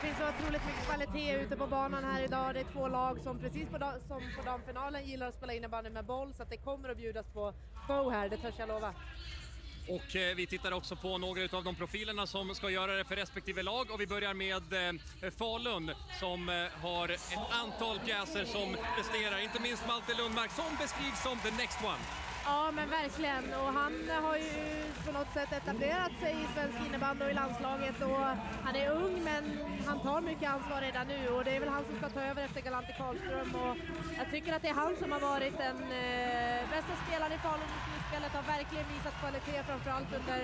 det finns så otroligt mycket kvalitet ute på banan här idag. Det är två lag som precis på dag, som på damfinalen gillar att spela innebandy med boll så att det kommer att bjudas på show här, det törs jag lova. Och eh, vi tittar också på några av de profilerna som ska göra det för respektive lag och vi börjar med eh, Falun som eh, har ett antal pjäser som presterar, inte minst Malte Lundmark som beskrivs som the next one. Ja, men verkligen. Och han har ju på något sätt etablerat sig i svensk innebandy och i landslaget. Och han är ung, men han tar mycket ansvar redan nu. Och det är väl han som ska ta över efter Galante Karlström. Och jag tycker att det är han som har varit den eh, bästa spelaren i Falun i slutspelet. Har verkligen visat kvalitet, framförallt under,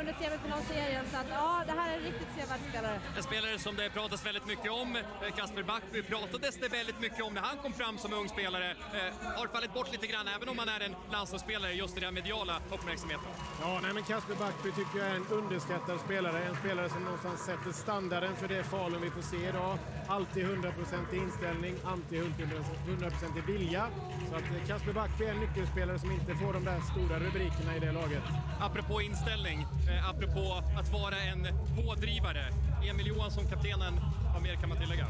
under semifinalserien. Så att, ja, det här är en riktigt sevärd spelare. En spelare som det pratas väldigt mycket om, eh, Kasper Backby, pratades det väldigt mycket om när han kom fram som ung spelare. Eh, har fallit bort lite grann, även om han är en landslagsspelare, just i den mediala uppmärksamheten. Ja, nej, men Kasper Backby tycker jag är en underskattad spelare. En spelare som någonstans sätter standarden för det Falun vi får se idag. Alltid 100% inställning, alltid 100% vilja. Så att Kasper Backby är en nyckelspelare som inte får de där stora rubrikerna i det laget. Apropå inställning, eh, apropå att vara en pådrivare. Emil Johansson, kaptenen, vad mer kan man tillägga?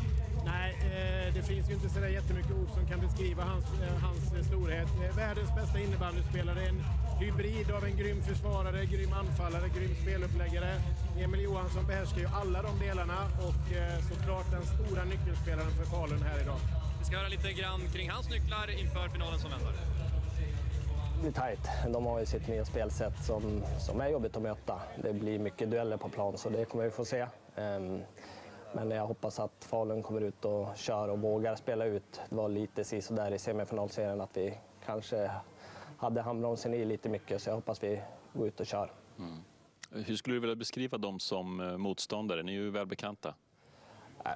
Nej, eh, det finns ju inte så där jättemycket ord som kan beskriva hans, eh, hans eh, storhet. Världens bästa innebandyspelare, en hybrid av en grym försvarare, grym anfallare, grym speluppläggare. Emil Johansson behärskar ju alla de delarna och såklart den stora nyckelspelaren för Falun här idag. Vi ska höra lite grann kring hans nycklar inför finalen som väntar. Det blir tajt. De har ju sitt nya spelsätt som, som är jobbigt att möta. Det blir mycket dueller på plan, så det kommer vi få se. Ehm, Men jag hoppas att Falun kommer ut och kör och vågar spela ut. Det var lite där i semifinalserien att vi kanske hade handbromsen i lite mycket, så jag hoppas vi går ut och kör. Hur skulle du vilja beskriva dem som eh, motståndare? Ni är ju välbekanta.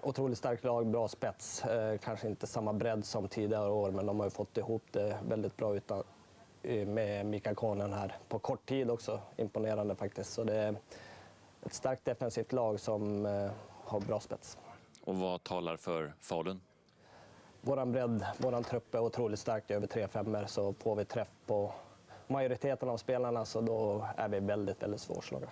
Otroligt starkt lag, bra spets. Eh, Kanske inte samma bredd som tidigare år, men de har ju fått ihop det väldigt bra utan, eh, med Mika Konen här på kort tid också. Imponerande faktiskt. Så det är ett starkt defensivt lag som har bra spets. Och vad talar för Falun? Våran bredd, våran trupp är otroligt stark, över tre femmor, så får vi träff på majoriteten av spelarna så då är vi väldigt, väldigt svårslagna.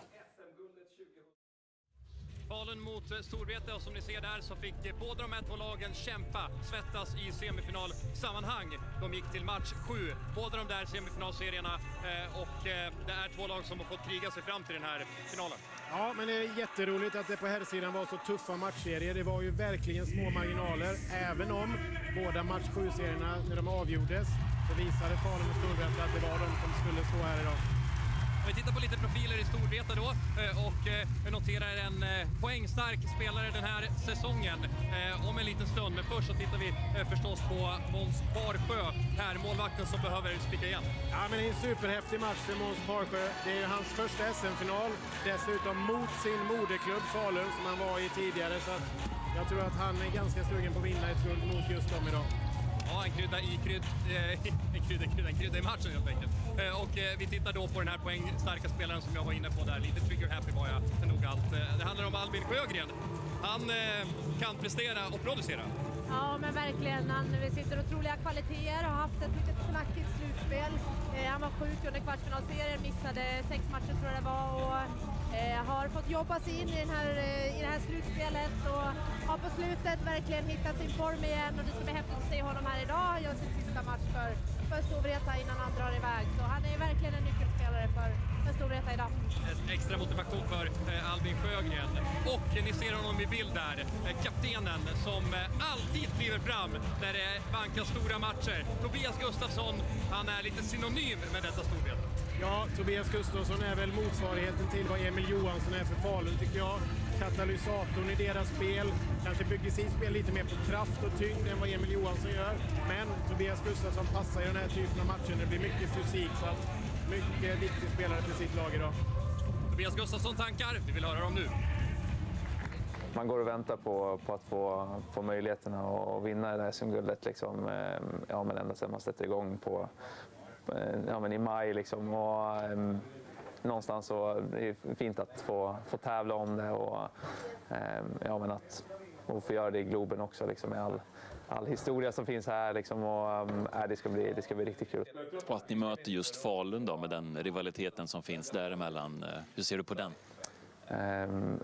Falun mot eh, Storvreta och som ni ser där så fick eh, båda de här två lagen kämpa, svettas i semifinalsammanhang. De gick till match sju, båda de där semifinalserierna eh, och det är två lag som har fått kriga sig fram till den här finalen. Ja, men det är jätteroligt att det på herrsidan var så tuffa matchserier. Det var ju verkligen små marginaler. Även om båda match 7-serierna, när de avgjordes, så visade Falun och Storvreta att det var de som skulle stå här idag. Vi tittar på lite profiler i Storvreta då eh, och eh, noterar en eh, poängstark spelare den här säsongen om en liten stund. Men först så tittar vi förstås på Måns Barsjö här, målvakten som behöver spika igen. Ja, men det är en superhäftig match för Måns Barsjö. Det är hans första SM-final, dessutom mot sin moderklubb Falun som han var i tidigare. Så att jag tror att han är ganska sugen på att vinna ett guld mot just dem idag. Ja, en krydda i krydd, eh, en krydda, krydda, en krydda i matchen helt enkelt. Eh, och eh, vi tittar då på den här poängstarka spelaren som jag var inne på där. Lite trigger happy var jag nog allt. Eh, det handlar om Albin Sjögren. Han eh, kan prestera och producera. Ja, men verkligen. Han besitter otroliga kvaliteter och har haft ett litet knackigt slutspel. Eh, han var sjuk under kvartsfinalserien, missade sex matcher tror jag det var och eh, har fått jobba sig in i, den här, eh, i det här slutspelet och har på slutet verkligen hittat sin form igen och det ska bli häftigt att se honom här idag. Han gör sin sista match för, för Storvreta innan han drar iväg. Så han är verkligen en nyckelspelare för, för Storvreta idag. Extra motivation för eh, Albin Sjögren. Och ni ser honom i bild där, eh, kaptenen som eh, alltid kliver fram när det vankas stora matcher. Tobias Gustafsson, han är lite synonym med detta Storvreta. Ja, Tobias Gustafsson är väl motsvarigheten till vad Emil Johansson är för Falun tycker jag. Katalysatorn i deras spel. Kanske bygger sitt spel lite mer på kraft och tyngd än vad Emil Johansson gör. Men Tobias Gustafsson passar i den här typen av matcher. Det blir mycket fysik. Så att mycket viktig spelare för sitt lag idag. Tobias Gustafsson tankar, vi vill höra dem nu. man går och väntar på, på att få, få möjligheterna att vinna det här SM-guldet liksom, eh, ja, men ända sedan man sätter igång på, ja, men i maj. Liksom, och, eh, någonstans så det är fint att få, få tävla om det och, eh, ja, men att och få göra det i Globen också liksom, med all, all historia som finns här. Liksom, och, um, det, ska bli, det ska bli riktigt kul. Och att ni möter just Falun då med den rivaliteten som finns däremellan. eh, Hur ser du på den?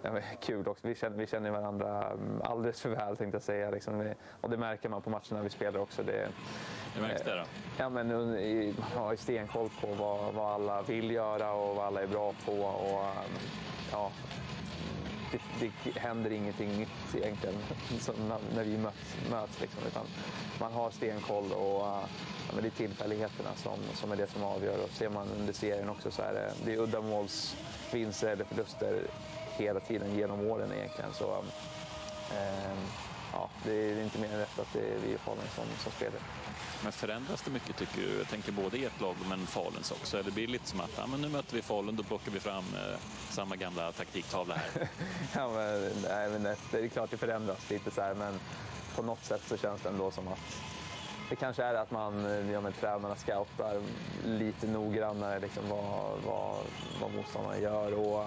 Ja, kul också. Vi känner, vi känner varandra alldeles för väl tänkte jag säga. Liksom. Och det märker man på matcherna vi spelar också. Det, hur märks det då? Eh, ja, men, man har stenkoll på vad, vad alla vill göra och vad alla är bra på. Och, ja, det, det händer ingenting nytt egentligen när vi möts. möts liksom, utan man har stenkoll och eh, ja, men det är tillfälligheterna som, som är det som avgör. Och ser man under serien också så är det, det är uddamålsvinster eller förluster hela tiden genom åren egentligen. Så, eh, ja, det är inte mer än rätt att det är vi i Falun som, som spelar. Men förändras det mycket tycker du? Jag tänker både ert lag men Faluns också. Eller blir det lite som att ja, men nu möter vi Falun, då plockar vi fram eh, samma gamla taktiktavla här? ja, men, nej, men det är klart det förändras lite så här, men på något sätt så känns det ändå som att det kanske är att man, ja, men, tränarna scoutar lite noggrannare liksom, vad, vad, vad motståndarna gör. Och,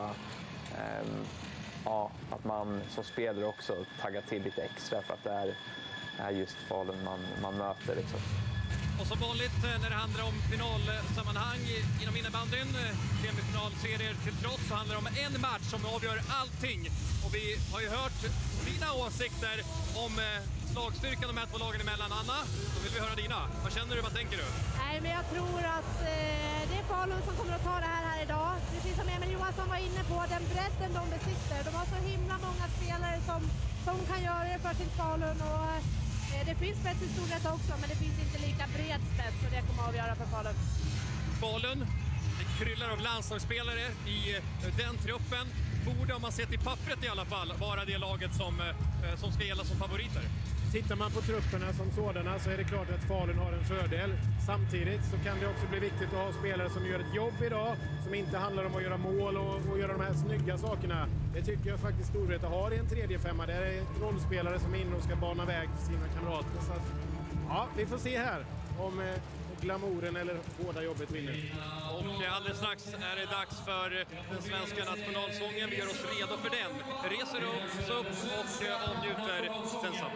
ähm, ja, att man som spelare också taggar till lite extra för att det är, är just Falun man, man möter. Liksom. Och som vanligt eh, när det handlar om finalsammanhang inom innebandyn, eh, semifinalserier till trots, så handlar det om en match som avgör allting. Och vi har ju hört dina åsikter om eh, slagstyrkan de här två lagen emellan. Anna, då vill vi höra dina. Vad känner du, vad tänker du? Nej, men jag tror att eh, det är Falun som kommer att ta det här här idag. Precis som Emil Johansson var inne på, den bredden de besitter. De har så himla många spelare som, som kan göra det för sitt Falun. Och, eh, det finns spets i Storvreta också, men det finns inte lika bred spets och det kommer att avgöra för Falun. Falun, det kryllar av landslagsspelare i eh, den truppen. Borde, om man ser till pappret i alla fall, vara det laget som, eh, som ska gälla som favoriter. Tittar man på trupperna som sådana så är det klart att Falun har en fördel. Samtidigt så kan det också bli viktigt att ha spelare som gör ett jobb idag, som inte handlar om att göra mål och, och göra de här snygga sakerna. Det tycker jag faktiskt Storvreta har i en tredje femma. Det är rollspelare som är inne och ska bana väg för sina kamrater. Så att, ja, vi får se här om eh, glamouren eller hårda jobbet vinner. Och alldeles strax är det dags för den svenska nationalsången. Vi gör oss redo för den. Reser oss upp och eh, avnjuter densamma.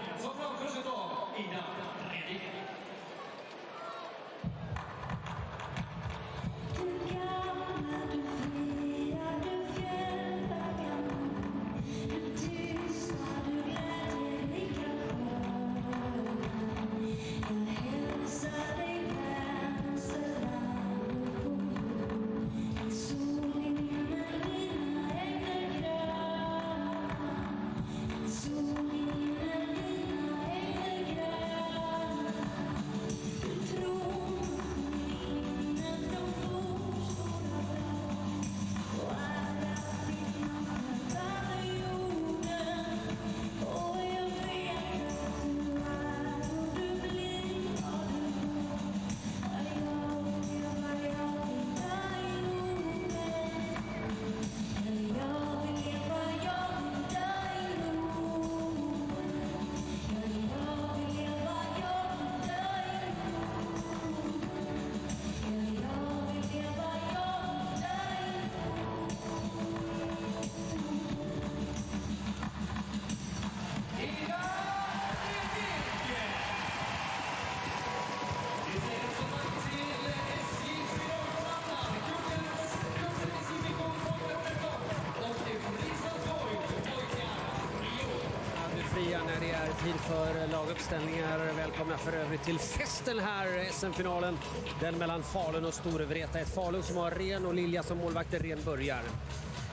Laguppställningar. Välkomna för övrigt till festen här, SM-finalen. Den mellan Falun och Storvreta. Ett Falun som har Ren och Lilja som målvakter. Ren börjar.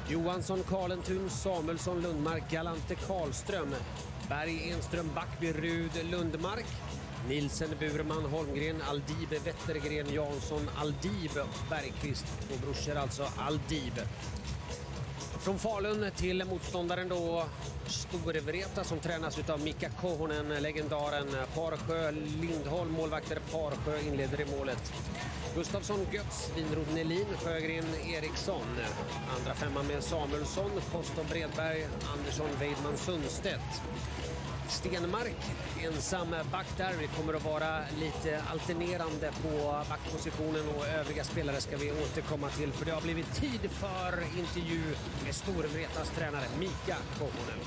Johansson, Karlentun, Samuelsson, Lundmark, Galante, Karlström. Berg, Enström, Backby, Rud, Lundmark. Nilsen, Burman, Holmgren, Aldibe, Wettergren, Jansson, Aldib, Bergqvist. Två brorsor alltså, Aldib. Från Falun till motståndaren då Storvreta som tränas av Mika Kohonen, legendaren Parsjö, Lindholm, målvakter Parsjö inleder i målet. Gustafsson, Götz, Winroth, Nelin, Sjögren, Eriksson. Andra femman med Samuelsson, Post Bredberg, Andersson, Weidman, Sundstedt. Stenmark ensam back där. Det kommer att vara lite alternerande på backpositionen och övriga spelare ska vi återkomma till för det har blivit tid för intervju med Storvretas tränare Mika Kohonen.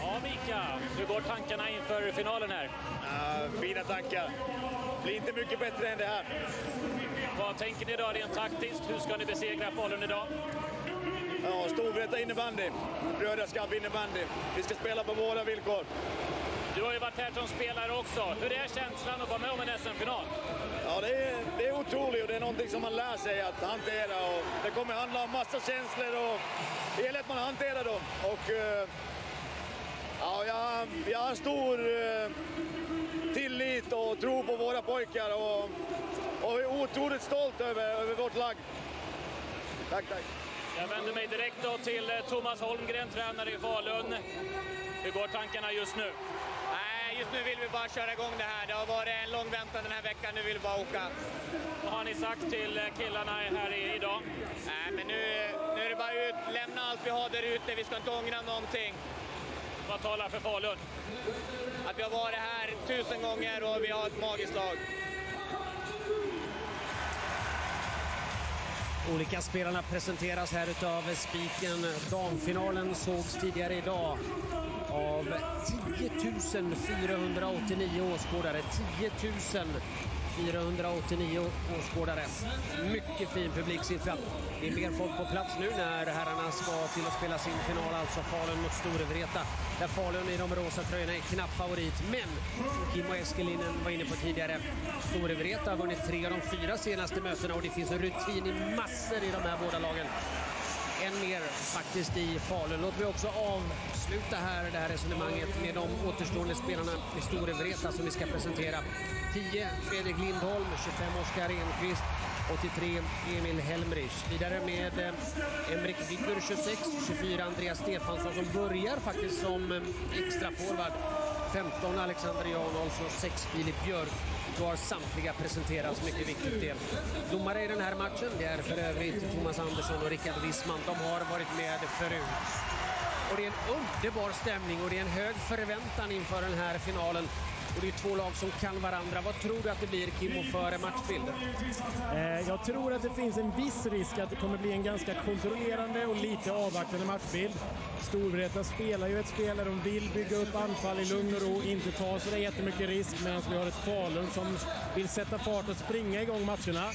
Ja, Mika, hur går tankarna inför finalen här? Uh, fina tankar. Blir inte mycket bättre än det här. Vad tänker ni då rent taktiskt? Hur ska ni besegra Falun idag? Ja, Storvreta innebandy. Brödraskap innebandy. Vi ska spela på våra villkor. Du har ju varit här som spelare också. Hur är känslan att vara med om en SM-final? Ja, det är, det är otroligt och det är någonting som man lär sig att hantera. Och det kommer handla om massa känslor och det gäller att man hanterar dem. Och, eh, ja, jag, jag har stor eh, tillit och tro på våra pojkar och, och är otroligt stolt över, över vårt lag. Tack, tack. Jag vänder mig direkt då till eh, Thomas Holmgren, tränare i Falun. Hur går tankarna just nu? Nej, just nu vill vi bara köra igång det här. Det har varit en lång väntan den här veckan. Nu vill vi bara åka. Vad har ni sagt till eh, killarna här idag? Nej, men nu, nu är det bara ut. Lämna allt vi har där ute. Vi ska inte ångra någonting. Vad talar för Falun? Att vi har varit här tusen gånger och vi har ett magiskt lag. Olika spelarna presenteras här utav Spiken. Damfinalen sågs tidigare idag av 10 489 åskådare. 10 489 åskådare. Mycket fin publiksiffra. Det är mer folk på plats nu när herrarna ska till att spela sin final, alltså Falun mot Storvreta. Där Falun i de rosa tröjorna är knapp favorit. Men, Kim och Eskelinen var inne på tidigare, Storvreta har vunnit tre av de fyra senaste mötena och det finns rutin i massor i de här båda lagen än mer faktiskt i Falun. Låt mig också avsluta här det här resonemanget med de återstående spelarna i Storvreta som vi ska presentera. 10 Fredrik Lindholm, 25 Oskar Enqvist, 83 Emil Helmrich. Vidare med eh, Emrik Viggur 26, 24 Andreas Stefansson som börjar faktiskt som eh, extra forward. 15 Alexander Janolfs och 6 Filip Björk. Då har samtliga presenterats, mycket viktigt del. Domare i den här matchen, det är för övrigt Thomas Andersson och Rickard Wissman. De har varit med förut. Och det är en underbar stämning och det är en hög förväntan inför den här finalen. Och det är två lag som kan varandra. Vad tror du att det blir, Kimmo, före matchbild? Eh, Jag tror att det finns en viss risk att det kommer bli en ganska kontrollerande och lite avvaktande matchbild. Storvreta spelar ju ett spel där de vill bygga upp anfall i lugn och ro, inte ta så jättemycket risk, medan vi har ett Falun som vill sätta fart och springa igång matcherna.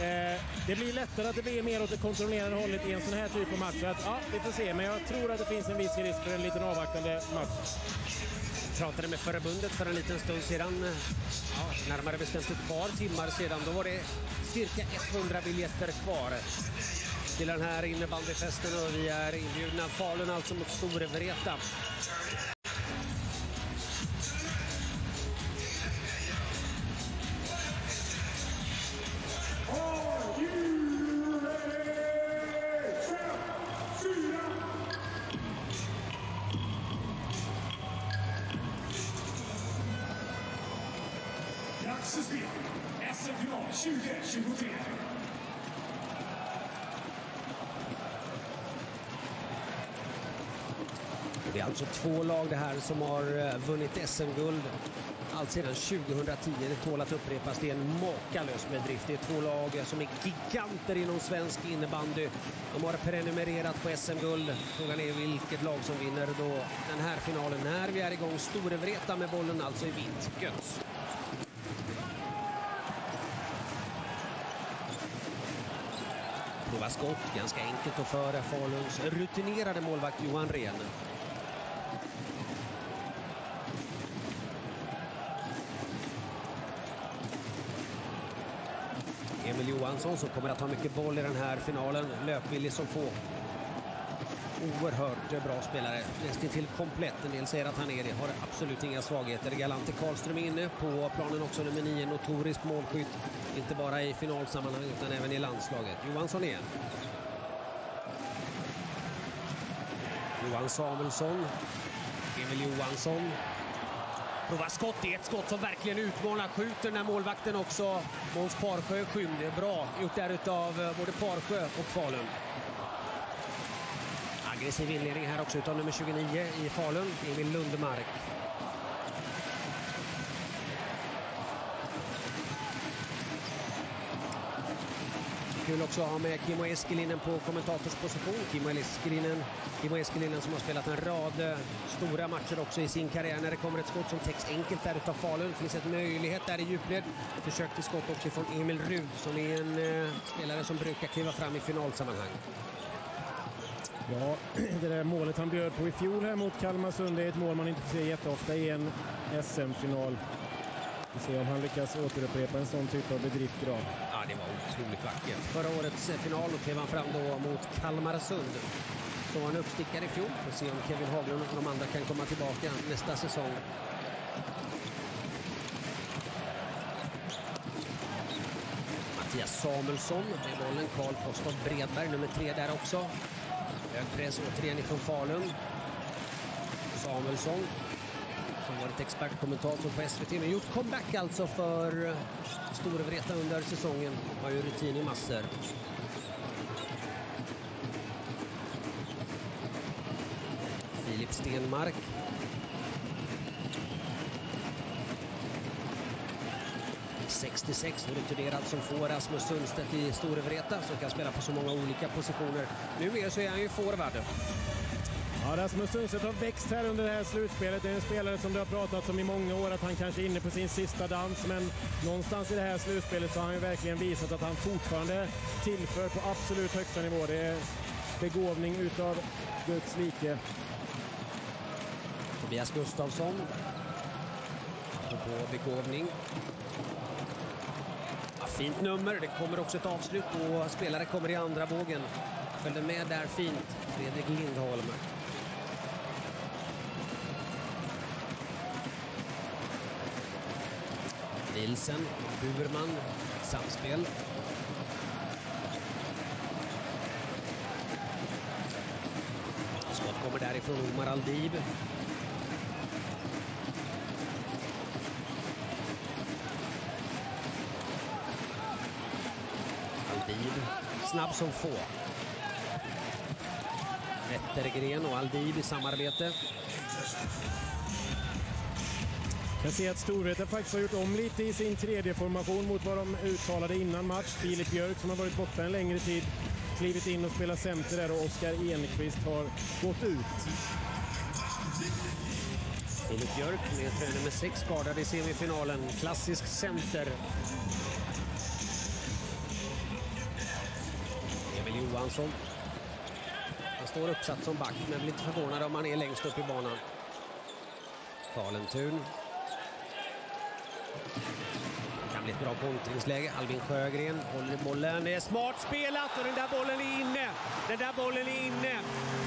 Eh, Det blir lättare att det blir mer åt det kontrollerande hållet i en sån här typ av match. Så att, ja, vi får se, men jag tror att det finns en viss risk för en liten avvaktande match pratade med förbundet för en liten stund sedan. Ja, närmare bestämt ett par timmar sedan. Då var det cirka 100 biljetter kvar till den här innebandyfesten och vi är inbjudna. Falun alltså mot Storvreta. Det är alltså två lag det här som har eh, vunnit SM-guld allt sedan 2010. Det tål att upprepas. Det är en makalös bedrift. Det är två lag eh, som är giganter inom svensk innebandy. De har prenumererat på SM-guld. Frågan är vilket lag som vinner då den här finalen när vi är igång. Storevreta med bollen alltså i vitt. Gött! Prova skott, ganska enkelt och före Faluns rutinerade målvakt Johan Rehn. Emil Johansson som kommer att ha mycket boll i den här finalen. Löpvillig som få. Oerhört bra spelare. Nästan till komplett. En del säger att han är det. Har absolut inga svagheter. Galante Karlström är inne på planen också. Nummer 9, notorisk målskytt. Inte bara i finalsammanhang utan även i landslaget. Johansson igen. Johan Samuelsson. Emil Johansson. Prova skott. Det är ett skott som verkligen utmanar. Skjuter när målvakten också. Måns Parsjö skymde. Bra gjort där av eh, både Parsjö och Falun. Aggressiv inledning här också utav nummer 29 i Falun, Emil Lundmark. Kul också att ha med Kimmo Eskelinen på kommentatorsposition. Kimmo Eskelinen, Kimmo Eskelinen som har spelat en rad eh, stora matcher också i sin karriär. När det kommer ett skott som täcks enkelt där utav Falun finns ett möjlighet där i djupled. Försök till skott också från Emil Rud som är en eh, spelare som brukar kliva fram i finalsammanhang. Ja, det där målet han bjöd på i fjol här mot Kalmarsund är ett mål man inte ser jätteofta i en SM-final. Vi får se om han lyckas återupprepa en sån typ av bedrift idag. Det var otroligt vackert. Förra årets final klev han fram då mot Kalmarsund. Så var han uppstickare i fjol. Får se om Kevin Haglund och de andra kan komma tillbaka nästa säsong. Mattias Samuelsson med bollen. Karl Postov Bredberg, nummer tre där också. Hög press återigen ifrån Falun. Samuelsson varit expertkommentator på SVT men gjort comeback alltså för eh, Storvreta under säsongen. Har ju rutin i massor. Filip Stenmark. ...66, returnerad, som får Rasmus Sundstedt i Storvreta som kan spela på så många olika positioner. Numera så är han ju forward. Ja, Rasmus Sundstedt har växt här under det här slutspelet. Det är en spelare som det har pratats om i många år att han kanske är inne på sin sista dans. Men någonstans i det här slutspelet så har han ju verkligen visat att han fortfarande tillför på absolut högsta nivå. Det är begåvning utav Guds like. Tobias Gustafsson. På begåvning. Ja, fint nummer. Det kommer också ett avslut och spelare kommer i andra vågen. Följde med där fint. Fredrik Lindholm. Nielsen, Burman, samspel. Skott kommer därifrån Omar Aldib. Aldib, snabb som få. Wettergren och Aldib i samarbete. Jag ser att Storvreta faktiskt har gjort om lite i sin tredje formation mot vad de uttalade innan match. Filip Björk som har varit borta en längre tid klivit in och spelat center där och Oskar Enqvist har gått ut. Filip Björk med tröja nummer sex skadad i semifinalen. Klassisk center. Emil Johansson. Han står uppsatt som back, men blir lite förvånad om han är längst upp i banan. Karlentun jävligt bra kontringsläge. Albin Sjögren håller i bollen. Det är smart spelat och den där bollen är inne. Den där bollen är inne.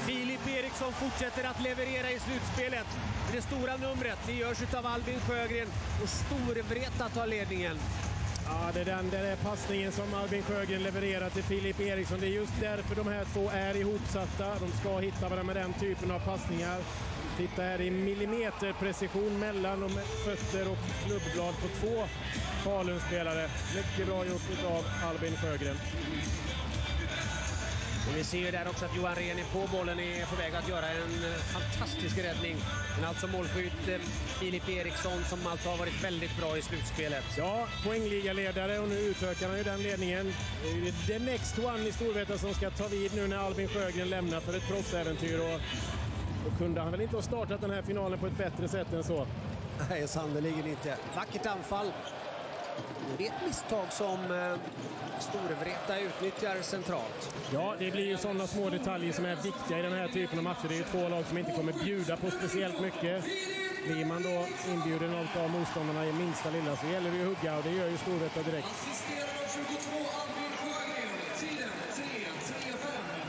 Filip Eriksson fortsätter att leverera i slutspelet. Det stora numret det görs av Albin Sjögren och Storvreta tar ledningen. Ja, det är den där passningen som Albin Sjögren levererar till Filip Eriksson. Det är just därför de här två är ihopsatta. De ska hitta varandra med den typen av passningar. Titta här i millimeterprecision mellan de fötter och klubbblad på två Falun-spelare. Mycket bra gjort av Albin Sjögren. Och vi ser ju där också att Johan Rehn är på bollen är på väg att göra en eh, fantastisk räddning. Men alltså målskytt eh, Filip Eriksson som alltså har varit väldigt bra i slutspelet. Ja, poängligaledare och nu utökar han ju den ledningen. Det är The next one i Storvreta som ska ta vid nu när Albin Sjögren lämnar för ett proffsäventyr. Och då kunde han väl inte ha startat den här finalen på ett bättre sätt än så. Nej, sannerligen inte. Vackert anfall. Det är ett misstag som eh, Storvreta utnyttjar centralt. Ja, det blir ju sådana små detaljer som är viktiga i den här typen av matcher. Det är ju två lag som inte kommer bjuda på speciellt mycket. Blir man då inbjuden av motståndarna i minsta lilla så gäller det ju att hugga och det gör ju Storvreta direkt. Assisterande 22 Albin Sjögren. Tiden 3.35.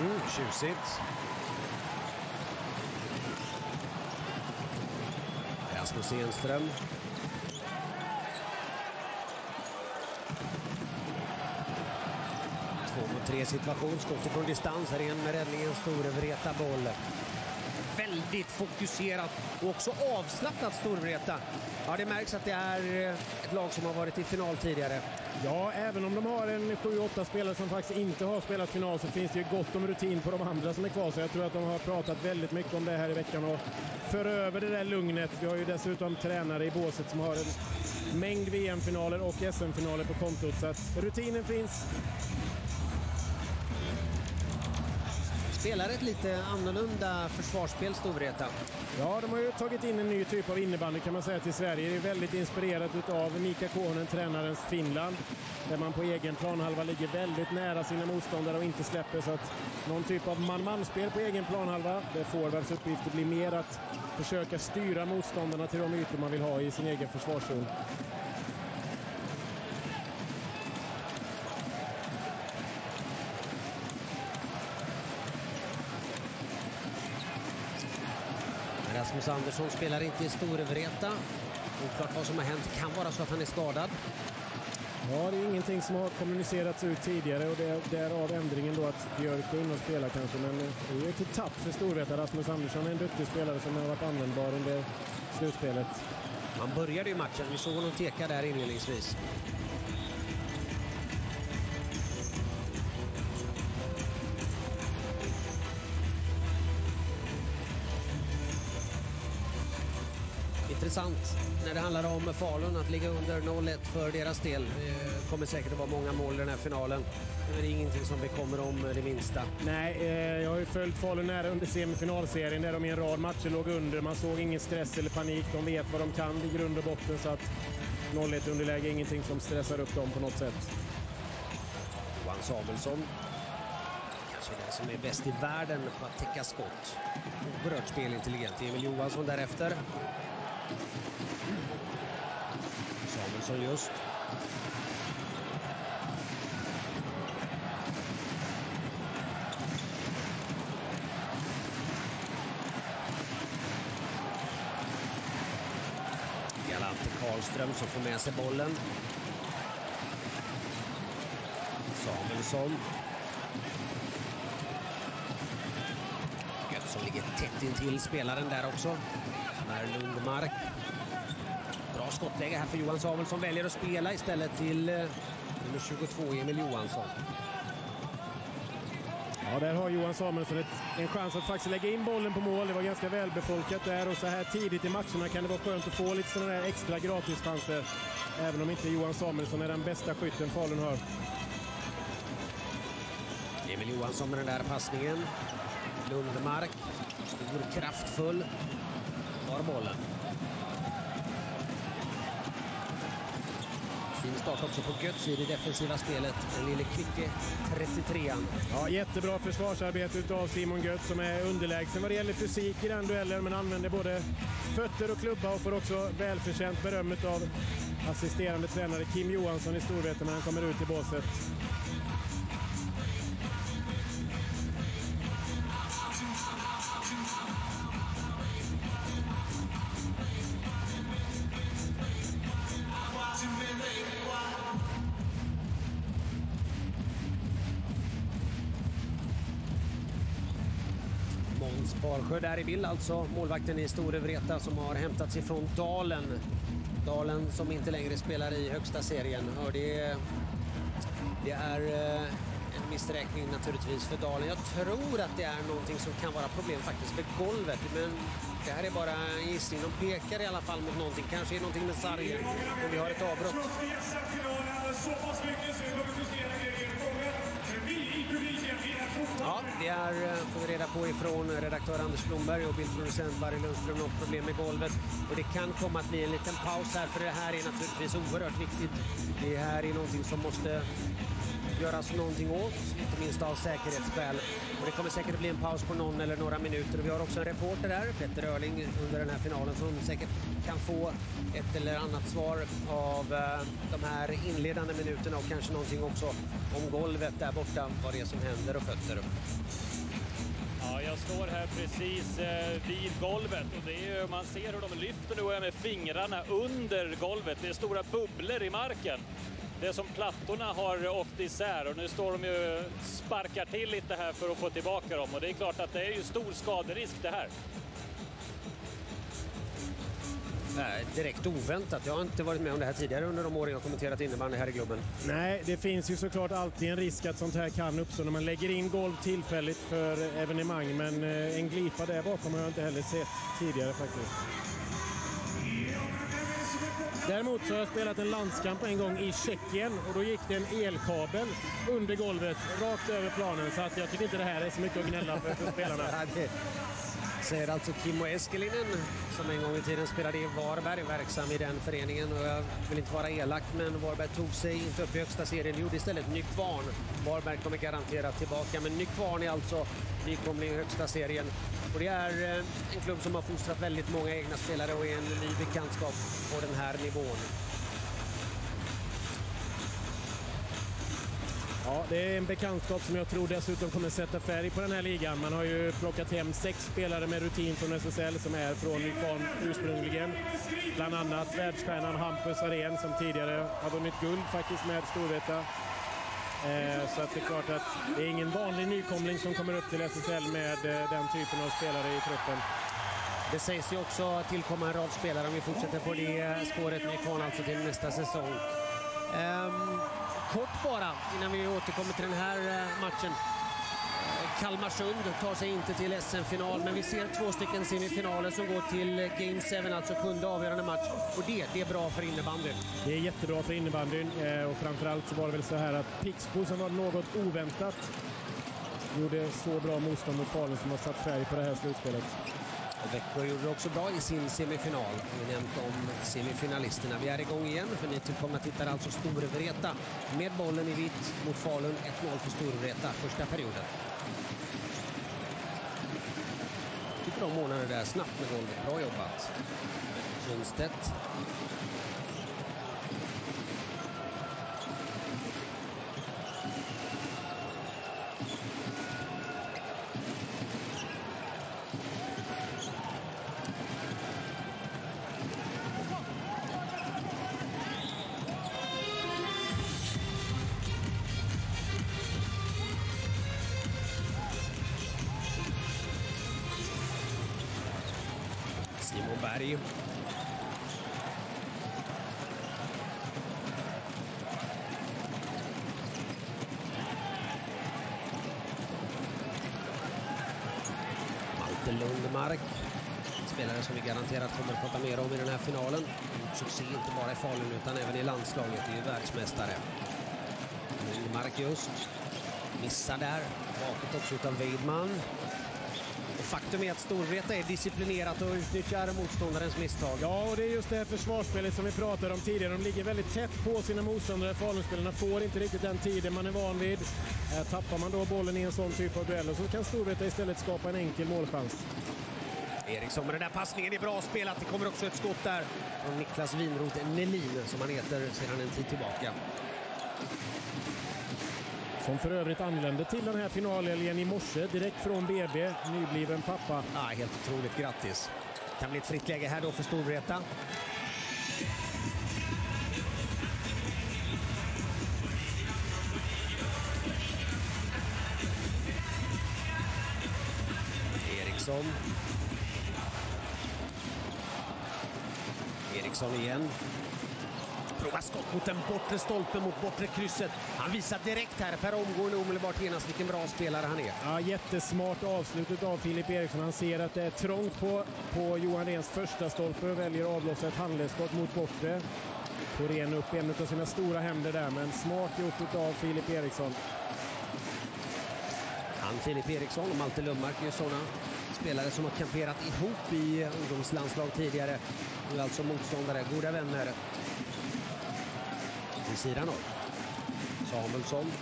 Mm, tjusigt. Rasmus Enström. Två mot tre situation, skott från distans. Här är en med räddningen, Storvreta boll. Väldigt fokuserat och också avslappnat Storvreta. Ja, det märks att det är eh, ett lag som har varit i final tidigare. Ja, även om de har en 7-8 spelare som faktiskt inte har spelat final så finns det ju gott om rutin på de andra som är kvar. Så jag tror att de har pratat väldigt mycket om det här i veckan och för över det där lugnet. Vi har ju dessutom tränare i båset som har en mängd VM-finaler och SM-finaler på kontot. Så att rutinen finns. Spelar ett lite annorlunda försvarsspel, Storvreta. Ja, de har ju tagit in en ny typ av innebandy kan man säga till Sverige. Det är väldigt inspirerat av Mika Kohonen, tränarens Finland, där man på egen planhalva ligger väldigt nära sina motståndare och inte släpper. Så att någon typ av man-man-spel på egen planhalva, där forwards uppgift blir mer att försöka styra motståndarna till de ytor man vill ha i sin egen försvarszon. Rasmus Andersson spelar inte i Storvreta. Oklart vad som har hänt. Kan vara så att han är skadad. Ja, det är ingenting som har kommunicerats ut tidigare och det är därav ändringen då att Björk går in och spelar kanske. Men det är ett tapp för Storvreta. Rasmus Andersson är en duktig spelare som har varit användbar under slutspelet. Man började ju matchen. Vi såg honom teka där inledningsvis. Intressant när det handlar om Falun att ligga under 0-1 för deras del. Det kommer säkert att vara många mål i den här finalen. Det är ingenting som vi kommer om det minsta. Nej, eh, jag har ju följt Falun nära under semifinalserien där de i en rad matcher låg under. Man såg ingen stress eller panik. De vet vad de kan i grund och botten så att 0-1 underläge är ingenting som stressar upp dem på något sätt. Johan Samuelsson kanske den som är bäst i världen på att täcka skott. Oerhört spelintelligent. Emil Johansson därefter. Samuelsson just. Galante Karlström som får med sig bollen. Samuelsson. Gött ligger tätt intill spelaren där också. Per Lundmark. Bra skottläge här för Johan Samuelsson. Väljer att spela istället till eh, nummer 22, Emil Johansson. Ja, där har Johan Samuelsson en chans att faktiskt lägga in bollen på mål. Det var ganska välbefolkat där och så här tidigt i matcherna kan det vara skönt att få lite sådana där extra gratischanser. Även om inte Johan Samuelsson är den bästa skytten Falun har. Emil Johansson med den där passningen. Lundmark, stor, kraftfull, har bollen. Fin start också på Götz i det defensiva spelet. Den lille kvicke 33an. Ja, jättebra försvarsarbete av Simon Götz som är underlägsen vad det gäller fysik i den duellen men använder både fötter och klubba och får också välförtjänt beröm av assisterande tränare Kim Johansson i Storvreta när han kommer ut i båset. Där i bild alltså, målvakten i Storevreta som har hämtats ifrån Dalen. Dalen som inte längre spelar i högsta serien. Och det, det är eh, en missräkning naturligtvis för Dalen. Jag tror att det är någonting som kan vara problem faktiskt för golvet. Men det här är bara en gissning. De pekar i alla fall mot någonting. Kanske är det någonting med sargen. Och vi har ett avbrott. Ja, det är, eh, får vi reda på ifrån redaktör Anders Blomberg och bildproducent Barry Lundström något problem med golvet. Och det kan komma att bli en liten paus här för det här är naturligtvis oerhört viktigt. Det här är någonting som måste göras någonting åt, inte minst av säkerhetsskäl. Och det kommer säkert att bli en paus på någon eller några minuter. Vi har också en reporter här, Petter Örling, under den här finalen som säkert kan få ett eller annat svar av eh, de här inledande minuterna och kanske någonting också om golvet där borta, vad det är som händer och fötter. Ja, jag står här precis eh, vid golvet och det är man ser hur de lyfter nu med fingrarna under golvet. Det är stora bubblor i marken. Det är som plattorna har åkt isär och nu står de ju sparkar till lite här för att få tillbaka dem och det är klart att det är ju stor skaderisk det här. Nej, direkt oväntat. Jag har inte varit med om det här tidigare under de år jag kommenterat innebandy här i klubben. Nej, det finns ju såklart alltid en risk att sånt här kan uppstå när man lägger in golv tillfälligt för evenemang. Men eh, en glipa där bakom har jag inte heller sett tidigare faktiskt. Däremot så har jag spelat en landskamp en gång i Tjeckien och då gick det en elkabel under golvet rakt över planen så att jag tycker inte det här är så mycket att gnälla för, för spelarna. Säger alltså Kimmo Eskelinen som en gång i tiden spelade i Varberg, verksam i den föreningen. Och jag vill inte vara elak, men Varberg tog sig inte upp i högsta serien. gjorde istället Nykvarn. Varberg kommer garanterat tillbaka, men Nykvarn är alltså nykomling i högsta serien. Och det är eh, en klubb som har fostrat väldigt många egna spelare och är en ny bekantskap på den här nivån. Ja, det är en bekantskap som jag tror dessutom kommer sätta färg på den här ligan. Man har ju plockat hem sex spelare med rutin från SSL som är från Nykvarn ursprungligen. Bland annat världsstjärnan Hampus Arén som tidigare har vunnit guld faktiskt med Storvreta. Eh, så att det är klart att det är ingen vanlig nykomling som kommer upp till SSL med eh, den typen av spelare i truppen. Det sägs ju också tillkomma en rad spelare om vi fortsätter på det spåret Nykvarn alltså till nästa säsong. Ehm, kort bara innan vi återkommer till den här eh, matchen. Kalmarsund tar sig inte till SM-final, men vi ser två stycken semifinaler som går till eh, Game 7, alltså sjunde avgörande match. Och det, det är bra för innebandyn. Det är jättebra för innebandyn eh, och framförallt så var det väl så här att Pixbo som var något oväntat gjorde så bra motstånd mot Falun som har satt färg på det här slutspelet. Växjö gjorde det också bra i sin semifinal. Vi nämnt om semifinalisterna. Vi är igång igen för ni typ- tillkomna tittare alltså Storvreta med bollen i vitt mot Falun. 1-0 för Storvreta första perioden. Tycker de månader där snabbt med golvet. Bra jobbat. Sundstedt. Garanterat kommer att prata mer om i den här finalen. Gjort succé inte bara i Falun utan även i landslaget. Det är ju världsmästare. Nymark just. Missar där. Bakåt också utav Weidman. Och faktum är att Storvreta är disciplinerat och utnyttjar motståndarens misstag. Ja, och det är just det här försvarsspelet som vi pratade om tidigare. De ligger väldigt tätt på sina motståndare. Falunspelarna får inte riktigt den tiden man är van vid. Tappar man då bollen i en sån typ av duell så kan Storvreta istället skapa en enkel målchans. Eriksson med den där passningen är bra spelat. Det kommer också ett skott där från Niklas Winroth Nelin som han heter sedan en tid tillbaka. Som för övrigt anlände till den här finalhelgen i morse direkt från BB. Nybliven pappa. Ja, helt otroligt. Grattis. Kan bli ett fritt läge här då för Storvreta. Eriksson. Eriksson igen. Prova skott mot den bortre stolpen, mot bortre krysset. Han visar direkt här per omgående omedelbart genast vilken bra spelare han är. Ja, jättesmart avslutet av Filip Eriksson. Han ser att det är trångt på, på Johan Rehns första stolpe och väljer att avlossa ett handledsskott mot bortre. Rehn upp en av sina stora händer där, men smart gjort av Filip Eriksson. Han, Filip Eriksson och Malte Lundmark ju sådana spelare som har kamperat ihop i ungdomslandslag tidigare. Nu alltså motståndare, goda vänner. Vid sidan av. Samuelsson.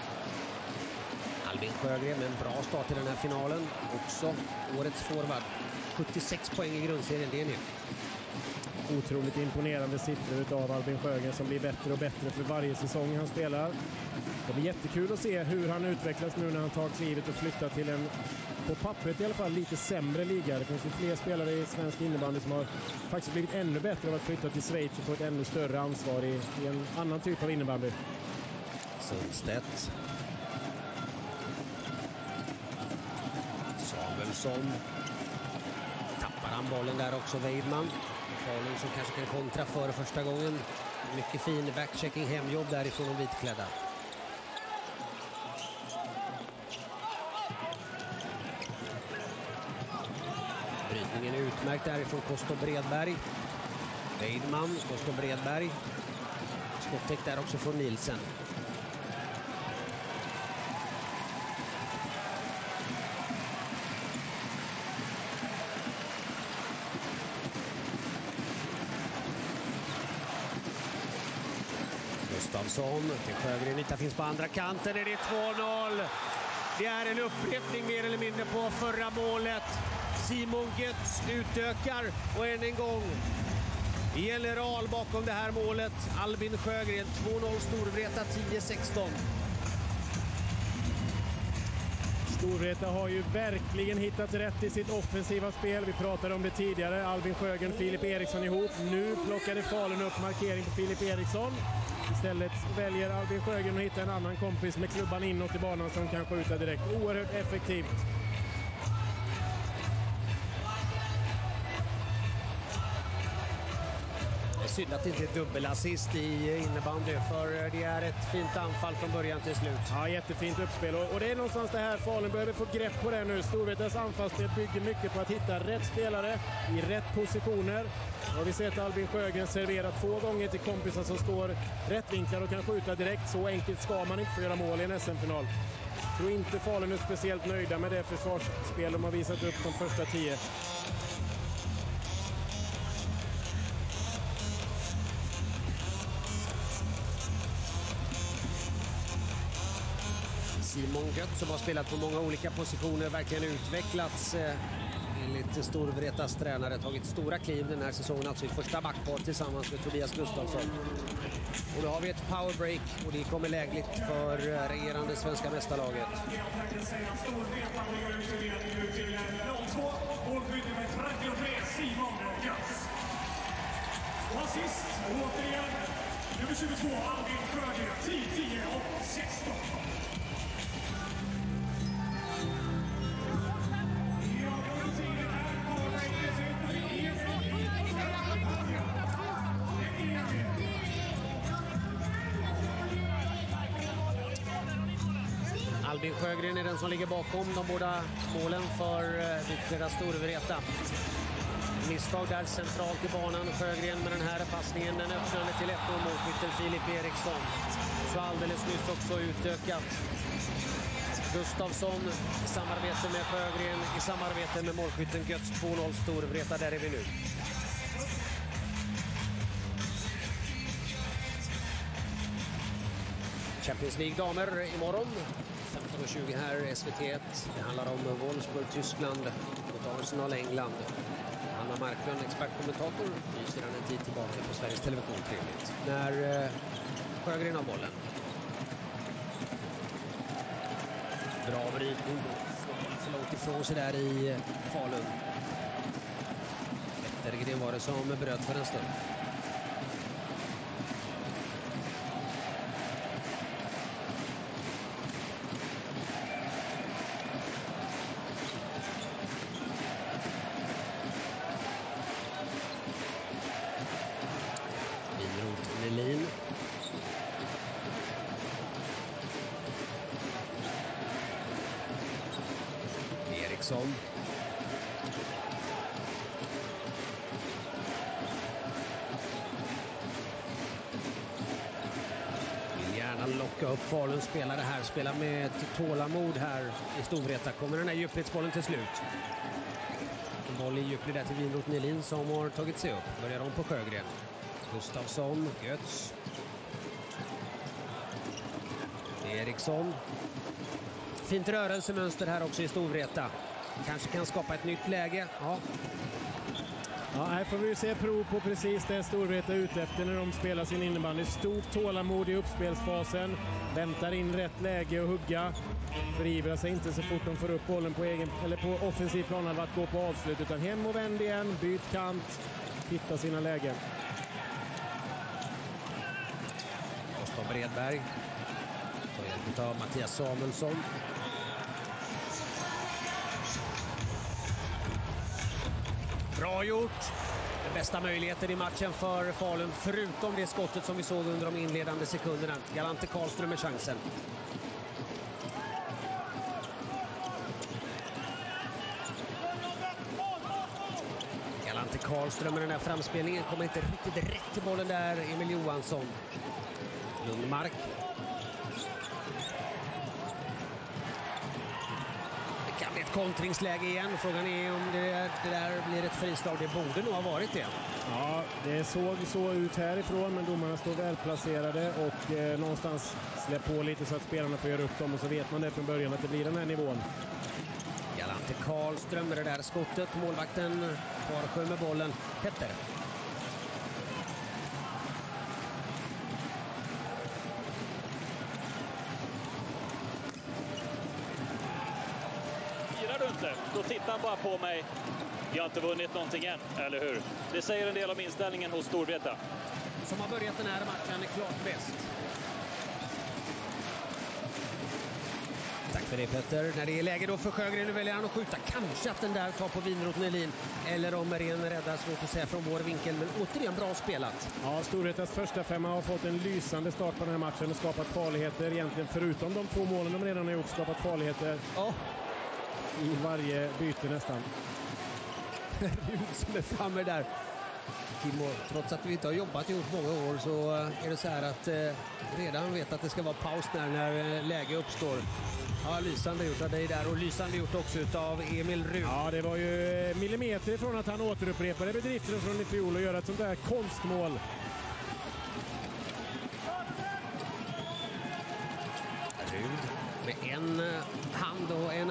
Albin Sjögren med en bra start i den här finalen. Också årets forward. 76 poäng i grundserien, det är nytt. Otroligt imponerande siffror av Albin Sjögren som blir bättre och bättre för varje säsong han spelar. Det blir jättekul att se hur han utvecklas nu när han tar klivet och flyttar till en, på pappret i alla fall, lite sämre liga. Det finns ju fler spelare i svensk innebandy som har faktiskt blivit ännu bättre av att flytta till Schweiz och få ett ännu större ansvar i, i en annan typ av innebandy. Sundstedt. Samuelsson. Tappar han bollen där också, Weidman. Falun som kanske kan kontra för första gången. Mycket fin backchecking hemjobb därifrån de vitklädda. Brytningen är utmärkt därifrån Kosto Bredberg. Weidman, skott från Bredberg. Skottäck där också från Nielsen. Gustafsson till Sjögren. Vita finns på andra kanten. Är det 2-0? Det är en upprepning mer eller mindre på förra målet. Simon Götz utökar och än en gång general bakom det här målet. Albin Sjögren 2-0 Storvreta 10-16. Storvreta har ju verkligen hittat rätt i sitt offensiva spel. Vi pratade om det tidigare. Albin Sjögren, Filip Eriksson ihop. Nu plockade Falun upp markering på Filip Eriksson. Istället väljer Albin Sjögren att hitta en annan kompis med klubban inåt i banan som kan skjuta direkt. Oerhört effektivt. Synd att det inte är dubbelassist i innebandy, för det är ett fint anfall från början till slut. Ja, jättefint uppspel. Och, och det är någonstans det här Falun behöver få grepp på det nu. Storvretas anfallsspel bygger mycket på att hitta rätt spelare i rätt positioner. Och har vi sett Albin Sjögren servera två gånger till kompisar som står rättvinklade och kan skjuta direkt. Så enkelt ska man inte få göra mål i en SM-final. Jag tror inte Falun är speciellt nöjda med det försvarsspel de har visat upp de första tio. Simon Gött som har spelat på många olika positioner, verkligen utvecklats eh, enligt Storvretas tränare. Tagit stora kliv den här säsongen, alltså i första backpar tillsammans med Tobias Gustafsson. Och då har vi ett powerbreak och det kommer lägligt för eh, regerande svenska mästarlaget. Och sist, återigen, nummer 22, Albin Sjögren, 10, Lundgren är den som ligger bakom de båda målen för eh, Storvreta. Misstag där centralt i banan. Sjögren med den här passningen. Den öppnade till 1-0 målskytten Filip Eriksson. Så alldeles nyss också utökat. Gustafsson i samarbete med Sjögren, i samarbete med målskytten Götz 2-0 Storvreta. Där är vi nu. Champions League damer imorgon. 15.20 här SVT1. Det handlar om Wolfsburg, Tyskland mot Arsenal, England. Anna Marklund, expertkommentator, ny sedan en tid tillbaka på Sveriges Television. Trevligt. När eh, Sjögren har bollen. Bra vridning. Så långt ifrån sig där i Falun. Wettergren var det som bröt för en stund. Eriksson. Vill gärna locka upp Faluns spelare här. Spela med tålamod här i Storvreta. Kommer den här djupledsbollen till slut? En boll i djupled där till Winroth Melin som har tagit sig upp. Börjar om på Sjögren. Gustafsson, Götz. Eriksson. Fint rörelsemönster här också i Storvreta. Kanske kan skapa ett nytt läge. Ja. Ja, här får vi se prov på precis det Storvreta är ute efter när de spelar sin innebandy. Stort tålamod i uppspelsfasen, väntar in rätt läge att hugga. Förivrar sig inte så fort de får upp bollen på, egen, eller på offensiv planhalva att gå på avslut, utan hem och vänd igen, byt kant, hitta sina lägen. Oskar Bredberg. Får hjälp av Mattias Samuelsson. Bra gjort! Den bästa möjligheten i matchen för Falun, förutom det skottet som vi såg under de inledande sekunderna. Galante Karlström med chansen. Galante Karlström med den här framspelningen. Kommer inte riktigt rätt till bollen där, Emil Johansson. Lundmark. Det kan bli ett kontringsläge igen. Frågan är om det, det där blir ett frislag. Det borde nog ha varit det. Ja, det såg så ut härifrån, men domarna står välplacerade och eh, någonstans släpp på lite så att spelarna får göra upp dem och så vet man det från början att det blir den här nivån. Galante Karlström med det där skottet. Målvakten Parsjö med bollen. Petter. Inte? Då tittar han bara på mig. Vi har inte vunnit någonting än, eller hur? Det säger en del om inställningen hos Storvreta. Som har börjat den här matchen är klart bäst. Tack för det Petter. När det är läge då för Sjögren, nu väljer han att skjuta. Kanske att den där tar på Winroth Nelin. Eller om Ren räddar, svårt att säga från vår vinkel. Men återigen bra spelat. Ja, Storvretas första femma har fått en lysande start på den här matchen och skapat farligheter. Egentligen förutom de två målen de redan har gjort, skapat farligheter ja. I varje byte nästan. Rud som är framme där. Timo, trots att vi inte har jobbat ihop många år så är det så här att eh, redan vet att det ska vara paus där när eh, läge uppstår. Ja, lysande gjort av dig där och lysande gjort också av Emil Rud. Ja, det var ju eh, millimeter ifrån att han återupprepade bedriften från i fjol och göra ett sånt där konstmål. Rud med en eh, hand och en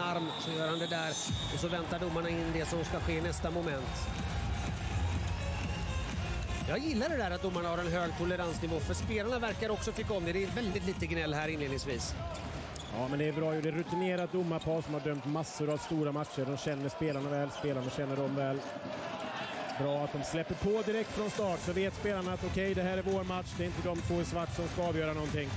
avgörande där och så väntar domarna in det som ska ske i nästa moment. Jag gillar det där att domarna har en hög toleransnivå för spelarna verkar också tycka om det. Det är väldigt lite gnäll här inledningsvis. Ja, men det är bra. Det är rutinerat domarpar som har dömt massor av stora matcher. De känner spelarna väl, spelarna känner dem väl. Bra att de släpper på direkt från start så vet spelarna att okej, okay, det här är vår match. Det är inte de två i svart som ska avgöra någonting.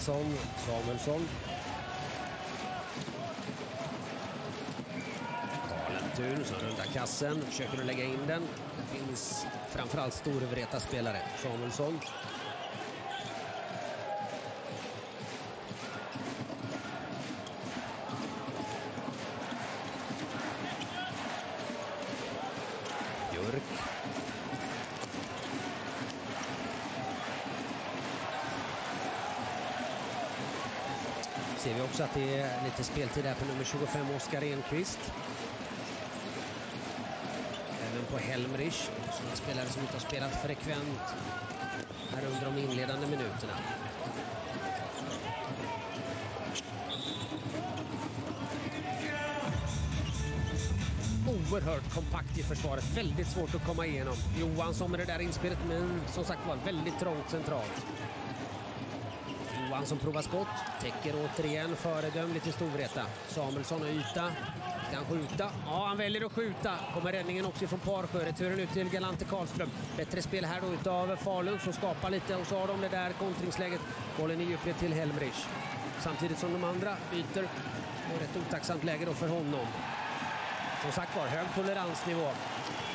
Svensson, Samuelsson. Karlentun som rundar kassen, försöker att lägga in den. Det finns framförallt Storvreta spelare. Samuelsson. Också att det är lite speltid här på nummer 25, Oskar Enqvist. Även på Helmrich, som en spelare som inte har spelat frekvent här under de inledande minuterna. Oerhört kompakt i försvaret, väldigt svårt att komma igenom. Johansson med det där inspelet, men som sagt var väldigt trångt centralt. Johansson provar skott, täcker återigen föredömligt i Storvreta. Samuelsson har yta. Ska han skjuta? Ja, han väljer att skjuta. Kommer räddningen också från Parsjö. Returen ut till Galante Karlström. Bättre spel här då utav Falun som skapar lite och så har de det där kontringsläget. Bollen i djupled till Helmrich. Samtidigt som de andra byter. Och rätt otacksamt läge då för honom. Som sagt var, hög toleransnivå.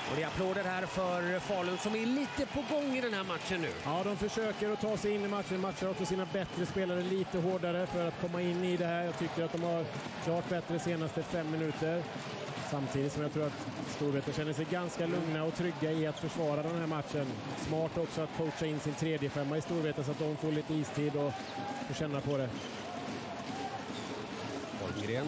Och det är applåder här för Falun som är lite på gång i den här matchen nu. Ja, de försöker att ta sig in i matchen. Matchar också sina bättre spelare lite hårdare för att komma in i det här. Jag tycker att de har klart bättre senaste fem minuter. Samtidigt som jag tror att Storvreta känner sig ganska lugna och trygga i att försvara den här matchen. Smart också att coacha in sin tredje femma i Storvreta så att de får lite istid och får känna på det. Holmgren.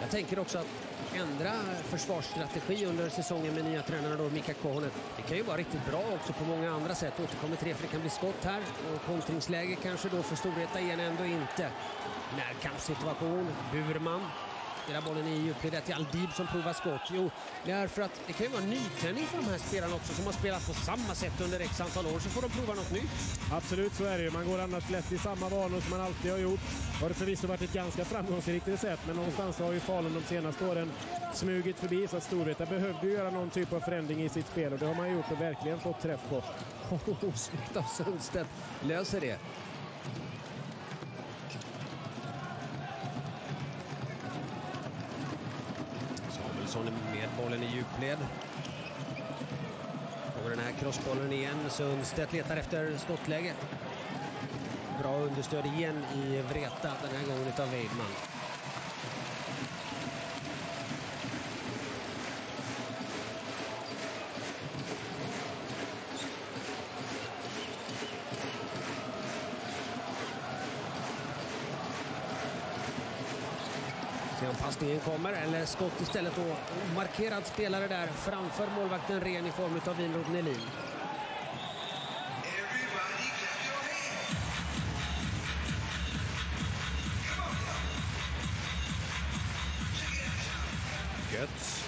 Jag tänker också att ändra försvarsstrategi under säsongen med nya tränarna då, Mika Kohonen. Det kan ju vara riktigt bra också på många andra sätt. Återkommer tre för det kan bli skott här och kontringsläge kanske då för Storvreta igen ändå inte. Närkampssituation, Burman spelar bollen i djupled till Aldib som provar skott. Jo, det är för att det kan ju vara nytändning för de här spelarna också som har spelat på samma sätt under x antal år så får de prova något nytt. Absolut, så är det ju. Man går annars lätt i samma vanor som man alltid har gjort. Har det förvisso varit ett ganska framgångsrikt recept, men någonstans har ju Falun de senaste åren smugit förbi så att Storvreta behövde göra någon typ av förändring i sitt spel och det har man gjort och verkligen fått träff på. Oh, snyggt av Sundstedt. Löser det. Samuelsson med bollen i djupled. Och den här crossbollen igen. Sundstedt letar efter skottläge. Bra understöd igen i Vreta den här gången av Weidman. Passningen kommer, eller skott istället då. Markerad spelare där framför målvakten Ren i form av Vinrod Nelin. Götz.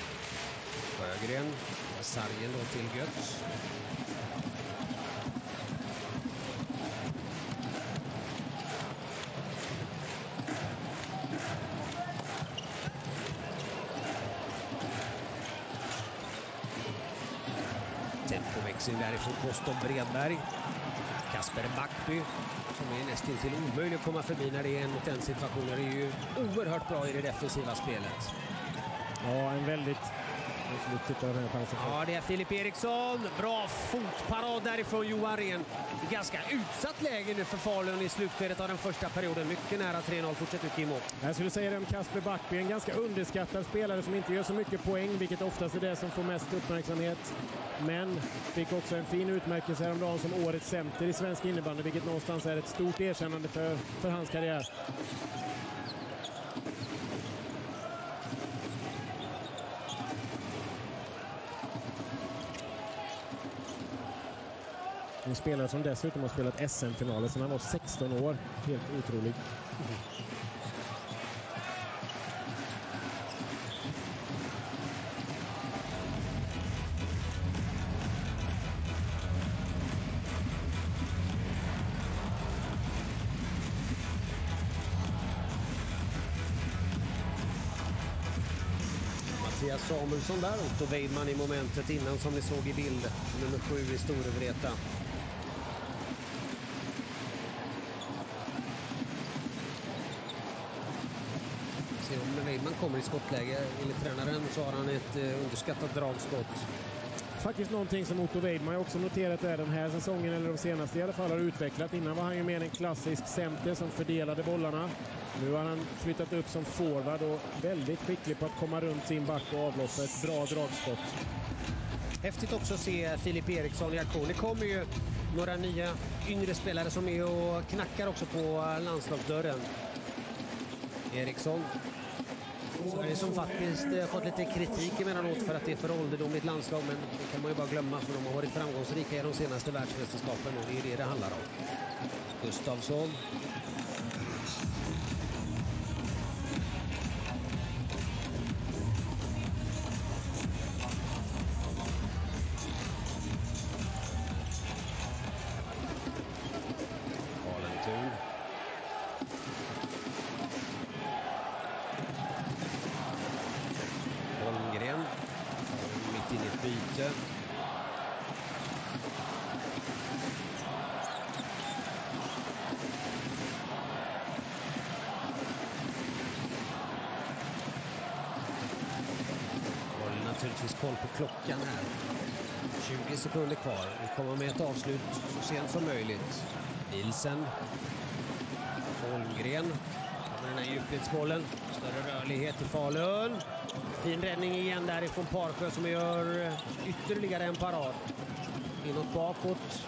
Sjögren. Sargen då till Götz. Tempoväxling därifrån Koston Bredberg. Kasper Backby som är nästan till omöjlig att komma förbi när det är en mot en situation. Det är ju oerhört bra i det defensiva spelet. Ja, en väldigt... Den här. Ja, det är Filip Eriksson. Bra fotparad därifrån Johan Ren. Ganska utsatt läge nu för Falun i slutskedet av den första perioden. Mycket nära 3-0. Fortsätt ut Kimmo. Jag skulle säga det om Kasper Backby, en ganska underskattad spelare som inte gör så mycket poäng, vilket oftast är det som får mest uppmärksamhet. Men fick också en fin utmärkelse häromdagen som årets center i svensk innebandy, vilket någonstans är ett stort erkännande för, för hans karriär. En spelare som dessutom har spelat SM-finaler sedan han var 16 år. Helt otrolig. Mattias Samuelsson där, Otto Weidman i momentet innan som ni såg i bild. Nummer sju i Storvreta. Se om Weidman kommer i skottläge. Enligt tränaren så har han ett eh, underskattat dragskott. Faktiskt någonting som Otto Weidman också noterat är den här säsongen, eller de senaste i alla fall, har utvecklat. Innan var han ju mer en klassisk center som fördelade bollarna. Nu har han flyttat upp som forward och väldigt skicklig på att komma runt sin back och avlossa ett bra dragskott. Häftigt också att se Filip Eriksson i aktion. Det kommer ju några nya yngre spelare som är och knackar också på landslagsdörren. Eriksson. Som faktiskt eh, fått lite kritik emellanåt för att det är för ålderdomligt landslag, men det kan man ju bara glömma för de har varit framgångsrika i de senaste världsmästerskapen och det är det det handlar om. Gustavsson. Klockan här. 20 sekunder kvar. Vi kommer med ett avslut så sent som möjligt. Nilsen. Holmgren. Kommer den här djupledsbollen. Större rörlighet i Falun. Fin räddning igen därifrån Parsjö som gör ytterligare en parad. Inåt bakåt.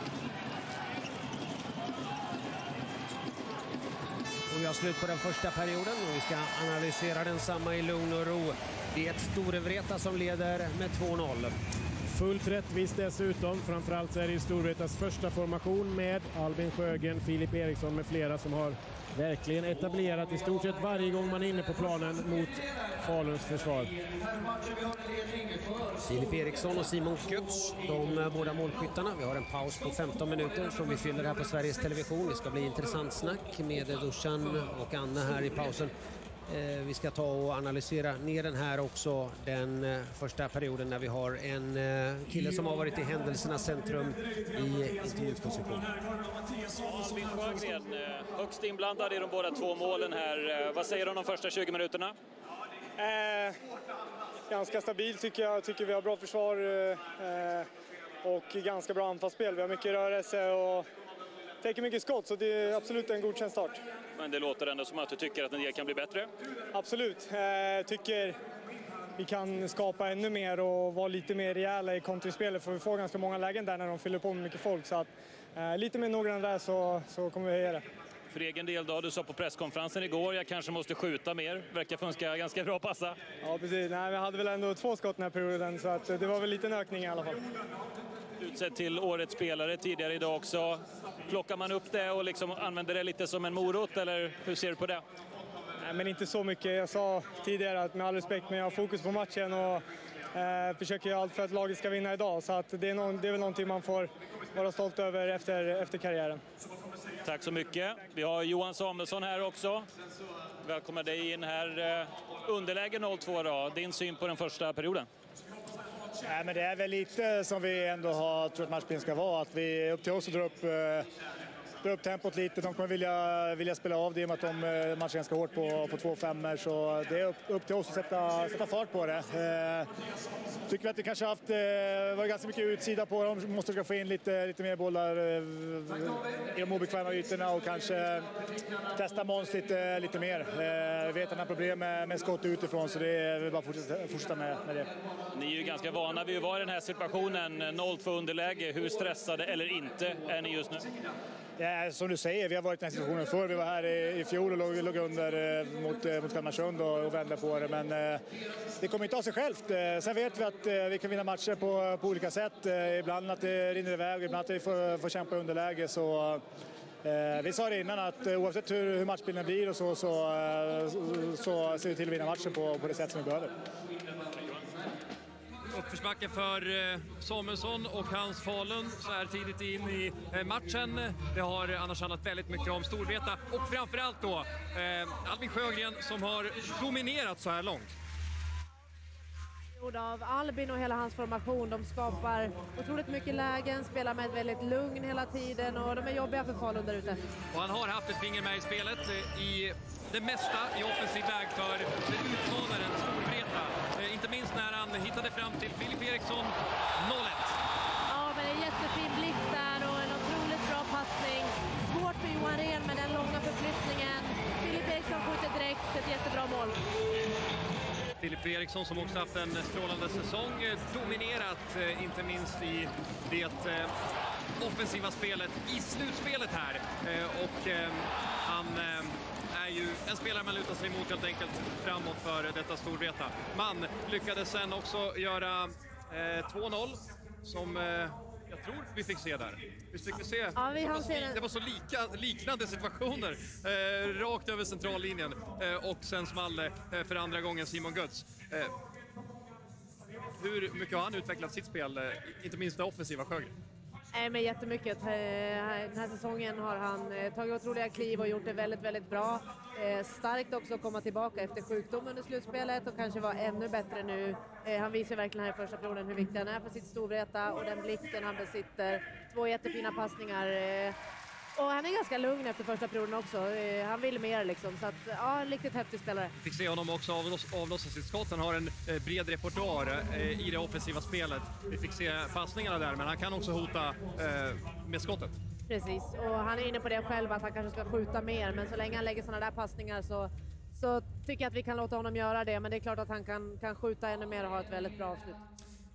Och vi har slut på den första perioden och vi ska analysera densamma i lugn och ro. Det är ett Storevreta som leder med 2-0. Fullt rättvist dessutom. Framförallt så är det Storvretas första formation med Albin Sjögren, Filip Eriksson med flera som har verkligen etablerat i stort sett varje gång man är inne på planen mot Faluns försvar. Filip Eriksson och Simon Götz, de båda målskyttarna. Vi har en paus på 15 minuter som vi fyller här på Sveriges Television. Det ska bli intressant snack med Dusan och Anna här i pausen. Eh, Vi ska ta och analysera ner den här också, den eh, första perioden när vi har en eh, kille som har varit i händelsernas centrum i intervjuposition. Albin Sjögren, högst inblandad i de båda två målen här. Vad säger du om de första 20 minuterna? Eh, ganska stabil tycker jag. Tycker vi har bra försvar. Eh, och ganska bra anfallsspel. Vi har mycket rörelse och täcker mycket skott, så det är absolut en godkänd start. Men det låter ändå som att du tycker att en del kan bli bättre. Absolut. Jag tycker vi kan skapa ännu mer och vara lite mer rejäla i kontringsspelet för vi får ganska många lägen där när de fyller på med mycket folk. Så att, eh, lite mer noggrann där så, så kommer vi höja det. För egen del då, du sa på presskonferensen igår, jag kanske måste skjuta mer. Verkar funka ganska bra passa. Ja, precis. Nej, vi hade väl ändå två skott den här perioden så att det var väl lite en ökning i alla fall. Utsedd till årets spelare tidigare idag också. Plockar man upp det och liksom använder det lite som en morot eller hur ser du på det? Nej, men inte så mycket. Jag sa tidigare att med all respekt, men jag har fokus på matchen och eh, försöker göra allt för att laget ska vinna idag. Så att det, är någon, det är väl någonting man får vara stolt över efter, efter karriären. Tack så mycket. Vi har Johan Samuelsson här också. Välkommen dig in här. Eh, underläge 0-2 då. Din syn på den första perioden? Nej, men det är väl lite som vi ändå har trott att matchbilden ska vara. Att vi är upp till oss att dra upp eh, dra upp tempot lite. De kommer vilja, vilja spela av det i och med att de eh, matchar ganska hårt på, på två femmor. Så det är upp, upp till oss att sätta, sätta fart på det. Eh, tycker vi att vi kanske haft eh, var ganska mycket utsida på dem. Måste försöka få in lite, lite mer bollar eh, i de obekväma ytorna och kanske testa Måns lite, lite mer. Eh, vi vet att han har problem med, med skott utifrån så det är bara fortsätta, fortsätta med, med det. Ni är ju ganska vana vid att vara i den här situationen. 0-2 underläge. Hur stressade eller inte är ni just nu? Ja, som du säger, vi har varit i den här situationen förr. Vi var här i, i fjol och låg, låg under eh, mot, eh, mot Kalmarsund och, och vände på det. Men eh, det kommer inte av sig självt. Eh, sen vet vi att eh, vi kan vinna matcher på, på olika sätt. Eh, ibland att det rinner iväg, ibland att vi får, får kämpa i underläge. Så, eh, vi sa det innan att eh, oavsett hur, hur matchbilden blir och så, så, eh, så, så ser vi till att vinna matchen på, på det sätt som vi behöver. Uppförsbacke för eh, Samuelsson och hans Falun så här tidigt in i eh, matchen. Det har annars handlat väldigt mycket om Storvreta och framförallt då eh, Albin Sjögren som har dominerat så här långt. Av Albin och hela hans formation. De skapar otroligt mycket lägen, spelar med ett väldigt lugn hela tiden och de är jobbiga för Falun där ute. Och han har haft ett finger med i spelet i det mesta i offensiv väg för utmanaren Storvreta. Inte minst när han hittade fram till Filip Eriksson 0-1. Ja, men en jättefin blick där och en otroligt bra passning. Svårt för Johan Rehn med den långa förflyttningen. Filip Eriksson skjuter direkt, ett jättebra mål. Filip Eriksson som också haft en strålande säsong, dominerat eh, inte minst i det eh, offensiva spelet i slutspelet här. Eh, och han ju en spelare man lutar sig mot helt enkelt framåt för detta Storvreta. Man lyckades sen också göra eh, 2-0 som eh, jag tror vi fick se där. Visst fick vi se? Ja, vi det, se det var så lika, liknande situationer. Eh, rakt över centrallinjen. Eh, och sen small eh, för andra gången Simon Götz. Eh, hur mycket har han utvecklat sitt spel, eh, inte minst det offensiva Sjögren? Nej, men jättemycket. Eh, den här säsongen har han eh, tagit otroliga kliv och gjort det väldigt, väldigt bra. Eh, starkt också att komma tillbaka efter sjukdom under slutspelet och kanske vara ännu bättre nu. Han visar verkligen här i första perioden hur viktig han är för sitt Storvreta och den blicken han besitter. Två jättefina passningar. Och han är ganska lugn efter första perioden också. Eh, Han vill mer liksom. Så att, ja, riktigt häftig spelare. Fick se honom också avloss, avlossa sitt skott. Han har en eh, bred repertoar eh, i det offensiva spelet. Vi fick se passningarna där, men han kan också hota med skottet. Precis, och han är inne på det själv att han kanske ska skjuta mer, men så länge han lägger sådana där passningar så, så tycker jag att vi kan låta honom göra det. Men det är klart att han kan, kan skjuta ännu mer och ha ett väldigt bra avslut.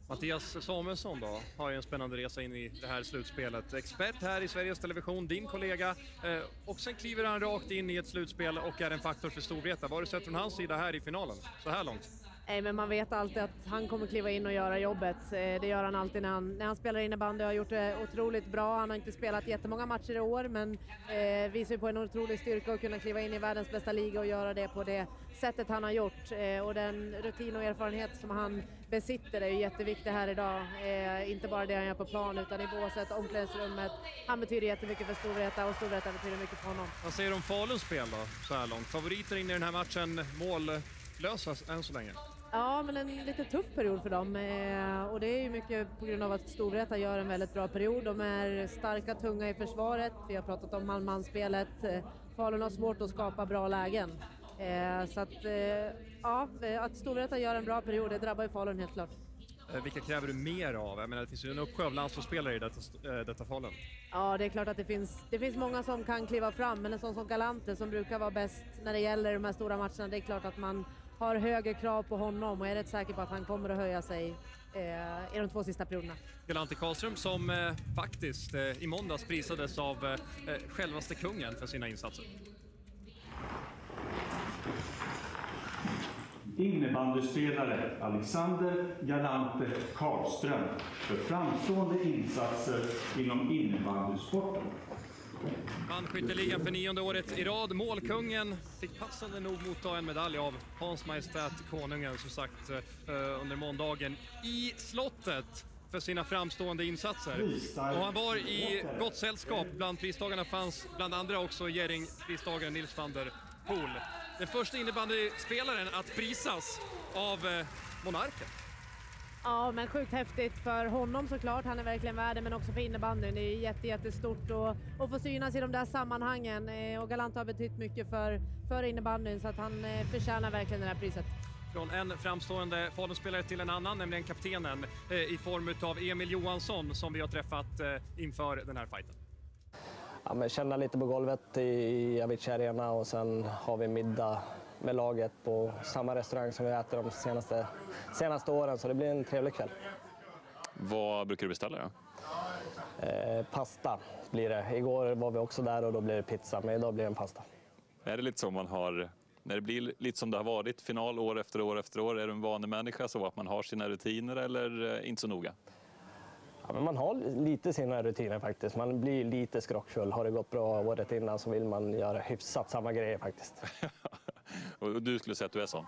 Mattias Samuelsson då, har ju en spännande resa in i det här slutspelet. Expert här i Sveriges Television, din kollega. Eh, och sen kliver han rakt in i ett slutspel och är en faktor för Storvreta. Vad har du sett från hans sida här i finalen, så här långt? Nej, men man vet alltid att han kommer kliva in och göra jobbet. Eh, det gör han alltid när han, när han spelar innebandy. och har gjort det otroligt bra. Han har inte spelat jättemånga matcher i år, men eh, visar ju på en otrolig styrka att kunna kliva in i världens bästa liga och göra det på det sättet han har gjort. Eh, och den rutin och erfarenhet som han besitter är ju jätteviktig här idag. Eh, inte bara det han gör på plan, utan i båset, omklädningsrummet. Han betyder jättemycket för Storvreta och Storvreta betyder mycket för honom. Vad säger du om Faluns spel då, så här långt? Favoriter in i den här matchen, mållösa än så länge. Ja, men en lite tuff period för dem. Eh, och det är ju mycket på grund av att Storvreta gör en väldigt bra period. De är starka, tunga i försvaret. Vi har pratat om halvmansspelet. Eh, Falun har svårt att skapa bra lägen. Eh, så att, ja, att Storvreta gör en bra period, det drabbar ju Falun helt klart. Vilka kräver du mer av? Jag menar, det finns ju en uppsjö av landslagsspelare i detta, detta Falun. Ja, det är klart att det finns, det finns många som kan kliva fram, men en sån som Galante som brukar vara bäst när det gäller de här stora matcherna, det är klart att man har högre krav på honom och jag är rätt säker på att han kommer att höja sig eh, i de två sista perioderna. Galante Karlström som eh, faktiskt eh, i måndags prisades av eh, eh, självaste kungen för sina insatser. Innebandyspelare Alexander Galante Karlström för framstående insatser inom innebandysporten. Vann skytteligan för nionde året i rad. Målkungen fick passande nog motta en medalj av Hans Majestät Konungen, som sagt, eh, under måndagen i slottet för sina framstående insatser. Och han var i gott sällskap. Bland pristagarna fanns bland andra också Jerring-pristagaren Nils van der Poel. Den första innebandyspelaren att prisas av eh, monarken. Ja, men sjukt häftigt för honom såklart. Han är verkligen värd men också för innebandyn. Det är jätte, jättestort att, få synas i de där sammanhangen. Eh, Och Galant har betytt mycket för, för innebandyn, så att han eh, förtjänar verkligen det här priset. Från en framstående Falunspelare till en annan, nämligen kaptenen eh, i form av Emil Johansson som vi har träffat inför den här fighten. Ja, men känna lite på golvet i Avicii Arena och sen har vi middag med laget på samma restaurang som vi ätit de senaste, senaste åren, så det blir en trevlig kväll. Vad brukar du beställa då? Eh, pasta blir det. Igår var vi också där och då blir det pizza, men idag blir det en pasta. Är det lite så man har, när det blir lite som det har varit, final år efter år efter år, är du en vanemänniska så att man har sina rutiner eller eh, inte så noga? Ja, men man har lite sina rutiner faktiskt. Man blir lite skrockfull. Har det gått bra året innan så vill man göra hyfsat samma grejer faktiskt. Och du skulle säga att du är sån?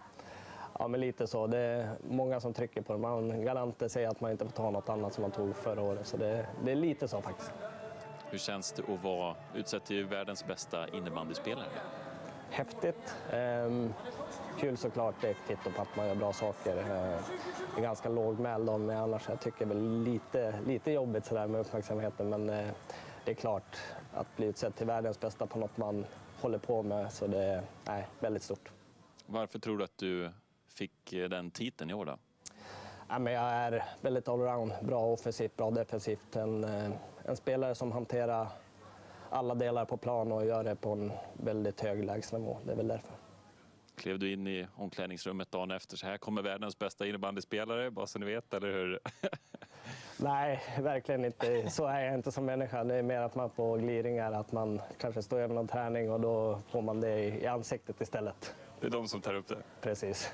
Ja, men lite så. Det är många som trycker på det. Man Galante säger att man inte får ta något annat som man tog förra året, så det, det är lite så faktiskt. Hur känns det att vara utsedd till världens bästa innebandyspelare? Häftigt. Ehm, kul såklart. Det är ett kvitto på att man gör bra saker. Ehm, jag är ganska lågmäld om men annars jag tycker väl lite, lite jobbigt sådär med uppmärksamheten. Men eh, det är klart, att bli utsedd till världens bästa på något man håller på med, så det är nej, väldigt stort. Varför tror du att du fick eh, den titeln i år då? Ja, men jag är väldigt allround, bra offensivt, bra defensivt. En, eh, en spelare som hanterar alla delar på plan och gör det på en väldigt hög lägstanivå. Det är väl därför. Klev du in i omklädningsrummet dagen efter, så här kommer världens bästa innebandyspelare, bara så ni vet, eller hur? Nej, verkligen inte. Så är jag inte som människa. Det är mer att man får gliringar, att man kanske står över någon träning och då får man det i ansiktet istället. Det är de som tar upp det? Precis.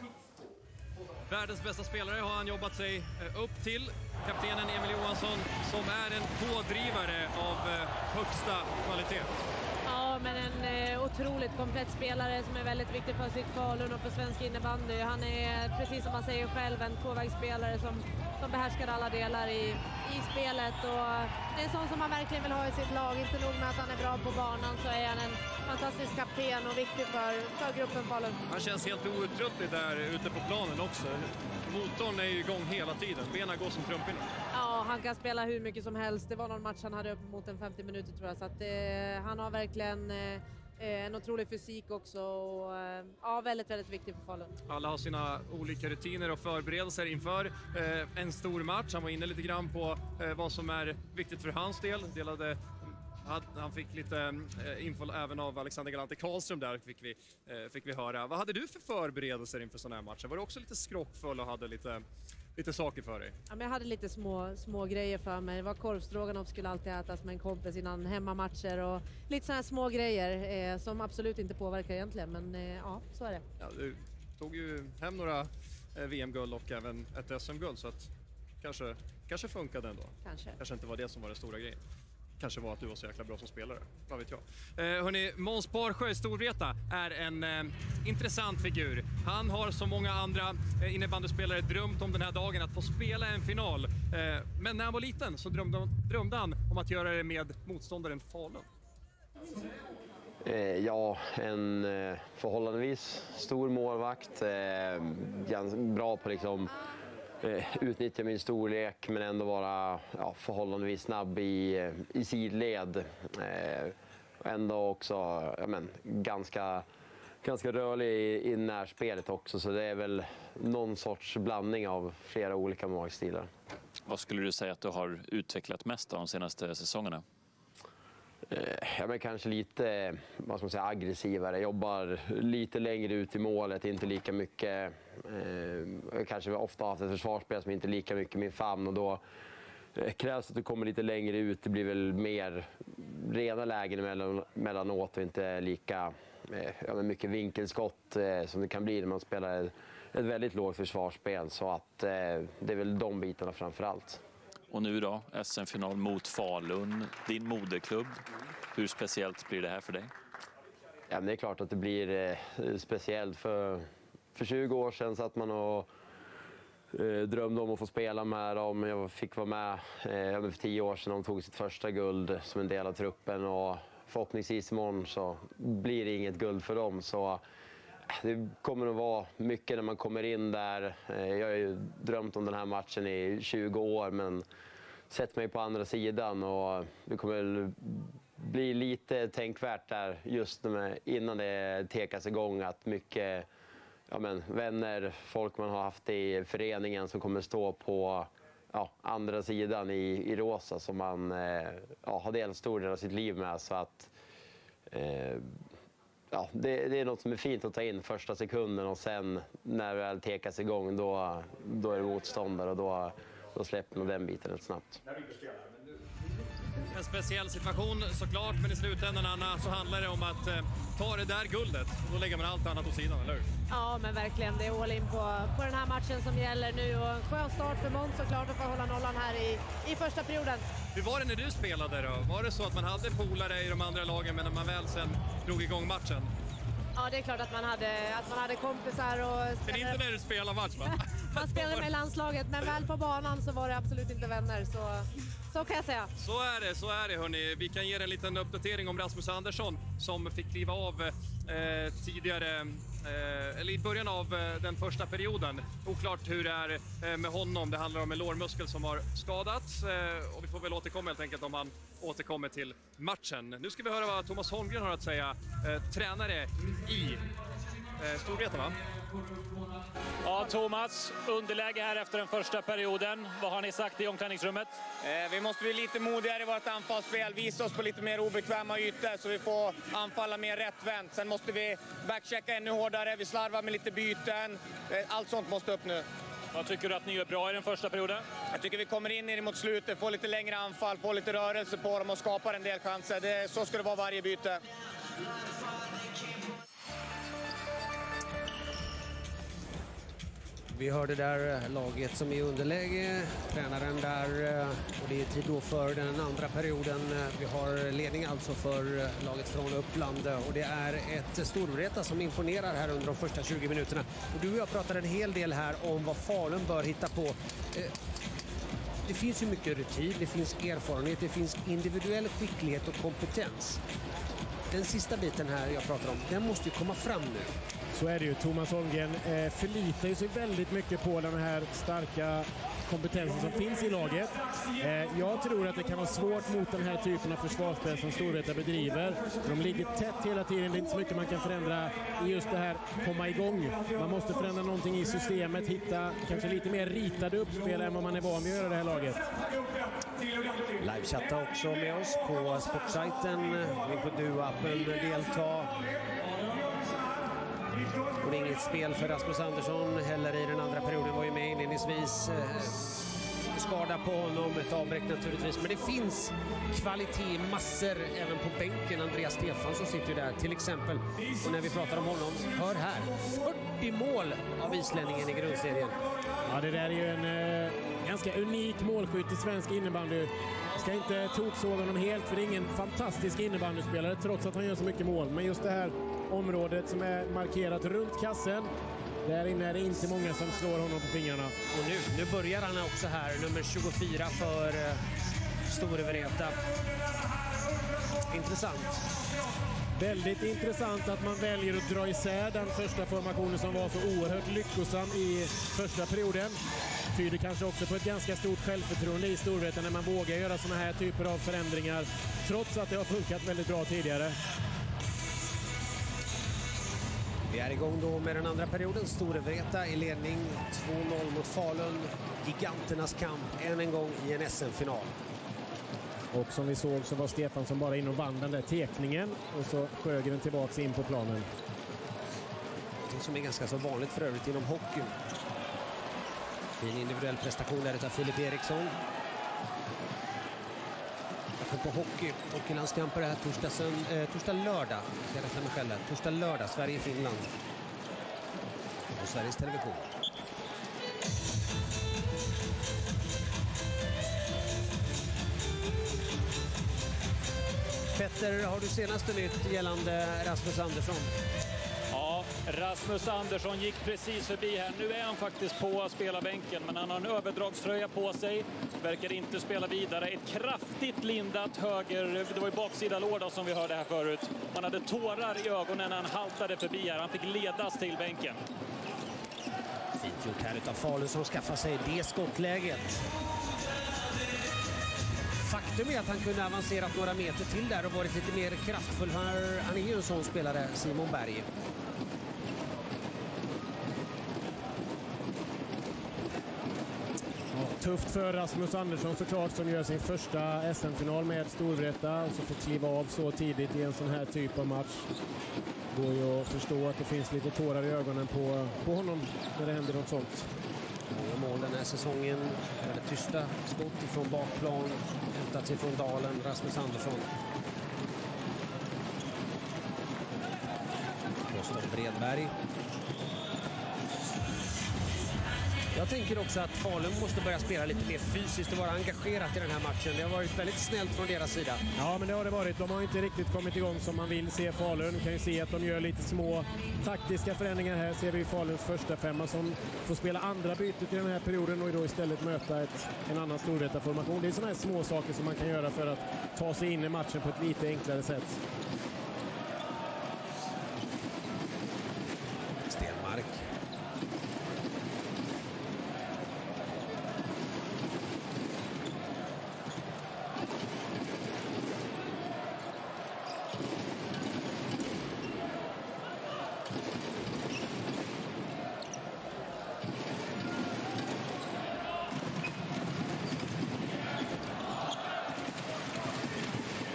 Världens bästa spelare har han jobbat sig eh, upp till. Kaptenen Emil Johansson som är en pådrivare av eh, högsta kvalitet. Men en eh, otroligt komplett spelare som är väldigt viktig för sitt Falun och för svensk innebandy. Han är, precis som han säger själv, en tvåvägsspelare som, som behärskar alla delar i, i spelet. Och det är en sån som man verkligen vill ha i sitt lag. Inte nog med att han är bra på banan så är han en fantastisk kapten och viktig för, för gruppen Falun. Han känns helt outtröttlig där ute på planen också. Motorn är ju igång hela tiden. Benen går som trumpinnar. Ja, han kan spela hur mycket som helst. Det var någon match han hade upp mot en 50 minuter tror jag. Så att, eh, han har verkligen eh, Eh, en otrolig fysik också. Och, eh, ja, väldigt, väldigt viktig för Falun. Alla har sina olika rutiner och förberedelser inför eh, en stor match. Han var inne lite grann på eh, vad som är viktigt för hans del. Delade han- han fick lite eh, info även av Alexander Galante Karlström där fick vi, eh, fick vi höra. Vad hade du för förberedelser inför sådana här matcher? Var du också lite skrockfull och hade lite, lite saker för dig? Ja, men jag hade lite små, små grejer för mig. Det var korvstroganoff skulle alltid ätas med en kompis innan hemmamatcher och lite sådana här små grejer eh, som absolut inte påverkar egentligen. Men eh, ja, så är det. Ja, du tog ju hem några eh, VM-guld och även ett SM-guld så att kanske, kanske funkade ändå. Kanske. Kanske inte var det som var den stora grejen. Kanske var att du var så jäkla bra som spelare. Vad vet jag. Eh, hörni, Måns Barsjö i Storvreta är en eh, intressant figur. Han har som många andra eh, innebandyspelare drömt om den här dagen, att få spela en final. Eh, men när han var liten så drömde, drömde han om att göra det med motståndaren Falun. Eh, ja, en förhållandevis stor målvakt. Bra på liksom utnyttja min storlek men ändå vara ja, förhållandevis snabb i, i sidled. Och ändå också ja, men, ganska ganska rörlig i, i närspelet också. Så det är väl någon sorts blandning av flera olika målstilar. Vad skulle du säga att du har utvecklat mest av de senaste säsongerna? Eh, ja, men kanske lite vad ska man säga, aggressivare. Jobbar lite längre ut i målet, inte lika mycket. Eh, kanske ofta haft ett försvarsspel som inte är lika mycket min famn och då eh, krävs att du kommer lite längre ut. Det blir väl mer rena lägen emellan, emellanåt och inte lika ja, men mycket vinkelskott eh, som det kan bli när man spelar ett, ett väldigt lågt försvarsspel. Så att eh, det är väl de bitarna framför allt. Och nu då, SM-final mot Falun, din moderklubb. Hur speciellt blir det här för dig? Ja, det är klart att det blir eh, speciellt. För, för 20 år sedan satt man och eh, drömde om att få spela med dem. Jag fick vara med eh, för 10 år sedan. De tog sitt första guld som en del av truppen. Och förhoppningsvis imorgon så blir det inget guld för dem. Så eh, det kommer att vara mycket när man kommer in där. Eh, jag har ju drömt om den här matchen i 20 år men sett mig på andra sidan och eh, det kommer att bli lite tänkvärt där just innan det tekas igång att mycket ja men, vänner, folk man har haft i föreningen som kommer stå på ja, andra sidan i, i rosa som man eh, ja, har delat stor del av sitt liv med. Så att, eh, ja, det, det, är något som är fint att ta in första sekunden och sen när det väl tekas igång då, då är det motståndare och då, då släpper man den biten rätt snabbt. En speciell situation såklart, men i slutändan Anna så handlar det om att eh, ta det där guldet. Då lägger man allt annat åt sidan, eller hur? Ja, men verkligen. Det är all in på, på den här matchen som gäller nu och en skön start för Måns såklart att få hålla nollan här i, i första perioden. Hur var det när du spelade då? Var det så att man hade polare i de andra lagen men när man väl sen drog igång matchen? Ja, det är klart att man hade, att man hade kompisar och... Men inte när du spelar match va? man spelade med landslaget, men väl på banan så var det absolut inte vänner. Så, så kan jag säga. Så är det, så är det hörni. Vi kan ge er en liten uppdatering om Rasmus Andersson som fick kliva av eh, tidigare, eh, eller i början av eh, den första perioden. Oklart hur det är eh, med honom. Det handlar om en lårmuskel som har skadats eh, och vi får väl återkomma helt enkelt om han återkommer till matchen. Nu ska vi höra vad Thomas Holmgren har att säga, eh, tränare i eh, Storvreta va? Ja, Thomas, underläge här efter den första perioden. Vad har ni sagt i omklädningsrummet? Eh, vi måste bli lite modigare i vårt anfallsspel, visa oss på lite mer obekväma ytor så vi får anfalla mer rättvänt. Sen måste vi backchecka ännu hårdare, vi slarvar med lite byten. Eh, allt sånt måste upp nu. Vad tycker du att ni gör bra i den första perioden? Jag tycker vi kommer in i det mot slutet, får lite längre anfall, får lite rörelse på dem och skapar en del chanser. Det, så ska det vara varje byte. Vi hörde där eh, laget som är i underläge, tränaren där eh, och det är tid då för den andra perioden. Eh, vi har ledning alltså för laget från Uppland och det är ett Storvreta som imponerar här under de första 20 minuterna. Och du och jag pratade en hel del här om vad Falun bör hitta på. Det finns ju mycket rutin, det finns erfarenhet, det finns individuell skicklighet och kompetens. Den sista biten här jag pratar om, den måste ju komma fram nu. Så är det ju. Thomas Holmgren eh, förlitar sig väldigt mycket på den här starka kompetensen som finns i laget. Eh, jag tror att det kan vara svårt mot den här typen av försvarsspel som Storvreta bedriver. De ligger tätt hela tiden. Det är inte så mycket man kan förändra i just det här komma igång. Man måste förändra någonting i systemet, hitta kanske lite mer ritade uppspel än vad man är van vid att göra det här laget. Livechatta också med oss på sportsajten. Vi på Duo-appen delta. Och det är inget spel för Rasmus Andersson heller i den andra perioden. var ju med inledningsvis. Eh, Skada på honom, ett avbräck naturligtvis. Men det finns kvalitet massor även på bänken. Andreas Stefansson sitter ju där till exempel. Och när vi pratar om honom, hör här. 40 mål av islänningen i grundserien. Ja, det där är ju en eh, ganska unik målskytt i svensk innebandy. Ska inte toksåga honom helt, för det är ingen fantastisk innebandyspelare trots att han gör så mycket mål. Men just det här området som är markerat runt kassen. Där inne är det inte många som slår honom på fingrarna. Och nu, nu börjar han också här, nummer 24 för eh, Store Storvreta. Intressant. Väldigt intressant att man väljer att dra isär den första formationen som var så oerhört lyckosam i första perioden. Tyder kanske också på ett ganska stort självförtroende i Storvreta när man vågar göra sådana här typer av förändringar trots att det har funkat väldigt bra tidigare. Vi är igång då med den andra perioden. Storvreta i ledning 2-0 mot Falun. Giganternas kamp än en gång i en SM-final. Och som vi såg så var Stefansson bara in och vann den där tekningen och så Sjögren tillbaks in på planen. Det som är ganska så vanligt för övrigt inom hockeyn. Fin individuell prestation där utav Filip Eriksson. Jag på hockey. Hockeylandskamper är torsdag, sönd- eh, torsdag lördag. Jag rätta mig själv här. Torsdag lördag, Sverige-Finland. På Sveriges Television. Petter, har du senaste nytt gällande Rasmus Andersson? Ja, Rasmus Andersson gick precis förbi här. Nu är han faktiskt på spelarbänken, men han har en överdragströja på sig. Verkar inte spela vidare. Ett kraftigt lindat höger... Det var ju baksida låda som vi hörde här förut. Man hade tårar i ögonen när han haltade förbi här. Han fick ledas till bänken. Fint gjort här utav Falun som skaffar sig det skottläget. Faktum är att han kunde avancerat några meter till där och varit lite mer kraftfull. Han är- ju en sån spelare, Simon Berg. Tufft för Rasmus Andersson såklart som gör sin första SM-final med Storvreta och så får kliva av så tidigt i en sån här typ av match. Går ju att förstå att det finns lite tårar i ögonen på, på honom när det händer något sånt. Många mål den här säsongen. Väldigt tysta skott ifrån bakplan. Hämtat sig från dalen. Rasmus Andersson. Gustav Bredberg. Jag tänker också att Falun måste börja spela lite mer fysiskt och vara engagerat i den här matchen. Det har varit väldigt snällt från deras sida. Ja, men det har det varit. De har inte riktigt kommit igång som man vill se Falun. Vi kan ju se att de gör lite små taktiska förändringar här. Ser vi Faluns första femma som får spela andra bytet i den här perioden och då istället möta ett, en annan storvetarformation. Det är sådana här små saker som man kan göra för att ta sig in i matchen på ett lite enklare sätt. Stenmark.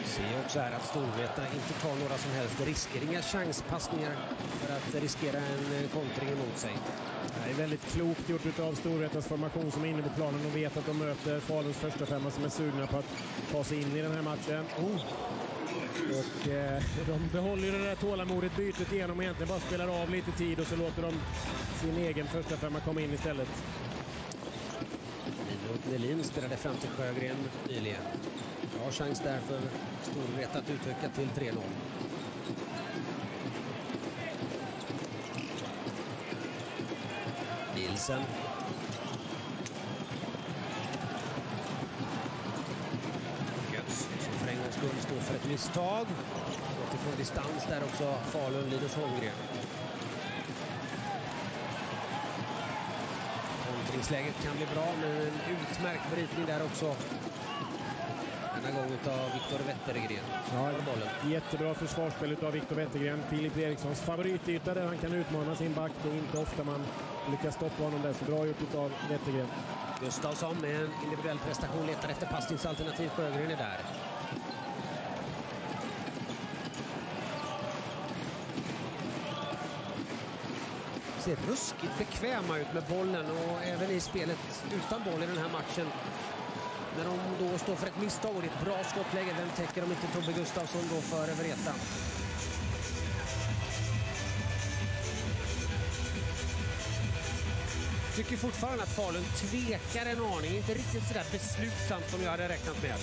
Ser också här att Storvreta inte tar några som helst risker. Inga chanspassningar för att riskera en eh, kontring emot sig. Det är väldigt klokt gjort av Storvretas formation som är inne på planen och vet att de möter Faluns första femma som är sugna på att ta sig in i den här matchen. Oh. Och eh, de behåller det där tålamodet bytet igenom och egentligen bara spelar av lite tid och så låter de sin egen första femma komma in istället. Nelin spelade fram till Sjögren nyligen. Bra chans där för Storvreta att utöka till 3-0. Nielsen. Götz som för en gångs skull står för ett misstag. Gått ifrån distans där också Falun, Linus Holmgren. Kontringsläget kan bli bra, men en utmärkt brytning där också. Gång av Viktor Wettergren. Ja, jättebra försvarsspel av Viktor Wettergren. Filip Erikssons favorityta där han kan utmana sin back. Det är inte ofta man lyckas stoppa honom där, så bra gjort av Wettergren. Gustafsson med en individuell prestation letar efter passningsalternativ. Sjögren är där. Ser ruskigt bekväma ut med bollen och även i spelet utan boll i den här matchen. När de då står för ett misstag och det är ett bra skottläge, vem täcker om inte Tobbe Gustafsson då för Vreta? Tycker fortfarande att Falun tvekar en aning. Inte riktigt sådär beslutsamt som jag hade räknat med.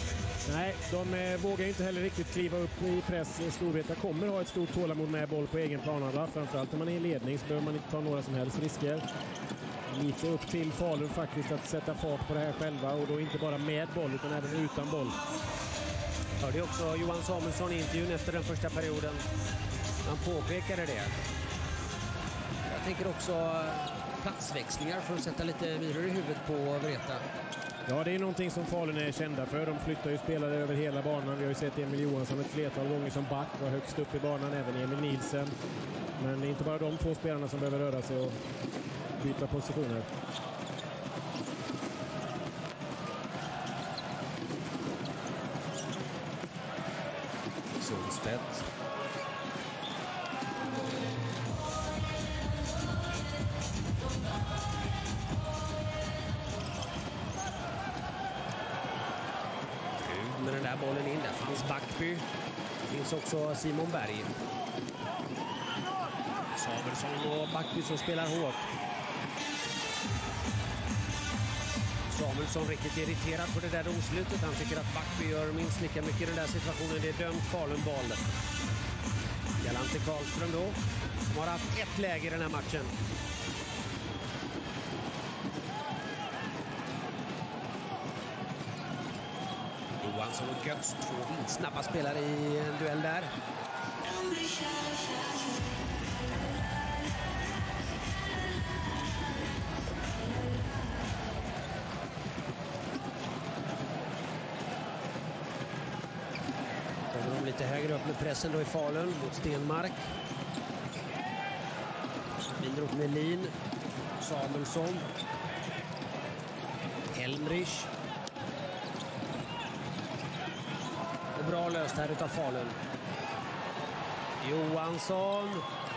Nej, de eh, vågar inte heller riktigt kliva upp i press. Storvreta kommer ha ett stort tålamod med boll på egen planhalva. Framförallt när man är i ledning så behöver man inte ta några som helst risker. Lite upp till Falun faktiskt att sätta fart på det här själva och då inte bara med boll utan även utan boll. Hörde också Johan Samuelsson i intervjun efter den första perioden. Han påpekade det. Jag tänker också eh, platsväxlingar för att sätta lite myror i huvudet på Vreta. Ja, det är någonting som Falun är kända för. De flyttar ju spelare över hela banan. Vi har ju sett Emil Johansson ett flertal gånger som back, var högst upp i banan, även Emil Nielsen. Men det är inte bara de två spelarna som behöver röra sig och byta positioner. Sundstedt. Med den där bollen in. Där finns Backby. Det finns också Simon Berg. Samuelsson och Backby som spelar hårt. Samuelsson riktigt irriterad på det där domslutet. Han tycker att Backby gör minst lika mycket i den där situationen. Det är dömt Falun-boll. Galante Karlström då, som har haft ett läge i den här matchen. Johansson och Götz, två snabba spelare i en duell där. Pressen då i Falun mot Stenmark. Mindre Melin, Samuelsson, Elmrich. Och bra löst här utav Falun. Johansson.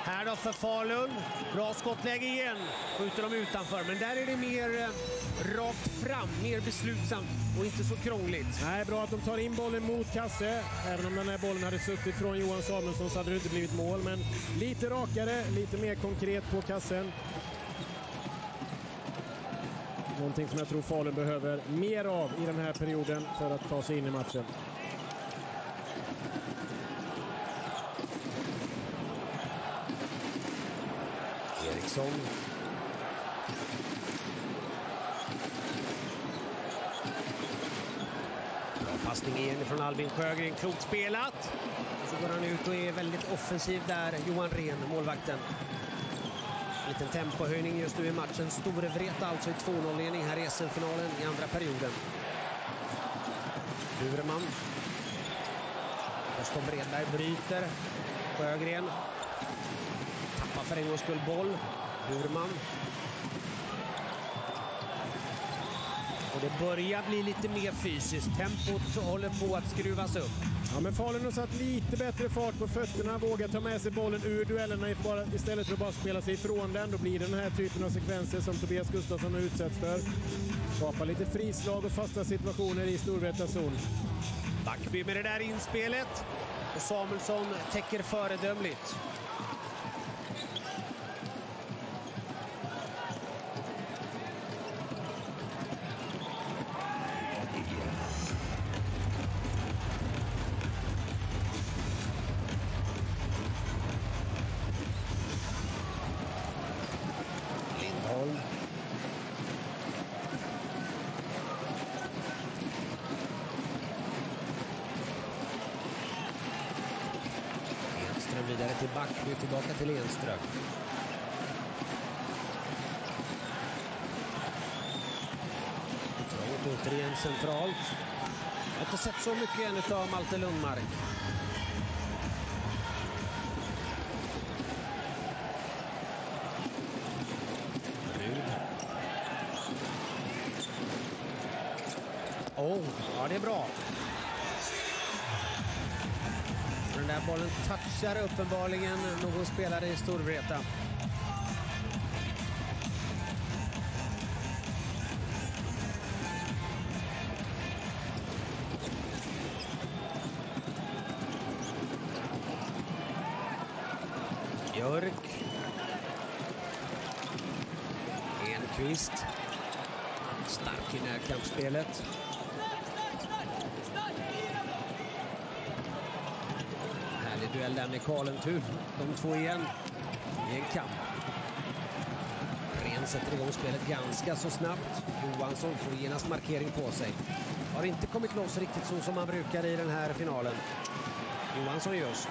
Här då för Falun. Bra skottläge igen. Skjuter de utanför. Men där är det mer eh, rakt fram, mer beslutsamt och inte så krångligt. Nej, bra att de tar in bollen mot kasse. Även om den här bollen hade suttit från Johan Samuelsson så hade det inte blivit mål. Men lite rakare, lite mer konkret på kassen. Någonting som jag tror Falun behöver mer av i den här perioden för att ta sig in i matchen. Eriksson. Bra passning igen från Albin Sjögren. Klokt spelat. Så går han ut och är väldigt offensiv där, Johan Ren, målvakten. Liten tempohöjning just nu i matchen. Storevreta alltså i 2-0-ledning här i SM-finalen i andra perioden. Burman. Först Bredberg bryter. Sjögren tappar för en gångs skull boll. Burman. Och det börjar bli lite mer fysiskt. Tempot håller på att skruvas upp. Ja, men Falun har satt lite bättre fart på fötterna, vågar ta med sig bollen ur duellerna istället för att bara spela sig ifrån den. Då blir det den här typen av sekvenser som Tobias Gustafsson har utsatts för. Skapar lite frislag och fasta situationer i Storvreta zon. Backby med det där inspelet. Och Samuelsson täcker föredömligt. Centralt. Jag har inte sett så mycket än av Malte Lundmark. Oh, ja det är bra. Den där bollen touchar uppenbarligen någon spelare i Storvreta. Närkampsspelet. Härlig duell där med Karlentur. De två igen i en kamp. Ren sätter igång spelet ganska så snabbt. Johansson får genast markering på sig. Har inte kommit loss riktigt så som man brukar i den här finalen. Johansson just.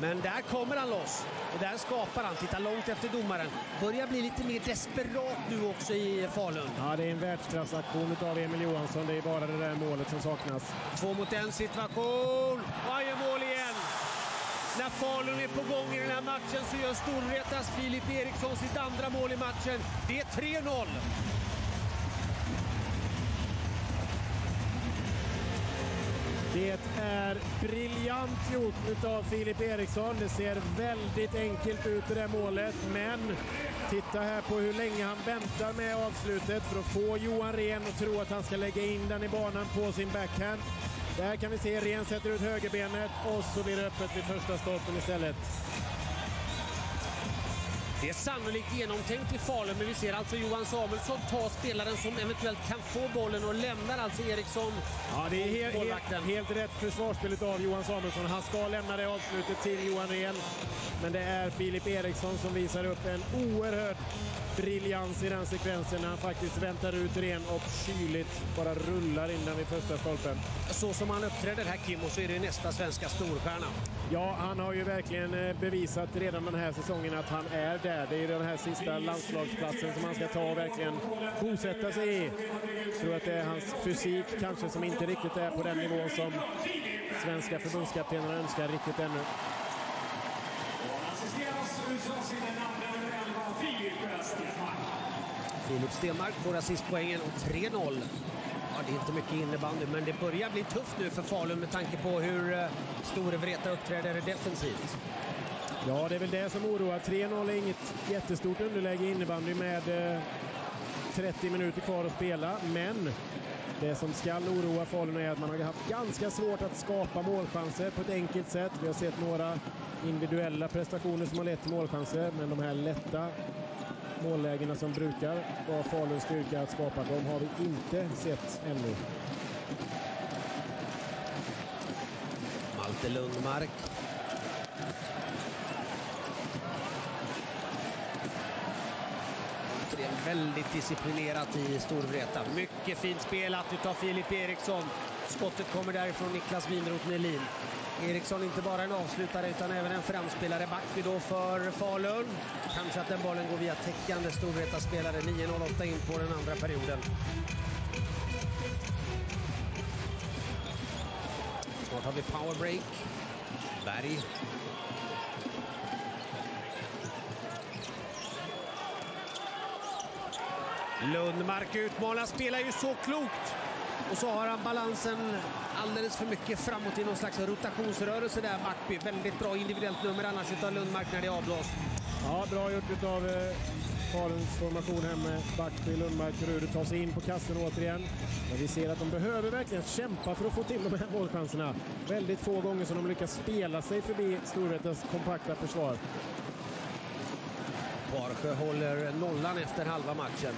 Men där kommer han loss. Och där skapar han. Tittar långt efter domaren. Börjar bli lite mer desperat nu också i Falun. Ja, det är en världsklassaktion av Emil Johansson. Det är bara det där målet som saknas. Två mot en situation. Och han gör mål igen. När Falun är på gång i den här matchen så gör Storvretas Filip Eriksson sitt andra mål i matchen. Det är 3-0. Det är briljant gjort av Filip Eriksson. Det ser väldigt enkelt ut det där målet, men titta här på hur länge han väntar med avslutet för att få Johan Ren att tro att han ska lägga in den i banan på sin backhand. Där kan vi se Ren sätter ut högerbenet och så blir det öppet vid första stolpen istället. Det är sannolikt genomtänkt i Falun, men vi ser alltså Johan Samuelsson ta spelaren som eventuellt kan få bollen och lämnar alltså Eriksson Ja, det är helt, helt, helt rätt försvarsspelet av Johan Samuelsson. Han ska lämna det avslutet till Johan Rehn. Men det är Filip Eriksson som visar upp en oerhörd briljans i den sekvensen när han faktiskt väntar ut Rehn och kyligt bara rullar in den vid första stolpen. Så som han uppträder här Kim, och så är det nästa svenska storstjärna. Ja, han har ju verkligen eh, bevisat redan den här säsongen att han är där. Det är den här sista landslagsplatsen som han ska ta och verkligen bosätta sig i. Jag tror att det är hans fysik kanske som inte riktigt är på den nivån som svenska förbundskaptenen önskar riktigt ännu. Filip Stenmark får assistpoängen och 3-0. Det är inte mycket innebandy, men det börjar bli tufft nu för Falun med tanke på hur eh, Storevreta uppträder defensivt. Ja, det är väl det som oroar. 3-0 är inget jättestort underläge i innebandy med eh, 30 minuter kvar att spela, men det som ska oroa Falun är att man har haft ganska svårt att skapa målchanser på ett enkelt sätt. Vi har sett några individuella prestationer som har lett till målchanser, men de här lätta mållägena som brukar vara Faluns styrka att skapa, de har vi inte sett ännu. Malte Lundmark. Återigen väldigt disciplinerat i Storvreta. Mycket fint spelat utav Filip Eriksson. Skottet kommer därifrån Niklas Winroth Nelin. Eriksson inte bara en avslutare utan även en framspelare. Backby då för Falun. Kanske att den bollen går via täckande Storvreta-spelare. 9.08 in på den andra perioden. Snart har vi powerbreak. Berg. Lundmark utmanar, spelar ju så klokt. Och så har han balansen alldeles för mycket framåt i någon slags rotationsrörelse där, Backby. Väldigt bra individuellt nummer annars utav Lundmark när det är avblåst. Ja, bra gjort av eh, Faluns formation här med Backby, Lundmark, Ruder tar sig in på kassen återigen. Men vi ser att de behöver verkligen kämpa för att få till de här målchanserna. Väldigt få gånger som de lyckas spela sig förbi Storvretas kompakta försvar. Barsjö håller nollan efter halva matchen.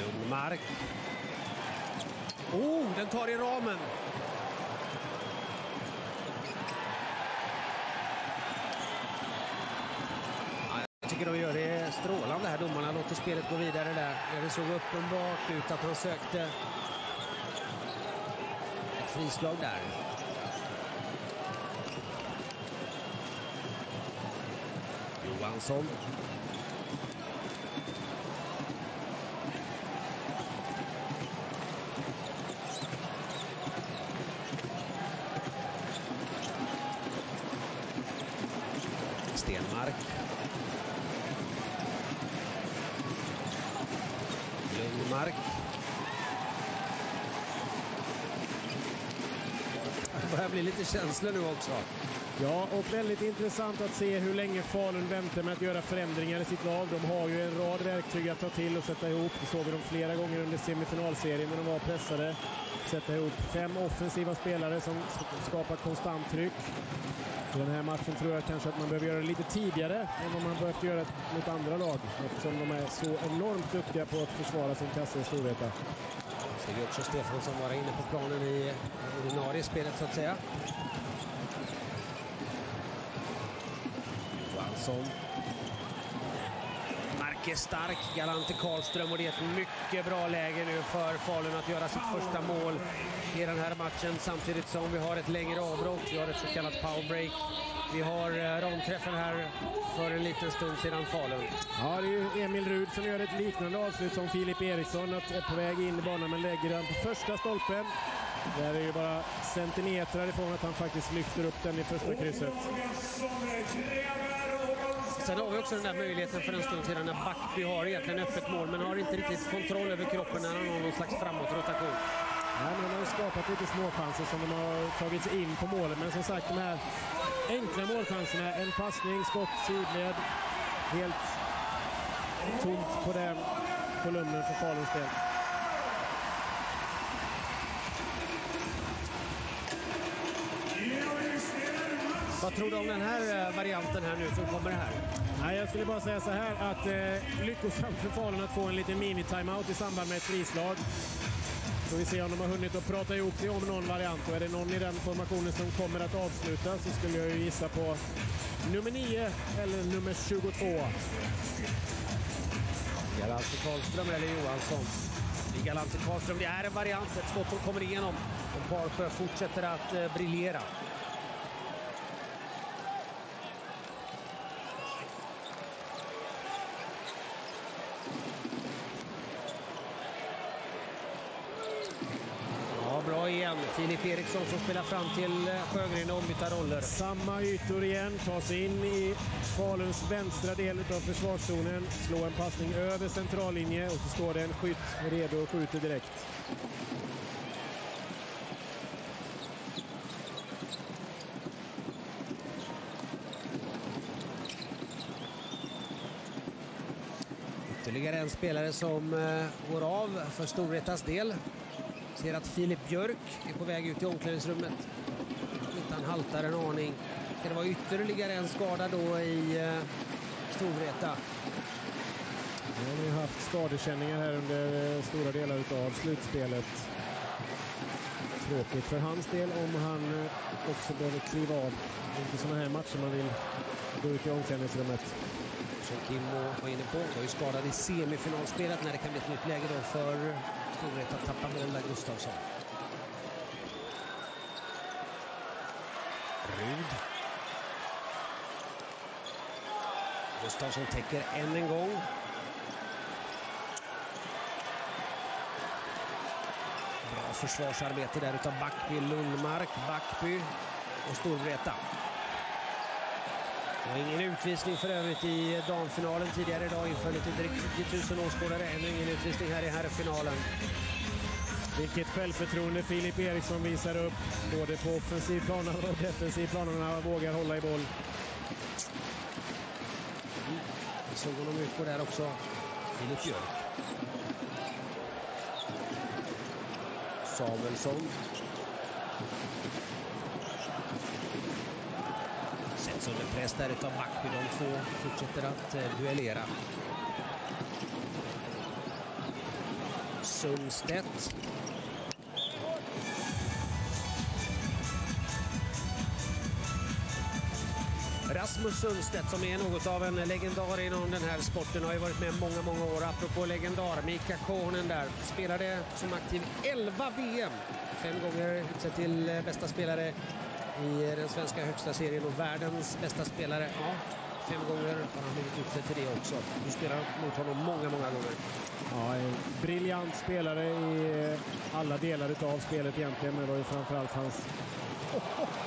Lundmark. Oh, den tar i ramen. Jag tycker de gör det strålande här domarna. Låter spelet gå vidare där. När det såg uppenbart ut att han sökte ett frislag där. Johansson. Stenmark. Lundmark. Det börjar bli lite känslor nu också. Ja, och väldigt intressant att se hur länge Falun väntar med att göra förändringar i sitt lag. De har ju en rad verktyg att ta till och sätta ihop. Det såg vi dem flera gånger under semifinalserien när de var pressade. Sätta ihop fem offensiva spelare som skapar konstant tryck. I den här matchen tror jag kanske att man behöver göra det lite tidigare än vad man behövt göra mot andra lag eftersom de är så enormt duktiga på att försvara sin kasse i Storvreta. Ser också Stefansson vara inne på planen i ordinarie spelet så att säga. Johansson. Marke stark, Galante Karlström och det är ett mycket bra läge nu för Falun att göra sitt första mål i den här matchen samtidigt som vi har ett längre avbrott. Vi har ett så kallat powerbreak. Vi har eh, ramträffen här för en liten stund sedan Falun. Ja, det är ju Emil Rud som gör ett liknande avslut som Filip Eriksson. Att är på väg in i banan men lägger den på första stolpen. Där är ju bara centimeter ifrån att han faktiskt lyfter upp den i första krysset. Sen har vi också den där möjligheten för en stund sedan när Backby har egentligen öppet mål men har inte riktigt kontroll över kroppen när han har någon slags framåtrotation. Nej, men de har ju skapat lite småchanser som de har tagit sig in på målet. Men som sagt, de här enkla målchanserna. En passning, skott, sidled. Helt tomt på den kolumnen för Faluns del. Vad tror du om den här eh, varianten här nu som kommer här? Nej, jag skulle bara säga så här att eh, lyckosamt för Falun att få en liten mini-timeout i samband med ett frislag. Så vi ser om de har hunnit att prata ihop sig om någon variant och är det någon i den formationen som kommer att avsluta så skulle jag ju gissa på nummer 9 eller nummer 22. Galante Karlström eller Johansson? Det är Galante Karlström. Det är en variant, ett skott som kommer igenom. Och Barsjö fortsätter att eh, briljera. Ja, bra igen. Filip Eriksson som spelar fram till eh, Sjögren och ombytta roller. Samma ytor igen, tar sig in i Faluns vänstra del av försvarszonen, slår en passning över centrallinje och så står det en skytt redo och skjuter direkt. Ytterligare en spelare som eh, går av för Storvretas del. Ser att Filip Björk är på väg ut i omklädningsrummet. Han haltar en aning. Ska det vara ytterligare en skada då i eh, Storvreta? Nu har vi haft skadekänningar här under eh, stora delar av slutspelet. Tråkigt för hans del om han eh, också behöver kliva av. Det är inte sådana här matcher man vill gå ut i omklädningsrummet. Som Kim var inne på, var ju skadad i semifinalspelet när det kan bli ett nytt läge då för storhet att tappa boll där Gustafsson. Rud. Gustafsson täcker än en gång. Bra försvarsarbete där utav Backby, Lundmark, Backby och Storvreta. Ingen utvisning för övrigt i damfinalen tidigare idag inför lite drygt 10 000 åskådare. Ännu ingen utvisning här i herrfinalen. Vilket självförtroende Filip Eriksson visar upp, både på offensivplanen och defensivplanen när han vågar hålla i boll. Vi såg honom utgå där också. Filip Björk. Samuelsson. Sätts under press där utav Backby. De två fortsätter att eh, duellera. Sundstedt. Rasmus Sundstedt som är något av en legendar inom den här sporten har ju varit med många, många år. Apropå legendar, Mika Kohonen där. Spelade som aktiv 11 VM. Fem gånger utsedd till eh, bästa spelare i den svenska högsta serien och världens bästa spelare. Ja, fem gånger har han blivit utsedd till det också. Du spelar mot honom många, många gånger. Ja, briljant spelare i alla delar av spelet egentligen, men det var ju framförallt hans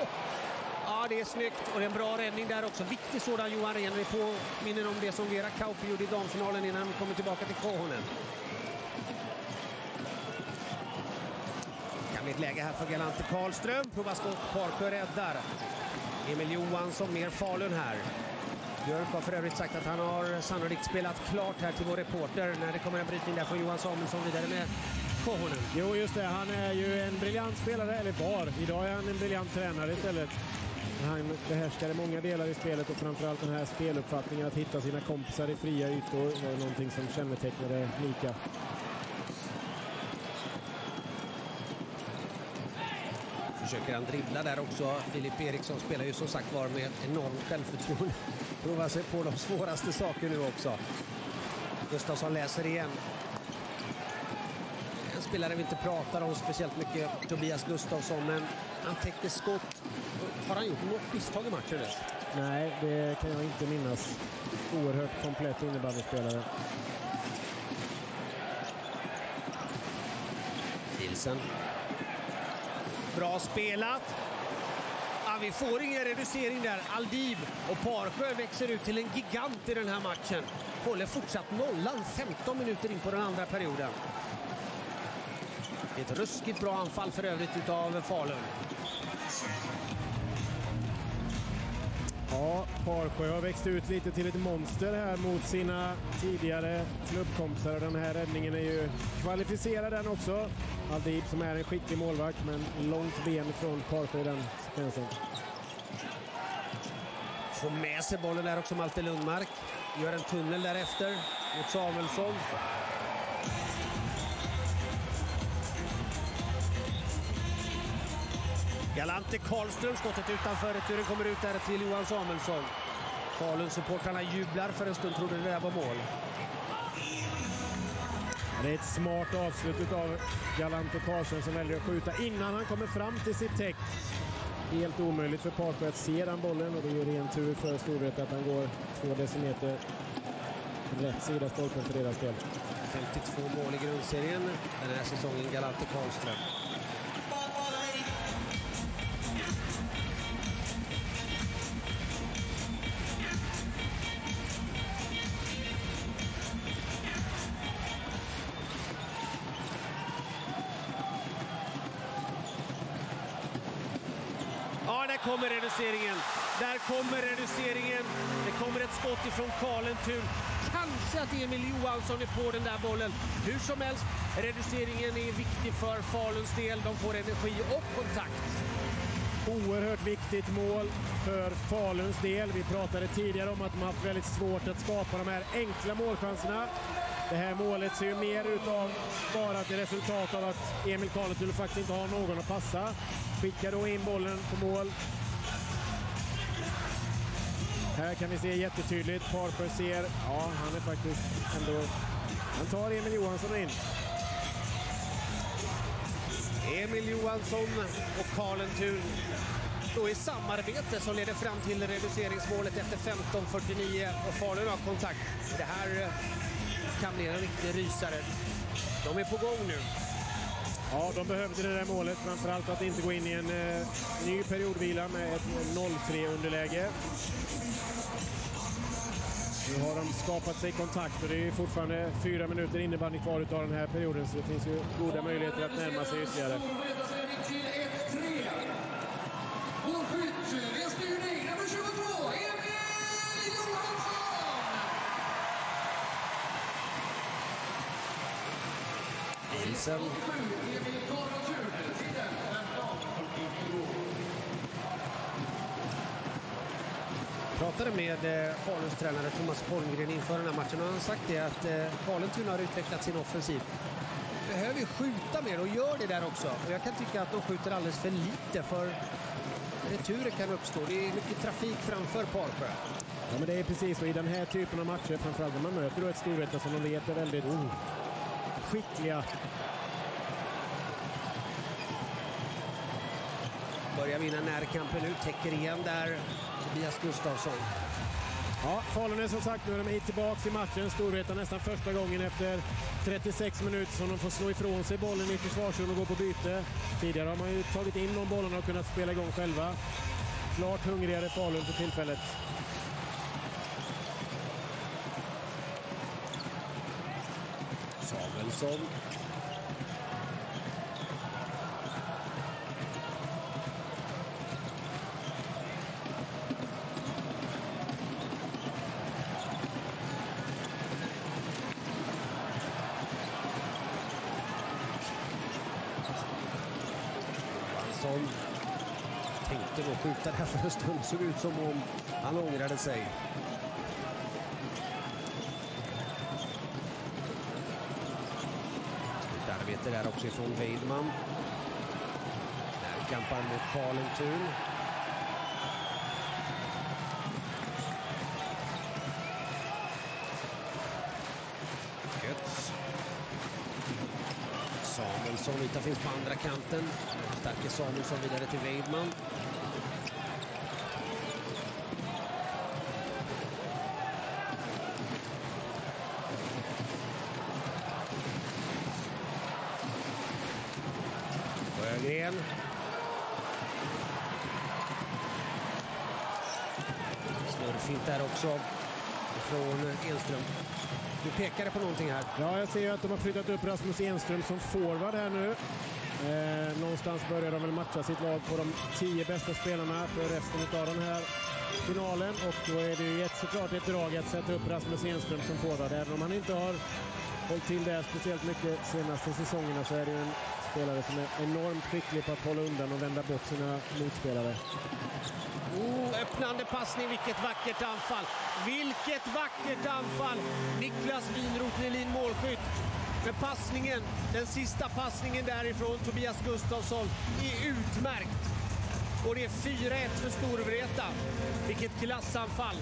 Ja, det är snyggt och det är en bra räddning där också. Viktig sådan Johan Rehn. Vi påminner om det som Vera Kauppi gjorde i damfinalen innan han kommer tillbaka till Kohonen. Kan bli ett läge här för Galante Karlström. Provar skott, Parkö räddar. Emil Johansson, mer Falun här. Björk har för övrigt sagt att han har sannolikt spelat klart här till vår reporter när det kommer en brytning där från Johan Samuelsson vidare med Kohonen. Jo, just det. Han är ju en briljant spelare, eller var. Idag är han en briljant tränare istället. Han behärskade många delar i spelet och framförallt den här speluppfattningen att hitta sina kompisar i fria ytor var någonting som kännetecknade Mika. Försöker han dribbla där också. Filip Eriksson spelar ju som sagt var med enormt självförtroende. Provar sig på de svåraste saker nu också. Gustafsson läser igen. En spelare vi inte pratar om speciellt mycket, Tobias Gustafsson, men han täcker skott. Har han gjort något misstag i matchen nu? Nej, det kan jag inte minnas. Oerhört komplett innebandyspelare. Nilsen. Bra spelat. Ja, vi får ingen reducering där. Aldib och Parsjö växer ut till en gigant i den här matchen. Håller fortsatt nollan 15 minuter in på den andra perioden. Ett ruskigt bra anfall för övrigt utav Falun. Ja, Parsjö har växt ut lite till ett monster här mot sina tidigare klubbkompisar. Den här räddningen är ju kvalificerad den också. Aldib som är en skicklig målvakt, men långt ben från Parsjö i den sekvensen. Får med sig bollen där också Malte Lundmark. Gör en tunnel därefter mot Samuelsson. Galante Karlström, skottet utanför. Returen kommer ut där till Johan Samuelsson. Falun-supportrarna jublar. För en stund trodde det där var mål. Det är ett smart avslut av Galante Karlström som väljer att skjuta innan han kommer fram till sitt täck. Helt omöjligt för Parsjö att se den bollen och det är ju ren tur för Storvreta att han går två decimeter rätt sida stolpen för deras del. 52 mål i grundserien den här säsongen, Galante Karlström. Kommer reduceringen. Där kommer reduceringen. Det kommer ett skott ifrån Karlentun. Kanske att Emil Johansson är på den där bollen. Hur som helst, reduceringen är viktig för Faluns del. De får energi och kontakt. Oerhört viktigt mål för Faluns del. Vi pratade tidigare om att de haft väldigt svårt att skapa de här enkla målchanserna. Det här målet ser ju mer ut av bara ett resultat av att Emil Karlentun faktiskt inte har någon att passa. Skickar då in bollen på mål. Här kan vi se jättetydligt. Parsjö ser, ja han är faktiskt ändå... Han tar Emil Johansson in. Emil Johansson och Karlentun då i samarbete som leder fram till reduceringsmålet efter 15.49 och Falun har kontakt. Det här kan bli en riktig rysare. De är på gång nu. Ja, de behövde det där målet, framförallt att inte gå in i en eh, ny periodvila med ett 0-3 underläge. Nu har de skapat sig kontakt och det är fortfarande fyra minuter innebandy kvar av den här perioden så det finns ju goda möjligheter att närma sig ytterligare. Nielsen. Pratade med eh, Faluns tränare Thomas Holmgren inför den här matchen och han har sagt det att eh, har utvecklat sin offensiv. Behöver skjuta mer och gör det där också. Och jag kan tycka att de skjuter alldeles för lite för returer kan uppstå. Det är mycket trafik framför Parsjö. Ja, men det är precis så i den här typen av matcher, framförallt när man möter ett Storvreta som de vet är väldigt oh, skickliga. Börjar vinna närkampen nu, täcker igen där Tobias Gustafsson. Ja, Falun är som sagt nu är de tillbaka i matchen. Storvreta nästan första gången efter 36 minuter som de får slå ifrån sig bollen i försvarszon och gå på byte. Tidigare har man ju tagit in de bollarna och kunnat spela igång själva. Klart hungrigare Falun för tillfället. Samuelsson. Johansson och skjuta där för en stund. Såg ut som om han ångrade sig. Ett Arbete där också ifrån Weidman. Närkampar mot Karlentun. Götz. Samuelsson, Vita finns på andra kanten. Starke Samuelsson vidare till Weidman. Sjögren. fint där också från Enström. Du pekade på någonting här. Ja, jag ser ju att de har flyttat upp Rasmus Enström som forward här nu. Eh, någonstans börjar de väl matcha sitt lag på de tio bästa spelarna för resten av den här finalen. Och då är det ju ett, såklart ett drag att sätta upp Rasmus Enström som forward. Även om han inte har hållit till det speciellt mycket senaste säsongerna så är det ju en spelare som är enormt skicklig på att hålla undan och vända bort sina motspelare. Oh, öppnande passning, vilket vackert anfall! Vilket vackert anfall! Niklas Winroth Nelin målskytt. Men passningen, den sista passningen därifrån Tobias Gustafsson är utmärkt. Och det är 4-1 för Storvreta. Vilket klassanfall!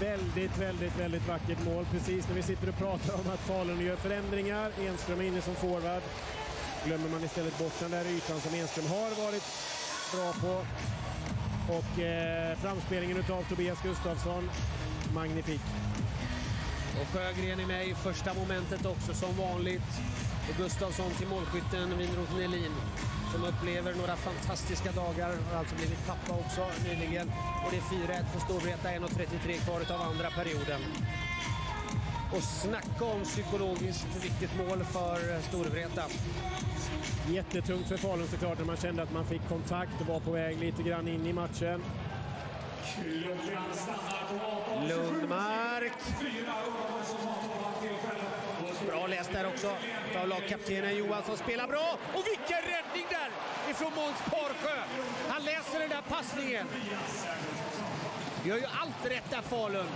Väldigt, väldigt, väldigt vackert mål. Precis när vi sitter och pratar om att Falun gör förändringar. Enström är inne som forward. Glömmer man istället bort den där ytan som Enström har varit bra på. Och eh, framspelningen av Tobias Gustafsson, magnifik. Och Sjögren är med i första momentet också som vanligt. Och Gustafsson till målskytten Winroth Nelin som upplever några fantastiska dagar. Har alltså blivit pappa också nyligen. Och det är 4-1 för Storvreta, 1.33 kvar av andra perioden. Och snacka om psykologiskt viktigt mål för Storvreta. Jättetungt för Falun såklart när man kände att man fick kontakt och var på väg lite grann in i matchen. Lundmark. Bra läst där också av lagkaptenen Johansson. Spelar bra och vilken räddning där ifrån Måns Parsjö. Han läser den där passningen. Gör ju allt rätt där Falun.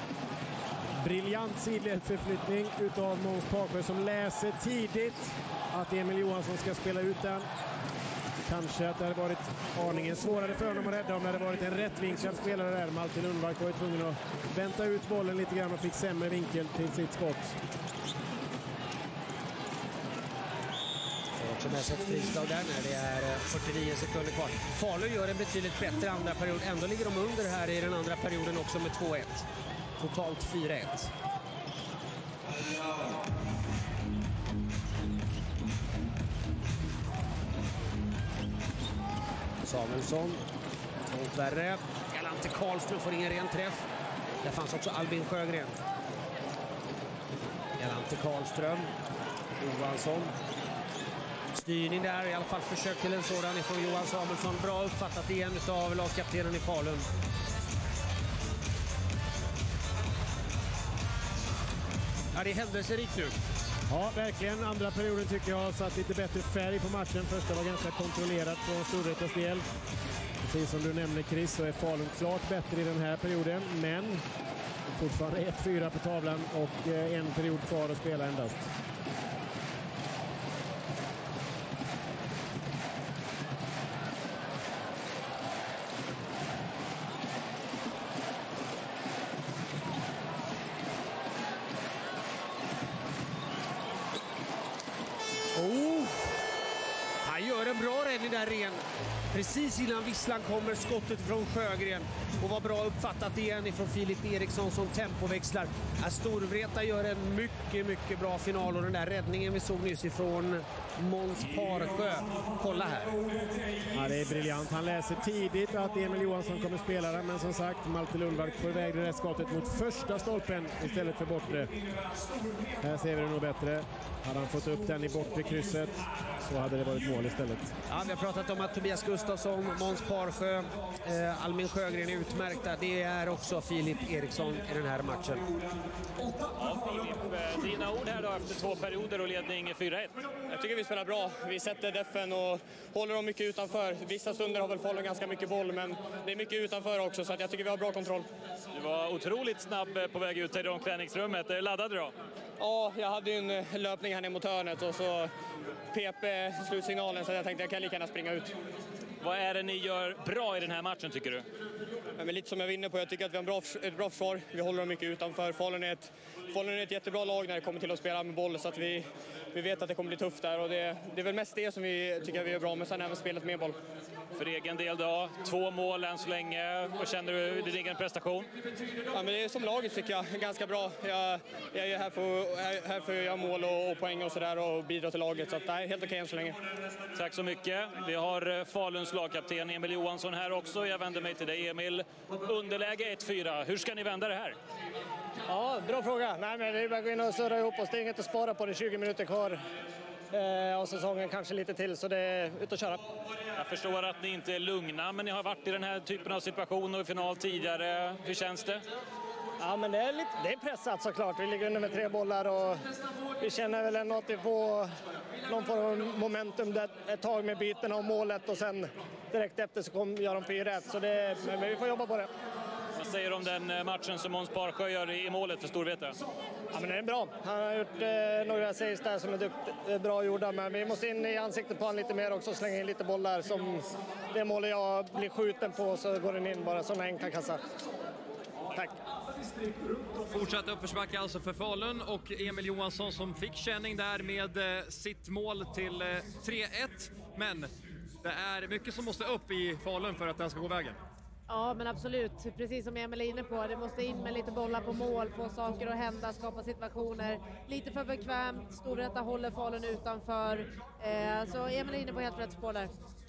Briljant sidledsförflyttning utav Måns Parsjö som läser tidigt att Emil Johansson ska spela ut den. Kanske att det hade varit aningen svårare för honom att rädda om det hade varit en rättvinklad spelare där. Martin Lundmark var ju tvungen att vänta ut bollen lite grann och fick sämre vinkel till sitt skott. Också med sig ett frislag där när det är eh, 49 sekunder kvar. Falun gör en betydligt bättre andra period. Ändå ligger de under här i den andra perioden också med 2-1. Totalt 4-1. Samuelsson. Mot värre. Galante Karlström får ingen ren träff. Där fanns också Albin Sjögren. Galante Karlström. Johansson. Styrning där, i alla fall försök till en sådan ifrån Johan Samuelsson. Bra uppfattat igen av lagkaptenen i Falun. Ja, det är händelserikt nu. Ja, verkligen. Andra perioden tycker jag har satt lite bättre färg på matchen. Första var ganska kontrollerat från Storvretas del. Precis som du nämnde Chris så är Falun klart bättre i den här perioden, men fortfarande 1-4 på tavlan och eh, en period kvar att spela endast. Precis innan visslan kommer skottet från Sjögren. Och vad bra uppfattat igen ifrån Filip Eriksson som tempoväxlar. Storvreta gör en mycket, mycket bra final och den där räddningen vi såg nyss ifrån Måns Parsjö. Kolla här. Ja, det är briljant. Han läser tidigt att Emil Johansson kommer spela den, men som sagt, Malte Lundmark får iväg det där skottet mot första stolpen istället för bortre. Här ser vi det nog bättre. Hade han fått upp den i bortre krysset så hade det varit mål istället. Ja, vi har pratat om att Tobias Gustafsson, Måns Parsjö, eh, Almin Sjögren är utmärkta. Det är också Filip Eriksson i den här matchen. Ja, Filip, eh, dina ord här då efter två perioder och ledning 4-1. Jag tycker vi spelar bra. Vi sätter defen och håller dem mycket utanför. Vissa stunder har väl Falun ganska mycket boll, men det är mycket utanför också, så att jag tycker vi har bra kontroll. Du var otroligt snabb eh, på väg ut till omklädningsrummet. Eh, Laddade du då? Ja, jag hade ju en löpning här ner mot hörnet och så pep slutsignalen, så jag tänkte jag kan lika gärna springa ut. Vad är det ni gör bra i den här matchen tycker du? Ja, Men lite som jag var inne på, jag tycker att vi har en bra, ett bra försvar. Vi håller dem mycket utanför. Falun är, ett, Falun är ett jättebra lag när det kommer till att spela med boll, så att vi, vi vet att det kommer bli tufft där. Och det, det är väl mest det som vi tycker att vi är bra med, sen även spelet med boll. För egen del då, två mål än så länge. Vad känner du din egen prestation? Ja, men det är som laget tycker jag, ganska bra. Jag, jag är här för, här- för att göra mål och, och poäng och sådär och bidra till laget. Så att, nej, helt okej än så länge. Tack så mycket. Vi har eh, Faluns lagkapten Emil Johansson här också. Jag vänder mig till dig Emil. Underläge 1-4. Hur ska ni vända det här? Ja, bra fråga. Nej, men det är bara att gå in och surra ihop oss. Det är inget att spara på. Det är 20 minuter kvar eh, av säsongen, kanske lite till. Så det är ut och köra. Jag förstår att ni inte är lugna, men ni har varit i den här typen av situationer i final tidigare. Hur känns det? Ja, men det är, lite, det är pressat såklart. Vi ligger under med tre bollar och vi känner väl ändå att vi får någon form av momentum där ett tag med bytena och målet och sen direkt efter så kom, gör de 4-1. Så det, men vi får jobba på det. Säger du om den eh, matchen som Måns Barsjö gör i målet för Storvreta? Ja, men det är bra. Han har gjort eh, några saves där som är dukt, eh, bra gjorda, men vi måste in i ansiktet på honom lite mer också och slänga in lite bollar. Som det målet jag blir skjuten på så går den in bara, sådana enkla kassar. Tack. Fortsatt uppförsbacke alltså för Falun och Emil Johansson som fick känning där med eh, sitt mål till eh, 3-1. Men det är mycket som måste upp i Falun för att det här ska gå vägen. Ja, men absolut. Precis som Emil är inne på, det måste in med lite bollar på mål, få saker att hända, skapa situationer. Lite för bekvämt, Storvreta håller Falun utanför. Eh, så Emil är inne på helt rätt spår där.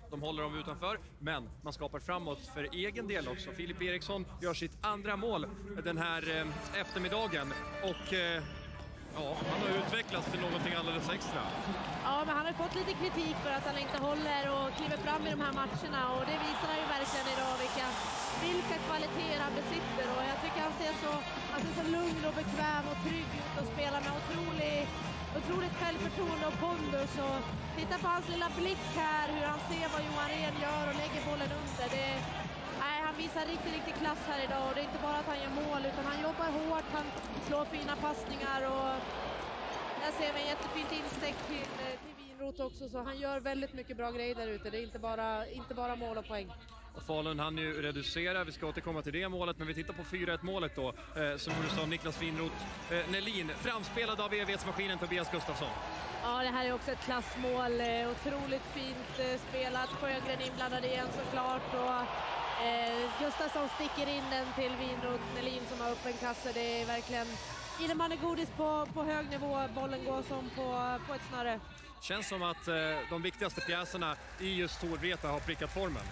De håller dem utanför, men man skapar framåt för egen del också. Filip Eriksson gör sitt andra mål den här eh, eftermiddagen och eh, ja, han har utvecklats till någonting alldeles extra. Ja, men han har fått lite kritik för att han inte håller och kliver fram i de här matcherna och det visar han ju verkligen idag vilka, vilka kvaliteter han besitter och jag tycker han ser så, han ser så lugn och bekväm och trygg ut och spelar med otrolig, otroligt självförtroende och pondus och titta på hans lilla blick här hur han ser vad Johan Rehn gör och lägger bollen under. Det, han visar riktigt, riktigt klass här idag och det är inte bara att han gör mål utan han jobbar hårt, han slår fina passningar och där ser vi en jättefint insteg till, till Vinroth också, så han gör väldigt mycket bra grejer där ute. Det är inte bara, inte bara mål och poäng. Och Falun hann ju reducera, vi ska återkomma till det målet, men vi tittar på 4-1 målet då, eh, som gjordes av Niklas Winroth eh, Nelin, framspelad av evighetsmaskinen Tobias Gustafsson. Ja, det här är också ett klassmål. Eh, Otroligt fint eh, spelat. Sjögren inblandad igen såklart. Och, eh, Gustafsson sticker in den till Winroth Nelin som har öppen kasse. Det är verkligen innebandygodis på, på hög nivå. Bollen går som på, på ett snöre. Känns som att eh, de viktigaste pjäserna i just Storvreta har prickat formen.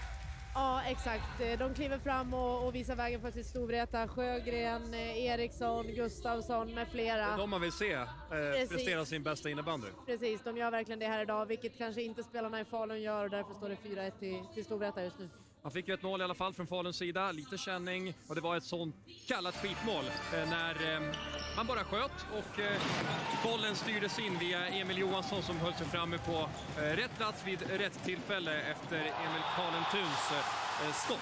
Ja, exakt. Eh, De kliver fram och, och visar vägen för sitt Storvreta. Sjögren, eh, Eriksson, Gustafsson med flera. De man vill se eh, prestera sin bästa innebandy. Precis, de gör verkligen det här idag, vilket kanske inte spelarna i Falun gör och därför står det 4-1 till, till Storvreta just nu. Han fick ju ett mål i alla fall från Faluns sida, lite känning och det var ett sånt kallat skitmål eh, när han man bara sköt och eh, bollen styrdes in via Emil Johansson som höll sig framme på rätt plats vid rätt tillfälle efter Emil Kalentuns stopp. skott.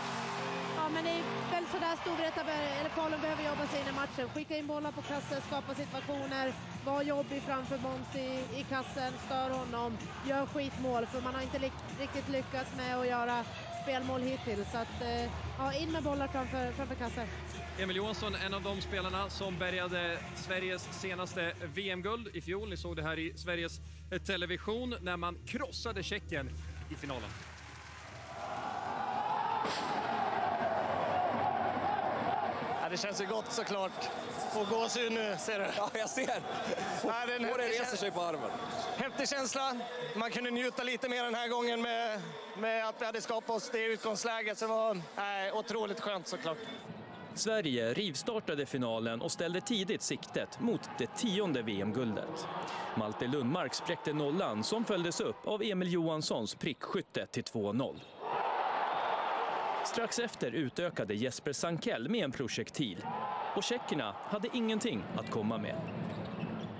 Ja, men det är väl så där Storvreta, eller Falun behöver jobba sig in i matchen. Skicka in bollar på kassen, skapa situationer, var jobbig framför Måns i, i kassen, stör honom, gör skitmål för man har inte riktigt lyckats med att göra spelmål hittills. Så att, eh, ja, in med bollar framför, framför kassen. Emil Johansson, en av de spelarna som bärgade Sveriges senaste VM-guld i fjol. Ni såg det här i Sveriges eh, Television när man krossade Tjeckien i finalen. Ja, det känns ju gott såklart. Få gåshud nu, ser du? Ja, jag ser. Ja, det är en Håret reser sig på armen. Häftig känsla. Man kunde njuta lite mer den här gången med, med att vi hade skapat oss det utgångsläget. Så det var nej, otroligt skönt såklart. Sverige rivstartade finalen och ställde tidigt siktet mot det tionde VM-guldet. Malte Lundmark spräckte nollan som följdes upp av Emil Johanssons prickskytte till 2-0. Strax efter utökade Jesper Sankell med en projektil. Och tjeckerna hade ingenting att komma med.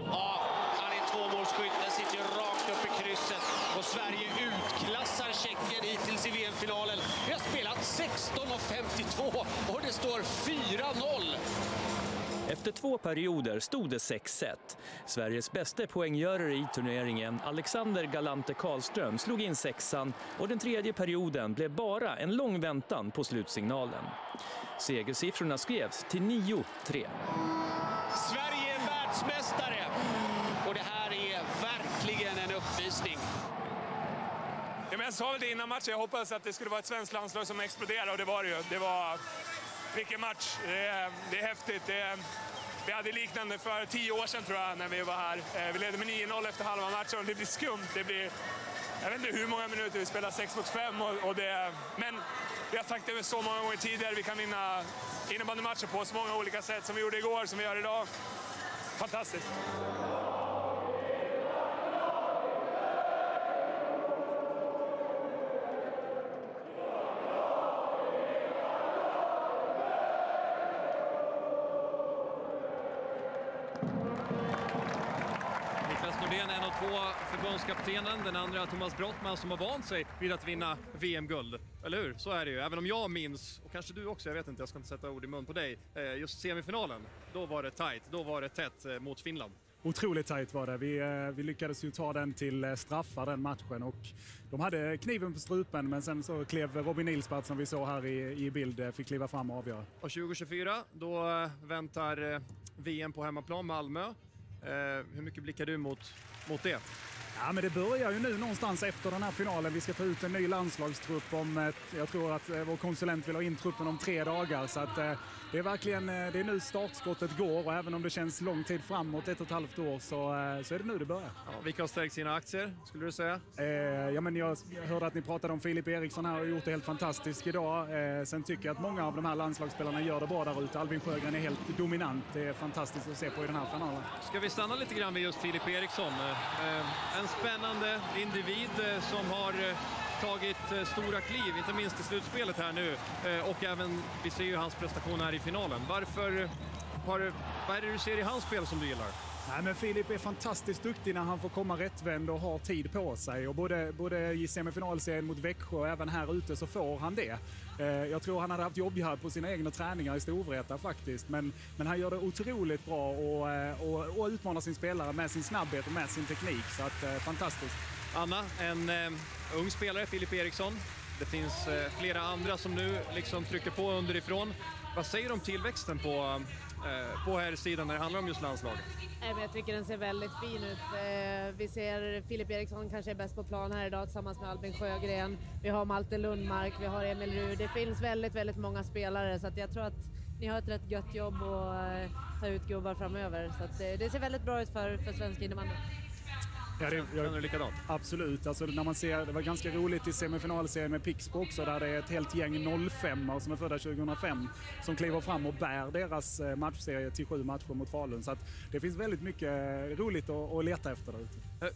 Ja, han är tvåmålsskytt. Den sitter ju rakt upp i krysset. Och Sverige utklassar Tjeckien hittills i VM-finalen. Vi har spelat 16.52 och det står 4-0. Efter två perioder stod det 6-1. Sveriges bästa poänggörare i turneringen, Alexander Galante Karlström, slog in sexan och den tredje perioden blev bara en lång väntan på slutsignalen. Segersiffrorna skrevs till 9-3. Sverige är världsmästare. Och det här är verkligen en uppvisning. Ja, men jag sa väl det innan matchen, jag hoppades att det skulle vara ett svenskt landslag som exploderade och det var det ju. Det var... Vilken match! Det är, det är häftigt. Det är, vi hade liknande för tio år sedan tror jag, när vi var här. Eh, vi ledde med 9-0 efter halva matchen och det blir skumt. Det blir, jag vet inte hur många minuter vi spelar, 6 mot 5. Och, och det, men vi har sagt det så många gånger tidigare, vi kan vinna innebandymatcher på så många olika sätt. Som vi gjorde igår, som vi gör idag. Fantastiskt! Förbundskaptenen. Den andra Thomas Brottman som har vant sig vid att vinna VM-guld. Eller hur? Så är det ju. Även om jag minns, och kanske du också, jag vet inte, jag ska inte sätta ord i mun på dig. eh, Just semifinalen, då var det tight, då var det tätt eh, mot Finland. Otroligt tajt var det. Vi, eh, vi lyckades ju ta den till straffar den matchen och de hade kniven på strupen men sen så klev Robin Nilsbart som vi såg här i, i bild, fick kliva fram och avgöra. Och 2024, då väntar VM på hemmaplan, Malmö. Eh, Hur mycket blickar du mot, mot det? Ja, men det börjar ju nu någonstans efter den här finalen. Vi ska ta ut en ny landslagstrupp om, eh, jag tror att eh, vår konsulent vill ha in truppen om tre dagar. Så att, eh, det är verkligen, eh, det är nu startskottet går och även om det känns lång tid framåt, ett och ett halvt år, så, eh, så är det nu det börjar. Ja, vilka har stärkt sina aktier, skulle du säga? Eh, ja, men jag hörde att ni pratade om Filip Eriksson här och gjort det helt fantastiskt idag. Eh, sen tycker jag att många av de här landslagsspelarna gör det bra där ute. Albin Sjögren är helt dominant. Det är fantastiskt att se på i den här finalen. Ska vi stanna lite grann vid just Filip Eriksson? Eh, En spännande individ eh, som har tagit eh, stora kliv, inte minst i slutspelet här nu. Eh, och även, vi ser ju hans prestation här i finalen. Varför har, vad är det du ser i hans spel som du gillar? Nej, men Filip är fantastiskt duktig när han får komma rättvänd och har tid på sig. Och både, både i semifinalserien mot Växjö och även här ute så får han det. Eh, jag tror han hade haft jobbigare på sina egna träningar i Storvreta faktiskt. Men, men han gör det otroligt bra och, eh, och, och utmanar sin spelare med sin snabbhet och med sin teknik. Så att, eh, fantastiskt. Anna, en eh, ung spelare, Filip Eriksson. Det finns eh, flera andra som nu liksom trycker på underifrån. Vad säger du om tillväxten på, eh, på här sidan när det handlar om just landslaget? Jag tycker den ser väldigt fin ut. Eh, vi ser Filip Eriksson kanske är bäst på plan här idag tillsammans med Albin Sjögren. Vi har Malte Lundmark, vi har Emil Ruud. Det finns väldigt, väldigt många spelare så att jag tror att ni har ett rätt gött jobb att eh, ta ut gubbar framöver. Så att det, det ser väldigt bra ut för, för svensk innebandy. Ja, det, Känner du likadant? Absolut. Alltså, när man ser, det var ganska roligt i semifinalserien med Pixbo också där det är ett helt gäng 05 som är födda 2005 som kliver fram och bär deras eh, matchserie till sju matcher mot Falun. Så det finns väldigt mycket roligt att, att leta efter där ute. Eh,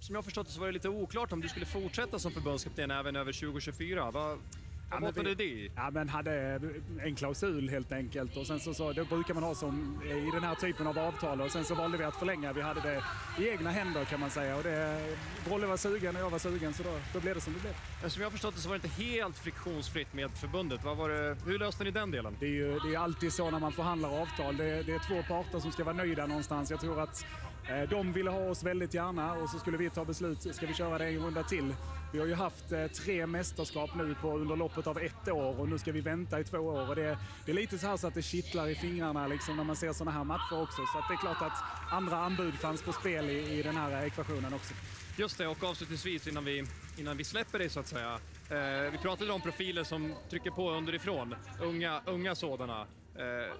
Som jag förstått så var det lite oklart om du skulle fortsätta som förbundskapten även över 2024. Vad, vad men vi- det? Ja, men hade en klausul helt enkelt. Och sen så, så, det brukar man ha som i den här typen av avtal. Och sen så valde vi att förlänga. Vi hade det i egna händer kan man säga. Och det, Brolle var sugen och jag var sugen så då, då blev det som det blev. Men Som jag har förstått det så var det inte helt friktionsfritt med förbundet. Vad var det, hur löste ni den delen? Det är ju det är alltid så när man förhandlar avtal. Det, det är två parter som ska vara nöjda någonstans. Jag tror att eh, de ville ha oss väldigt gärna och så skulle vi ta beslut. Ska vi köra det en runda till? Vi har ju haft eh, tre mästerskap nu på under loppet av ett år och nu ska vi vänta i två år. Och det, det är lite så här så att det kittlar i fingrarna liksom när man ser sådana här matcher också. Så att det är klart att andra anbud fanns på spel i, i den här eh, ekvationen också. Just det, och avslutningsvis innan vi, innan vi släpper dig så att säga. Eh, vi pratade om profiler som trycker på underifrån, unga, unga sådana. Eh,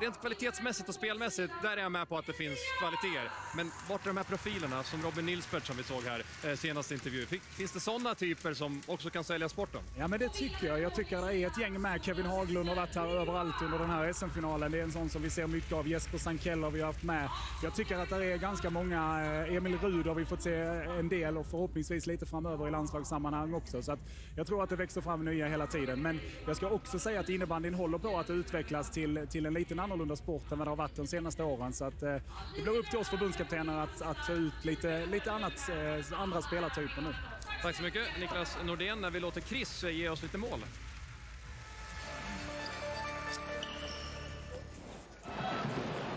rent kvalitetsmässigt och spelmässigt, där är jag med på att det finns kvaliteter. Men vart är de här profilerna, som Robin Nilsberth som vi såg här eh, senaste intervju? Finns det sådana typer som också kan sälja sporten? Ja men det tycker jag. Jag tycker det är ett gäng med. Kevin Haglund har varit här överallt under den här SM-finalen. Det är en sån som vi ser mycket av. Jesper Sankell har vi haft med. Jag tycker att det är ganska många. Eh, Emil Rud har vi fått se en del och förhoppningsvis lite framöver i landslagssammanhang också. Så att jag tror att det växer fram nya hela tiden. Men jag ska också säga att innebandyn håller på att utvecklas till, till en liten annorlunda sport än vad det har varit de senaste åren. Så att eh, det blir upp till oss förbundskaptener att, att ta ut lite, lite annat, eh, andra spelartyper nu. Tack så mycket Niklas Nordén, när vi låter Chris eh, ge oss lite mål.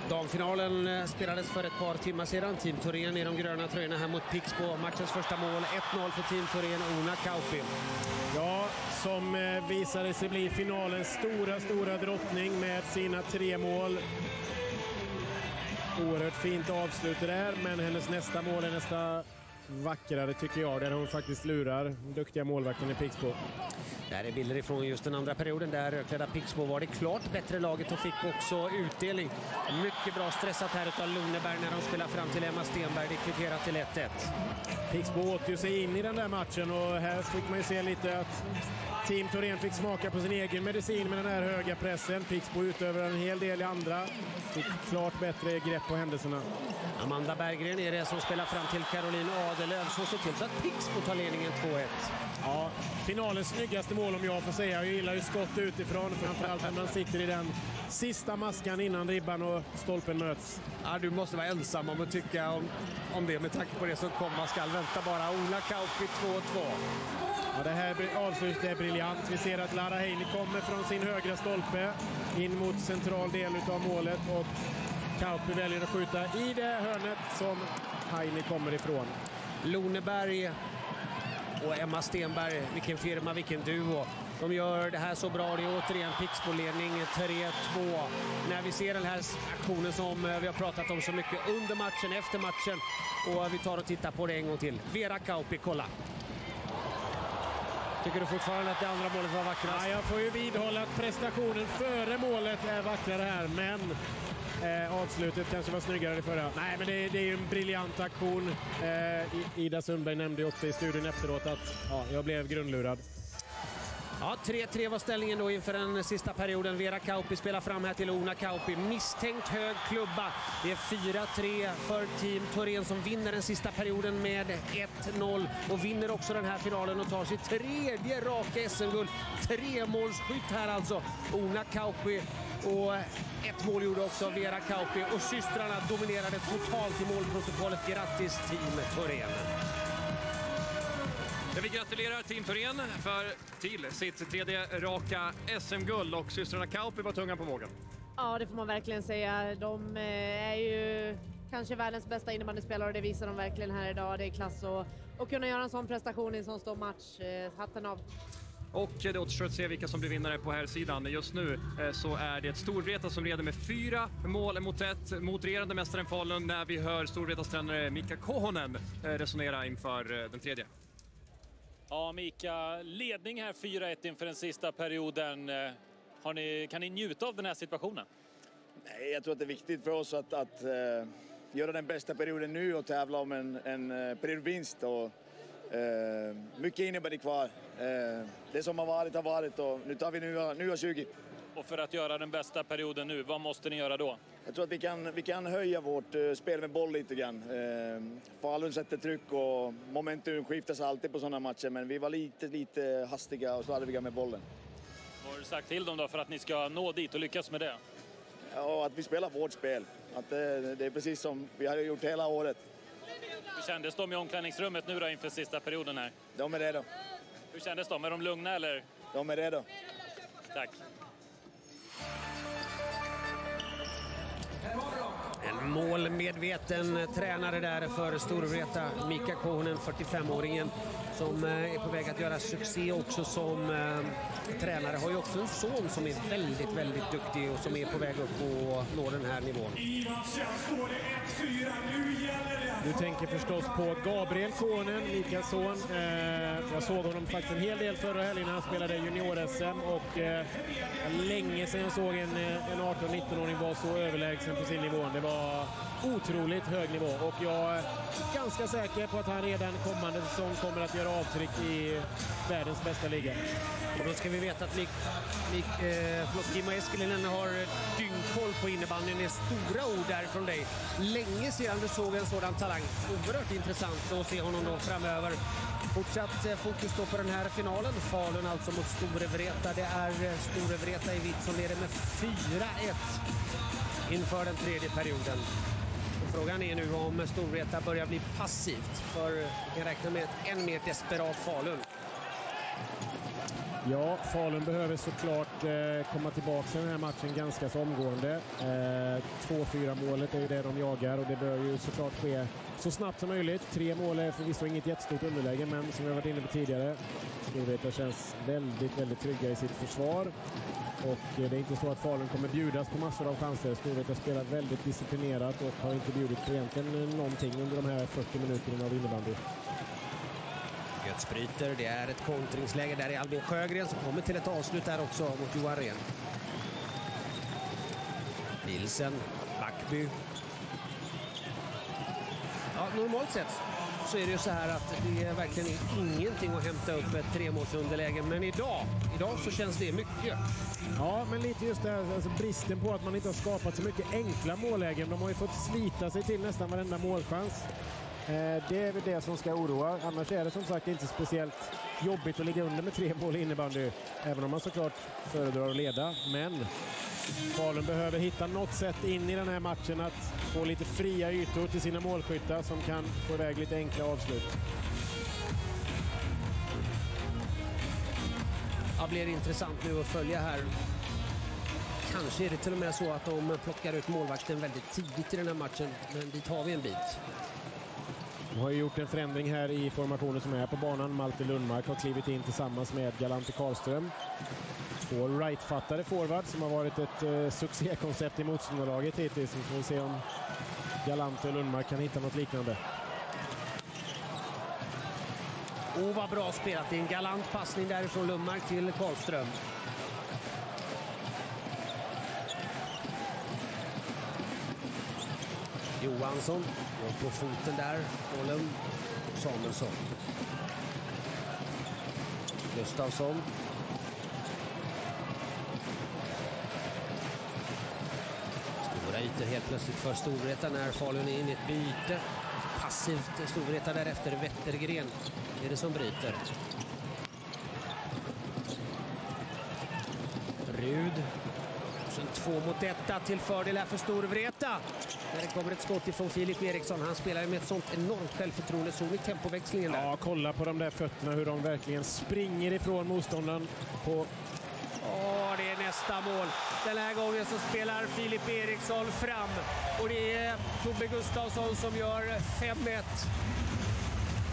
Damfinalen eh, spelades för ett par timmar sedan. Team Thorén i de gröna tröjorna här mot Pixbo. Matchens första mål 1-0 för Team Thorén, Ona Kauppi. Ja, som eh, visade sig bli finalens stora, stora drottning med sina tre mål. Oerhört fint avslut det där, men hennes nästa mål hennes nästa vackrare tycker jag, där hon faktiskt lurar duktiga målvakten i Pixbo. Där är bilder ifrån just den andra perioden där rödklädda Pixbo var det klart bättre laget och fick också utdelning. Mycket bra stressat här utav Lugneberg när de spelar fram till Emma Stenberg. Det kvitterar till 1-1. Pixbo åt ju sig in i den där matchen och här fick man ju se lite att Team Thorén fick smaka på sin egen medicin med den här höga pressen. Pixbo utöver en hel del i andra. Fick klart bättre grepp på händelserna. Amanda Berggren är det som spelar fram till Caroline Adelöv som ser till så att Pixbo tar ledningen 2-1. Ja, finalens snyggaste mål om jag får säga. Jag gillar ju skott utifrån, framförallt om man sitter i den sista maskan innan ribban och stolpen möts. Ja, du måste vara ensam om att tycka om, om det med tanke på det som komma skall. Vänta bara, Ola Kauppi 2-2. Ja, det här avslutet är briljant. Vi ser att Lara Heini kommer från sin högra stolpe in mot central del av målet och Kauppi väljer att skjuta i det hörnet som Heini kommer ifrån. Loneberg och Emma Stenberg, vilken firma, vilken duo. De gör det här så bra. Det är återigen Pixbo-ledning 3-2. När vi ser den här aktionen som eh, vi har pratat om så mycket under matchen, efter matchen. Och vi tar och tittar på det en gång till. Vera Kauppi, kolla. Tycker du fortfarande att det andra målet var vackrast? Ja, jag får ju vidhålla att prestationen före målet är vackrare här, men eh, avslutet kanske var snyggare det förra. Nej, men det, det är ju en briljant aktion. Eh, Ida Sundberg nämnde ju också i studion efteråt att ja, jag blev grundlurad. Ja, 3-3 var ställningen då inför den sista perioden. Vera Kauppi spelar fram här till Ona Kauppi. Misstänkt hög klubba. Det är 4-3 för Team Torén som vinner den sista perioden med 1-0 och vinner också den här finalen och tar sitt tredje raka SM-guld. Tremålsskytt här alltså. Ona Kauppi och ett mål gjorde också Vera Kauppi och systrarna dominerade totalt i målprotokollet. Grattis Team Torén! Vi gratulerar Team Thorén för till sitt tredje raka SM-guld och systrarna Kauppi var tunga på vågen. Ja, det får man verkligen säga. De eh, är ju kanske världens bästa innebandyspelare och det visar de verkligen här idag. Det är klass och, och kunna göra en sån prestation i en sån stor match. Eh, hatten av. Och det återstår att se vilka som blir vinnare på här sidan. Just nu eh, så är det Storvreta som leder med fyra mål mot ett mot regerande mästaren Falun när vi hör Storvretas tränare Mika Kohonen resonera inför den tredje. Ja, Mika, ledning här 4-1 inför den sista perioden. Eh, har ni, kan ni njuta av den här situationen? Nej, jag tror att det är viktigt för oss att, att uh, göra den bästa perioden nu och tävla om en, en uh, periodvinst. Och, uh, mycket innebandy kvar. Det som har varit har varit och nu tar vi nya, nya 20. Och för att göra den bästa perioden nu, vad måste ni göra då? Jag tror att vi kan, vi kan höja vårt uh, spel med boll lite grann. Uh, Falun sätter tryck och momentum skiftas alltid på sådana matcher men vi var lite, lite hastiga och slarviga med bollen. Vad har du sagt till dem då för att ni ska nå dit och lyckas med det? Ja, att vi spelar vårt spel. Att det, det är precis som vi har gjort hela året. Hur kändes de i omklädningsrummet nu då inför sista perioden här? De är redo. Hur kändes de? Är de lugna eller? De är redo. Tack. En målmedveten tränare där för Storvreta, Mika Kohonen, 45-åringen som eh, är på väg att göra succé också som eh, tränare. Har ju också en son som är väldigt, väldigt duktig och som är på väg upp och nå den här nivån. Du tänker förstås på Gabriel Kohonen, Mikas son. Eh, jag såg honom faktiskt en hel del förra helgen när han spelade junior-SM och eh, länge sedan jag såg en, eh, en 18-19-åring vara så överlägsen på sin nivå. Det var otroligt hög nivå och jag är ganska säker på att han redan kommande säsong kommer att göra avtryck i världens bästa liga. Och då ska vi veta att Mik, Mik, eh, förlåt, Kimmo Eskelinen har dyngkoll på innebandyn. Det är stora ord där från dig. Länge sedan du såg en sådan talang. Oerhört intressant att se honom då framöver. Fortsatt eh, fokus då på den här finalen. Falun alltså mot Storevreta. Det är eh, Storevreta i vitt som leder med 4-1 inför den tredje perioden. Och frågan är nu om Storvreta börjar bli passivt. För vi kan räkna med ett än mer desperat Falun. Ja, Falun behöver såklart eh, komma tillbaka i den här matchen ganska så omgående. Eh, 2-4 målet är ju det de jagar och det bör ju såklart ske så snabbt som möjligt. Tre mål är förvisso inget jättestort underläge, men som vi varit inne på tidigare, Storvreta känns väldigt, väldigt trygga i sitt försvar. Och eh, det är inte så att Falun kommer bjudas på massor av chanser. Storvreta spelar väldigt disciplinerat och har inte bjudit på egentligen eh, någonting under de här 40 minuterna av innebandy. Götz bryter. Det är ett kontringsläge. Där är Albin Sjögren som kommer till ett avslut där också mot Johan Rehn. Nilsen, Backby. Ja, normalt sett så är det ju så här att det är verkligen ingenting att hämta upp ett tremålsunderläge. Men idag, idag så känns det mycket. Ja, men lite just det här, alltså bristen på att man inte har skapat så mycket enkla mållägen. De har ju fått slita sig till nästan varenda målchans. Eh, det är väl det som ska oroa. Annars är det som sagt inte speciellt jobbigt att ligga under med tre mål i innebandy. Även om man såklart föredrar att leda. Men Falun behöver hitta något sätt in i den här matchen att få lite fria ytor till sina målskyttar som kan få iväg lite enkla avslut. Ja, blir det intressant nu att följa här. Kanske är det till och med så att de plockar ut målvakten väldigt tidigt i den här matchen. Men dit har vi en bit. De har gjort en förändring här i formationen som är på banan. Malte Lundmark har klivit in tillsammans med Galante Karlström. Två rightfattade forward som har varit ett eh, succékoncept i motståndarlaget hittills. Vi får se om Galante och Lundmark kan hitta något liknande. Åh, vad bra spelat. Det är en galant passning därifrån Lundmark till Karlström. Johansson går på foten där. Bollen Samuelsson. Gustafsson. Byter ytor helt plötsligt för Storvreta när Falun är inne i ett byte. Passivt Storvreta därefter. Wettergren är det som bryter. Rud. Sen två mot etta till fördel här för Storvreta. När det kommer ett skott ifrån Filip Eriksson. Han spelar med ett sånt enormt självförtroende. Såg ni tempoväxlingen där? Ja, kolla på de där fötterna, hur de verkligen springer ifrån motståndaren på Åh, det är nästa mål. Den här gången så spelar Filip Eriksson fram. Och det är Tobbe Gustafsson som gör 5-1.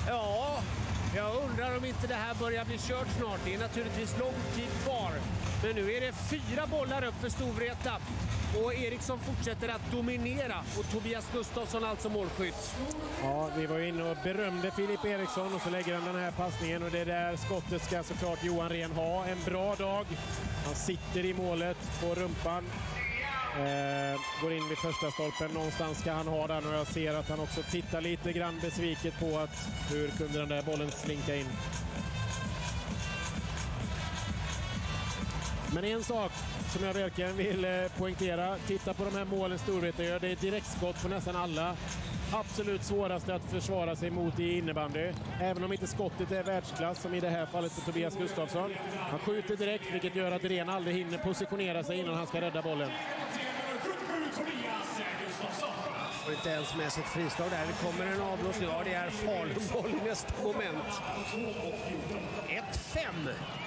Ja, jag undrar om inte det här börjar bli kört snart. Det är naturligtvis lång tid kvar. Men nu är det fyra bollar upp för Storvreta. Och Eriksson fortsätter att dominera. Och Tobias Gustafsson alltså målskytt. Ja, vi var inne och berömde Filip Eriksson och så lägger han den här passningen och det där skottet ska såklart Johan Ren ha. En bra dag. Han sitter i målet på rumpan. Eh, går in vid första stolpen. Någonstans ska han ha den och jag ser att han också tittar lite grann besviket på att hur kunde den där bollen slinka in. Men en sak som jag verkligen vill eh, poängtera. Titta på de här målen Storvreta gör. Det är direktskott på nästan alla. Absolut svåraste att försvara sig mot i innebandy. Även om inte skottet är världsklass, som i det här fallet för Tobias Gustafsson. Han skjuter direkt, vilket gör att Irene aldrig hinner positionera sig innan han ska rädda bollen. Får inte ens med sig ett frislag där. Det kommer en avblåsning. Ja, det är Falun-boll i nästa moment. 1-5.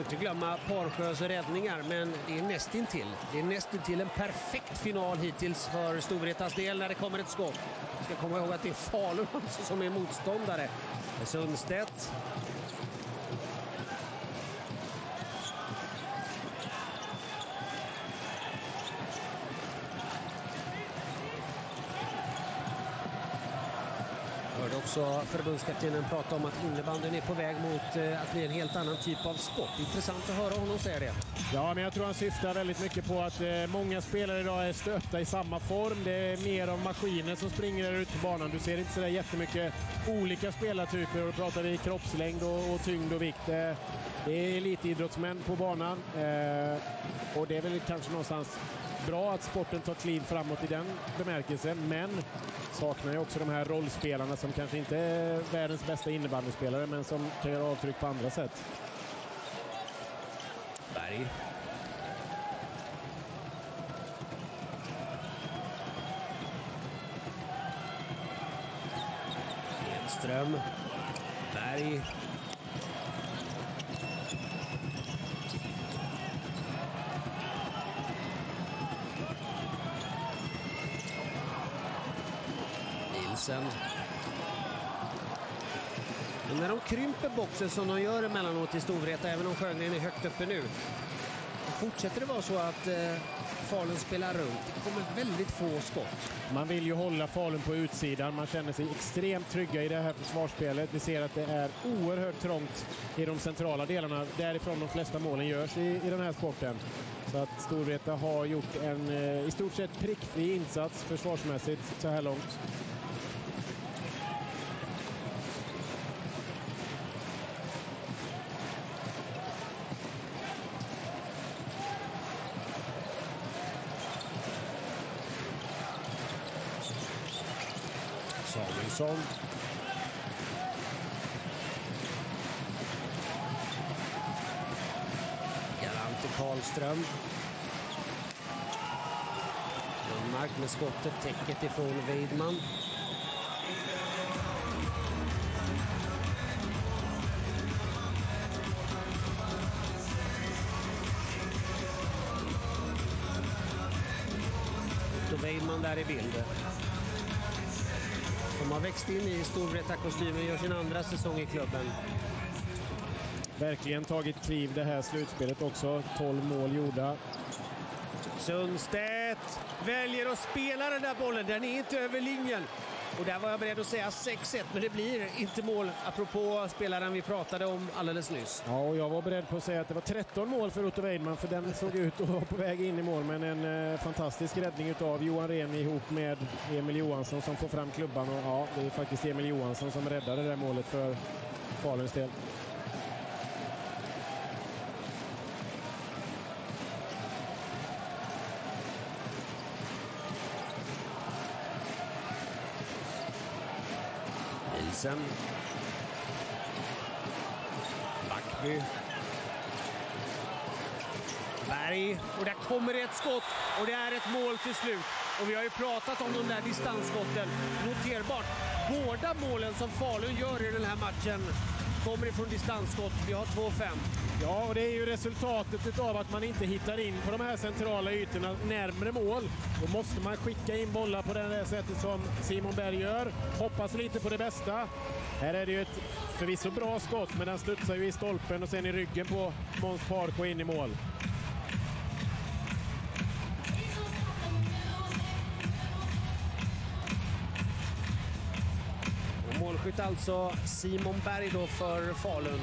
Får inte glömma Parsjös räddningar, men det är nästintill. Det är nästintill en perfekt final hittills för Storvretas del när det kommer ett skott. Vi ska komma ihåg att det är Falun som är motståndare. Sundstedt. Också förbundskaptenen prata om att innebandyn är på väg mot eh, att bli en helt annan typ av sport. Intressant att höra honom säga det. Ja, men jag tror han syftar väldigt mycket på att eh, många spelare idag är stöpta i samma form. Det är mer av maskiner som springer där ute på banan. Du ser inte sådär jättemycket olika spelartyper. Då pratar vi kroppslängd och, och tyngd och vikt. Eh, det är elitidrottsmän på banan och det är väl kanske någonstans bra att sporten tar kliv framåt i den bemärkelsen, men saknar ju också de här rollspelarna som kanske inte är världens bästa innebandyspelare, men som kan göra avtryck på andra sätt. Berg. Edström. Berg. Nilsen. Men när de krymper boxen som de gör emellanåt i Storvreta, även om Sjögren är högt uppe nu, fortsätter det vara så att eh, Falun spelar runt. Det kommer väldigt få skott. Man vill ju hålla Falun på utsidan. Man känner sig extremt trygga i det här försvarsspelet. Vi ser att det är oerhört trångt i de centrala delarna. Därifrån de flesta målen görs i, i den här sporten. Så att Storvreta har gjort en eh, i stort sett prickfri insats försvarsmässigt så här långt. Samuelsson. Galante Karlström. Lundmark med skottet, täcket ifrån Weidman. Då Weidman där i bild. De har växt in i Storvreta-kostymen, gör sin andra säsong i klubben. Verkligen tagit kliv det här slutspelet också. 12 mål gjorda. Sundstedt väljer att spela den där bollen. Den är inte över linjen. Och där var jag beredd att säga 6-1, men det blir inte mål, apropå spelaren vi pratade om alldeles nyss. Ja, och jag var beredd på att säga att det var 13 mål för Otto Weidman, för den såg ut att vara på väg in i mål. Men en eh, fantastisk räddning av Johan Rehn ihop med Emil Johansson som får fram klubban. Och, ja, det är faktiskt Emil Johansson som räddade det där målet för Faluns del. Nielsen. Backby. Berg. Och där kommer det ett skott och det är ett mål till slut. Och vi har ju pratat om de där distansskotten. Noterbart. Båda målen som Falun gör i den här matchen kommer ifrån distansskott. Vi har 2-5. Ja, och det är ju resultatet av att man inte hittar in på de här centrala ytorna närmre mål. Då måste man skicka in bollar på det där sättet som Simon Berg gör. Hoppas lite på det bästa. Här är det ju ett förvisso bra skott, men den studsar ju i stolpen och sen i ryggen på Måns Park och in i mål. Och målskytt alltså Simon Berg då för Falun.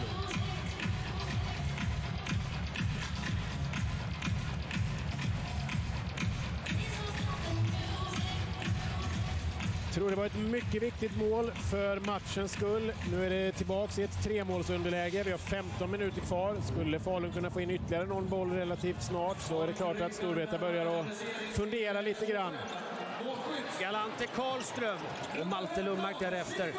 Tror det var ett mycket viktigt mål för matchens skull. Nu är det tillbaka i ett tremålsunderläge. Vi har 15 minuter kvar. Skulle Falun kunna få in ytterligare någon boll relativt snart så är det klart att Storvreta börjar att fundera lite grann. Galante Karlström och Malte Lundmark därefter.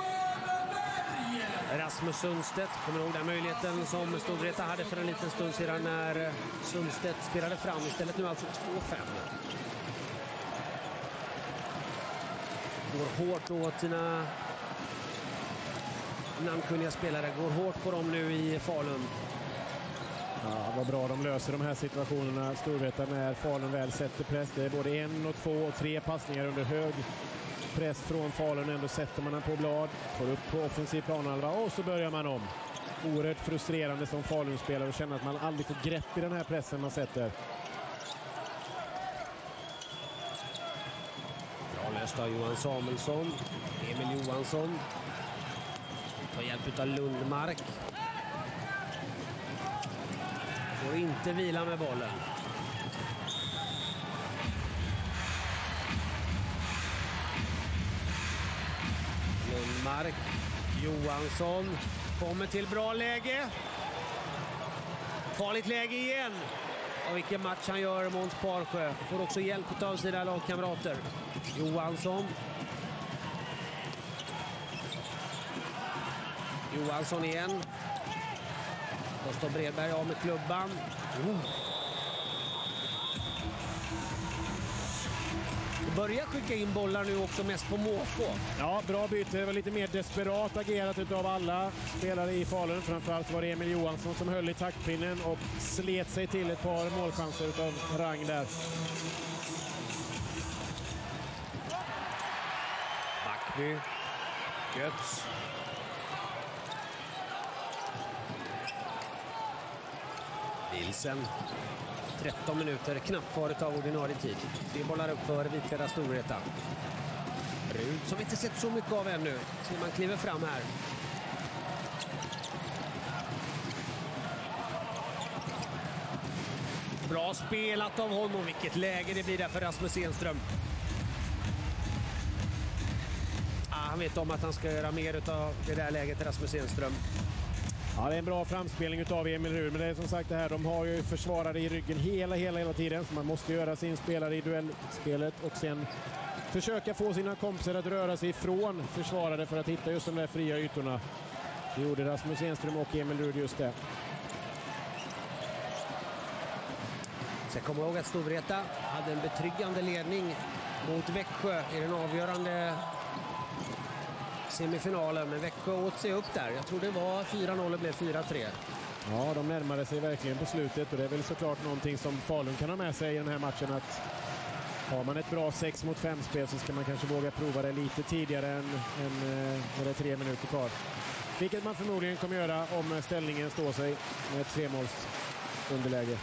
Rasmus Sundstedt, kommer ihåg den möjligheten som Storvreta hade för en liten stund sedan när Sundstedt spelade fram. Istället nu alltså 2-5. Går hårt åt sina namnkunniga spelare. Går hårt på dem nu i Falun. Ja, vad bra de löser de här situationerna, Storvreta, när Falun väl sätter press. Det är både en, och två och tre passningar under hög press från Falun. Ändå sätter man den på blad, får upp på offensiv planhalva och så börjar man om. Oerhört frustrerande som Falun-spelare att känna att man aldrig får grepp i den här pressen man sätter. Märsta. Johan Samuelsson. Emil Johansson. Tar hjälp av Lundmark. Får inte vila med bollen. Lundmark. Johansson kommer till bra läge. Farligt läge igen. Och vilken match han gör, Måns Parsjö. Får också hjälp av sina lagkamrater. Johansson. Johansson igen. Då står Bredberg av med klubban. Oh. börjar skicka in bollar nu också mest på måfå. Ja, bra byte. Det var lite mer desperat agerat av alla spelare i Falun. Framförallt var det Emil Johansson som höll i taktpinnen och slet sig till ett par målchanser av rang där. Backby. Götz. Nilsen. 13 minuter knappt kvar av ordinarie tid. Det bollar upp för Vitfjärda Storvreta. Rud som vi inte sett så mycket av ännu. Man kliver fram här. Bra spelat av honom. Vilket läge det blir där för Rasmus Enström. Ah, han vet om att han ska göra mer av det där läget, Rasmus Enström. Ja, det är en bra framspelning av Emil Ruud, men det är som sagt det här, de har ju försvarare i ryggen hela, hela, hela tiden, så man måste göra sin spelare i duellspelet och sen försöka få sina kompisar att röra sig ifrån försvarare för att hitta just de där fria ytorna. Det gjorde Rasmus Enström och Emil Ruud. just det. Ska kommer ihåg att Storvreta hade en betryggande ledning mot Växjö i den avgörande semifinalen. Men Växjö åt sig upp där. Jag tror det var 4-0 och blev 4-3. Ja, de närmade sig verkligen på slutet och det är väl såklart någonting som Falun kan ha med sig i den här matchen. att Har man ett bra 6 mot 5-spel så ska man kanske våga prova det lite tidigare än, än eh, det är tre minuter kvar. Vilket man förmodligen kommer göra om ställningen står sig med ett tremåls underläge.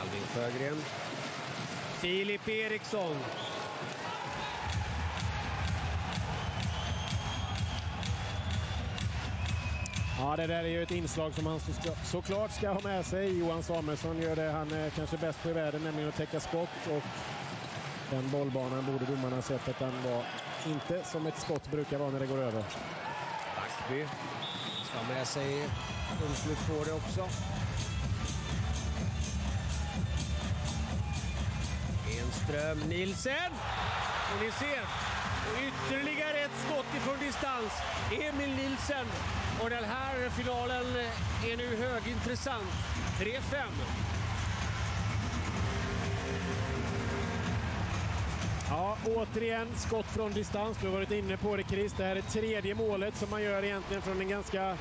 Albin Sjögren. Filip Eriksson. Ja, det där är ju ett inslag som han så ska, såklart ska ha med sig. Johan Samuelsson gör det han är kanske bäst på i världen, nämligen att täcka skott. Och den bollbanan borde domarna ha sett att den var inte som ett skott brukar vara när det går över. Backby ska ha med sig domslut på det också. Enström, Nilsen. Och ni ser, och ytterligare ett skott ifrån distans. Emil Nilsen. Och den här finalen är nu högintressant. 3-5. Ja, återigen skott från distans. Du har varit inne på det Chris. Det här är tredje målet som man gör egentligen från en ganska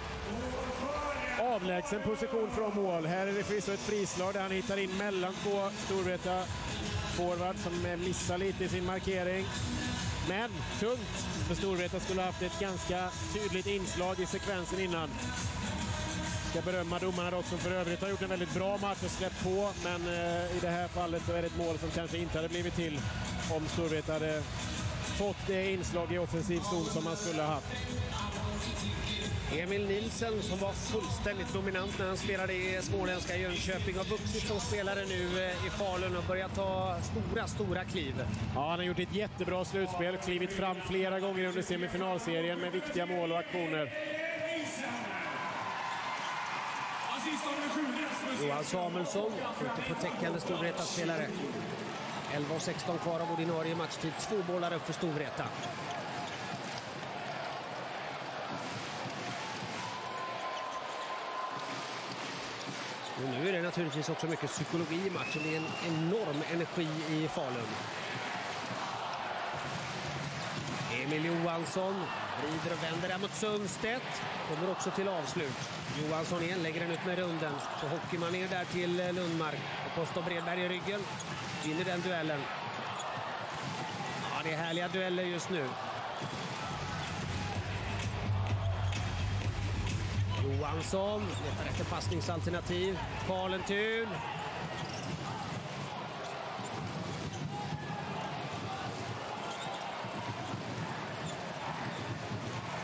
avlägsen position från mål. Här är det förvisso ett frislag där han hittar in mellan två Storvreta forward som missar lite i sin markering. Men tungt för Storvreta skulle ha haft ett ganska tydligt inslag i sekvensen innan. Ska berömma domarna dock som för övrigt har gjort en väldigt bra match och släppt på. Men eh, i det här fallet så är det ett mål som kanske inte hade blivit till om Storvreta hade fått det inslag i offensiv zon som man skulle ha haft. Emil Nilsen som var fullständigt dominant när han spelade i småländska Jönköping har vuxit som spelare nu eh, i Falun och börjat ta stora, stora kliv. Ja, han har gjort ett jättebra slutspel, klivit fram flera gånger under semifinalserien med viktiga mål och aktioner. Johan Samuelsson, ute på täckande Storvreta-spelare. 11 och 16 kvar av ordinarie matchtid. Två bollar upp för Storvreta. Och nu är det naturligtvis också mycket psykologi i matchen. Det är en enorm energi i Falun. Emil Johansson vrider och vänder där mot Sundstedt. Kommer också till avslut. Johansson igen lägger den ut med runden. Så hockeymanér där till eh, Lundmark. Och Post Bredberg i ryggen. Vinner den duellen. Ja, det är härliga dueller just nu. Johansson letar efter passningsalternativ. Karlentun.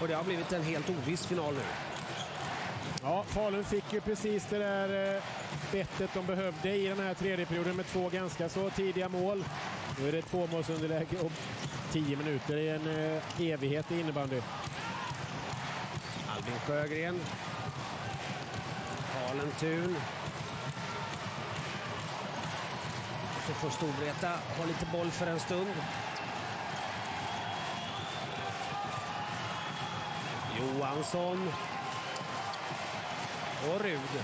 Och det har blivit en helt oviss final nu. Ja, Falun fick ju precis det där eh, bettet de behövde i den här tredje perioden med två ganska så tidiga mål. Nu är det tvåmålsunderläge och tio minuter i en eh, evighet i innebandy. Albin Sjögren. Karlentun. Så får Storvreta ha lite boll för en stund. Johansson. Och Rud.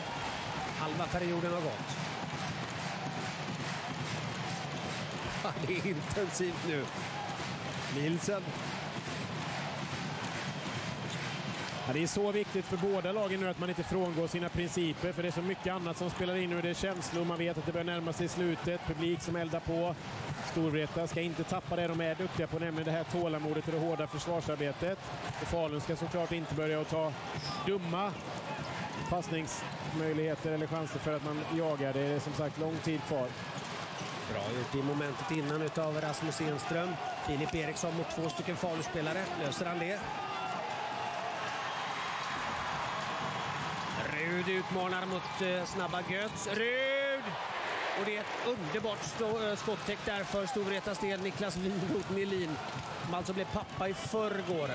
Halva perioden har gått. Det är intensivt nu. Nielsen Ja, det är så viktigt för båda lagen nu att man inte frångår sina principer, för det är så mycket annat som spelar in nu. Det är känslor, man vet att det börjar närma sig slutet, publik som eldar på. Storvreta ska inte tappa det de är duktiga på, nämligen det här tålamodet och det hårda försvarsarbetet. Och Falun ska såklart inte börja att ta dumma passningsmöjligheter eller chanser för att man jagar. Det är som sagt lång tid kvar. Bra gjort i momentet innan utav Rasmus Enström. Filip Eriksson mot två stycken Faluspelare. Löser han det? Rud utmanar mot eh, snabba Götz. Rud! Och det är ett underbart skottäck eh, där för Storvretas del. Niklas Wien mot Nilin som alltså blev pappa i förrgår.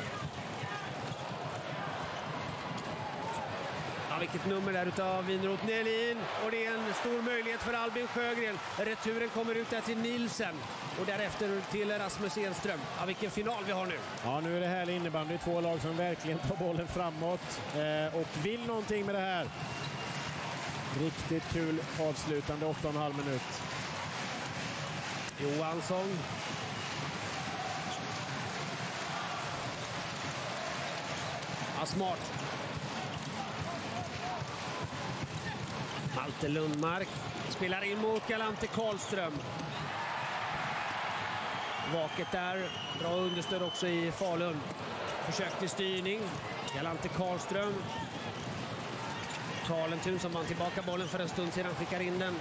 Ja, vilket nummer där utav Winroth Nelin. Och det är en stor möjlighet för Albin Sjögren. Returen kommer ut där till Nielsen. Och därefter till Rasmus Enström. Ja, vilken final vi har nu. Ja, nu är det härlig innebandy. Två lag som verkligen tar bollen framåt eh, och vill någonting med det här. Riktigt kul avslutande 8,5 minut. Johansson. Ja, smart. Malte Lundmark spelar in mot Galante Karlström. Vaket där. Bra understöd också i Falun. Försök till styrning. Galante Karlström. Talentun som vann tillbaka bollen för en stund sedan skickar in den.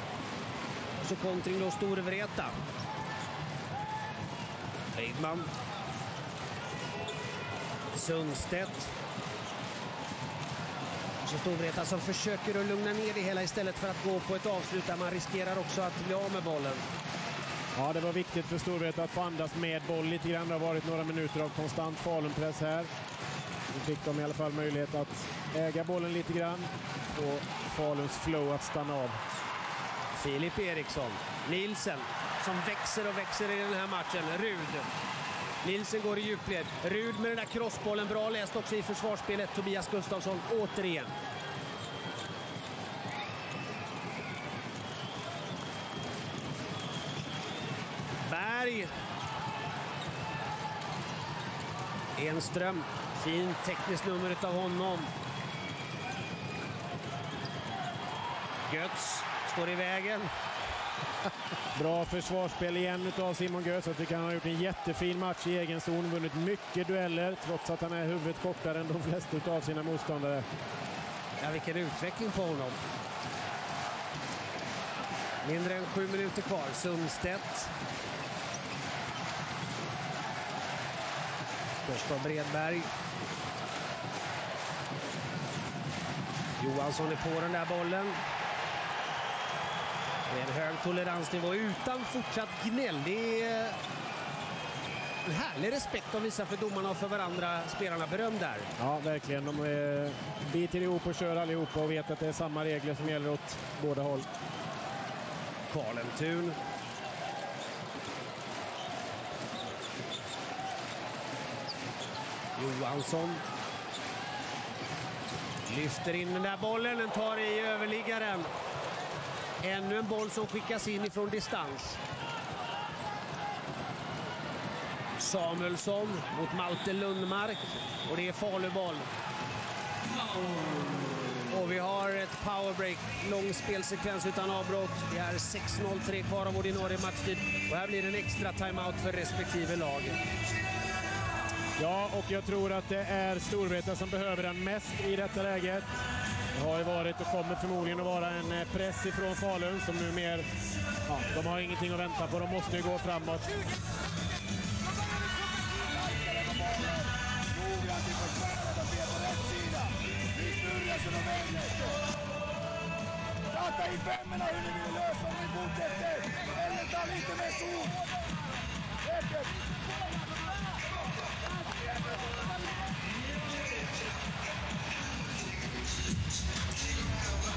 Och så kontring då Storvreta. Fridman. Sundstedt. Så Storvreta som försöker att lugna ner det hela istället för att gå på ett avslut där man riskerar också att bli av med bollen. Ja, det var viktigt för Storvreta att få andas med boll lite grann. Det har varit några minuter av konstant Falunpress här. Nu fick de i alla fall möjlighet att äga bollen lite grann och Faluns flow att stanna av. Filip Eriksson. Nilsen som växer och växer i den här matchen. Rud. Nilsen går i djupled. Rud med den där crossbollen. Bra läst också i försvarsspelet. Tobias Gustafsson återigen. Berg. Enström. Fint tekniskt nummer av honom. Götz står i vägen. Bra försvarsspel igen av Simon Gös. Jag tycker han har gjort en jättefin match i egen zon. Vunnit mycket dueller trots att han är huvudet kortare än de flesta av sina motståndare. Ja, vilken utveckling på honom. Mindre än sju minuter kvar. Sundstedt. Gustav Bredberg. Johansson är på den där bollen. Det är en hög toleransnivå utan fortsatt gnäll. Det är en härlig respekt de visar för domarna och för varandra, spelarna. Beröm där. Ja, verkligen. De eh, biter ihop och kör allihopa och vet att det är samma regler som gäller åt båda håll. Karlentun. Johansson. Lyfter in den där bollen, den tar i överliggaren. Ännu en boll som skickas in ifrån distans. Samuelsson mot Malte Lundmark och det är Faluboll. Och vi har ett powerbreak, lång spelsekvens utan avbrott. Det är 6.03 kvar av ordinarie matchtid och här blir det en extra timeout för respektive lag. Ja, och jag tror att det är Storvreta som behöver den mest i detta läget. Det har ju varit och kommer förmodligen att vara en eh, press ifrån Falun som nu mer... Ja, de har ingenting att vänta på, de måste ju gå framåt. Prata i femmorna hur ni vill lösa om ni fortsätter! Eller ta lite mer zon!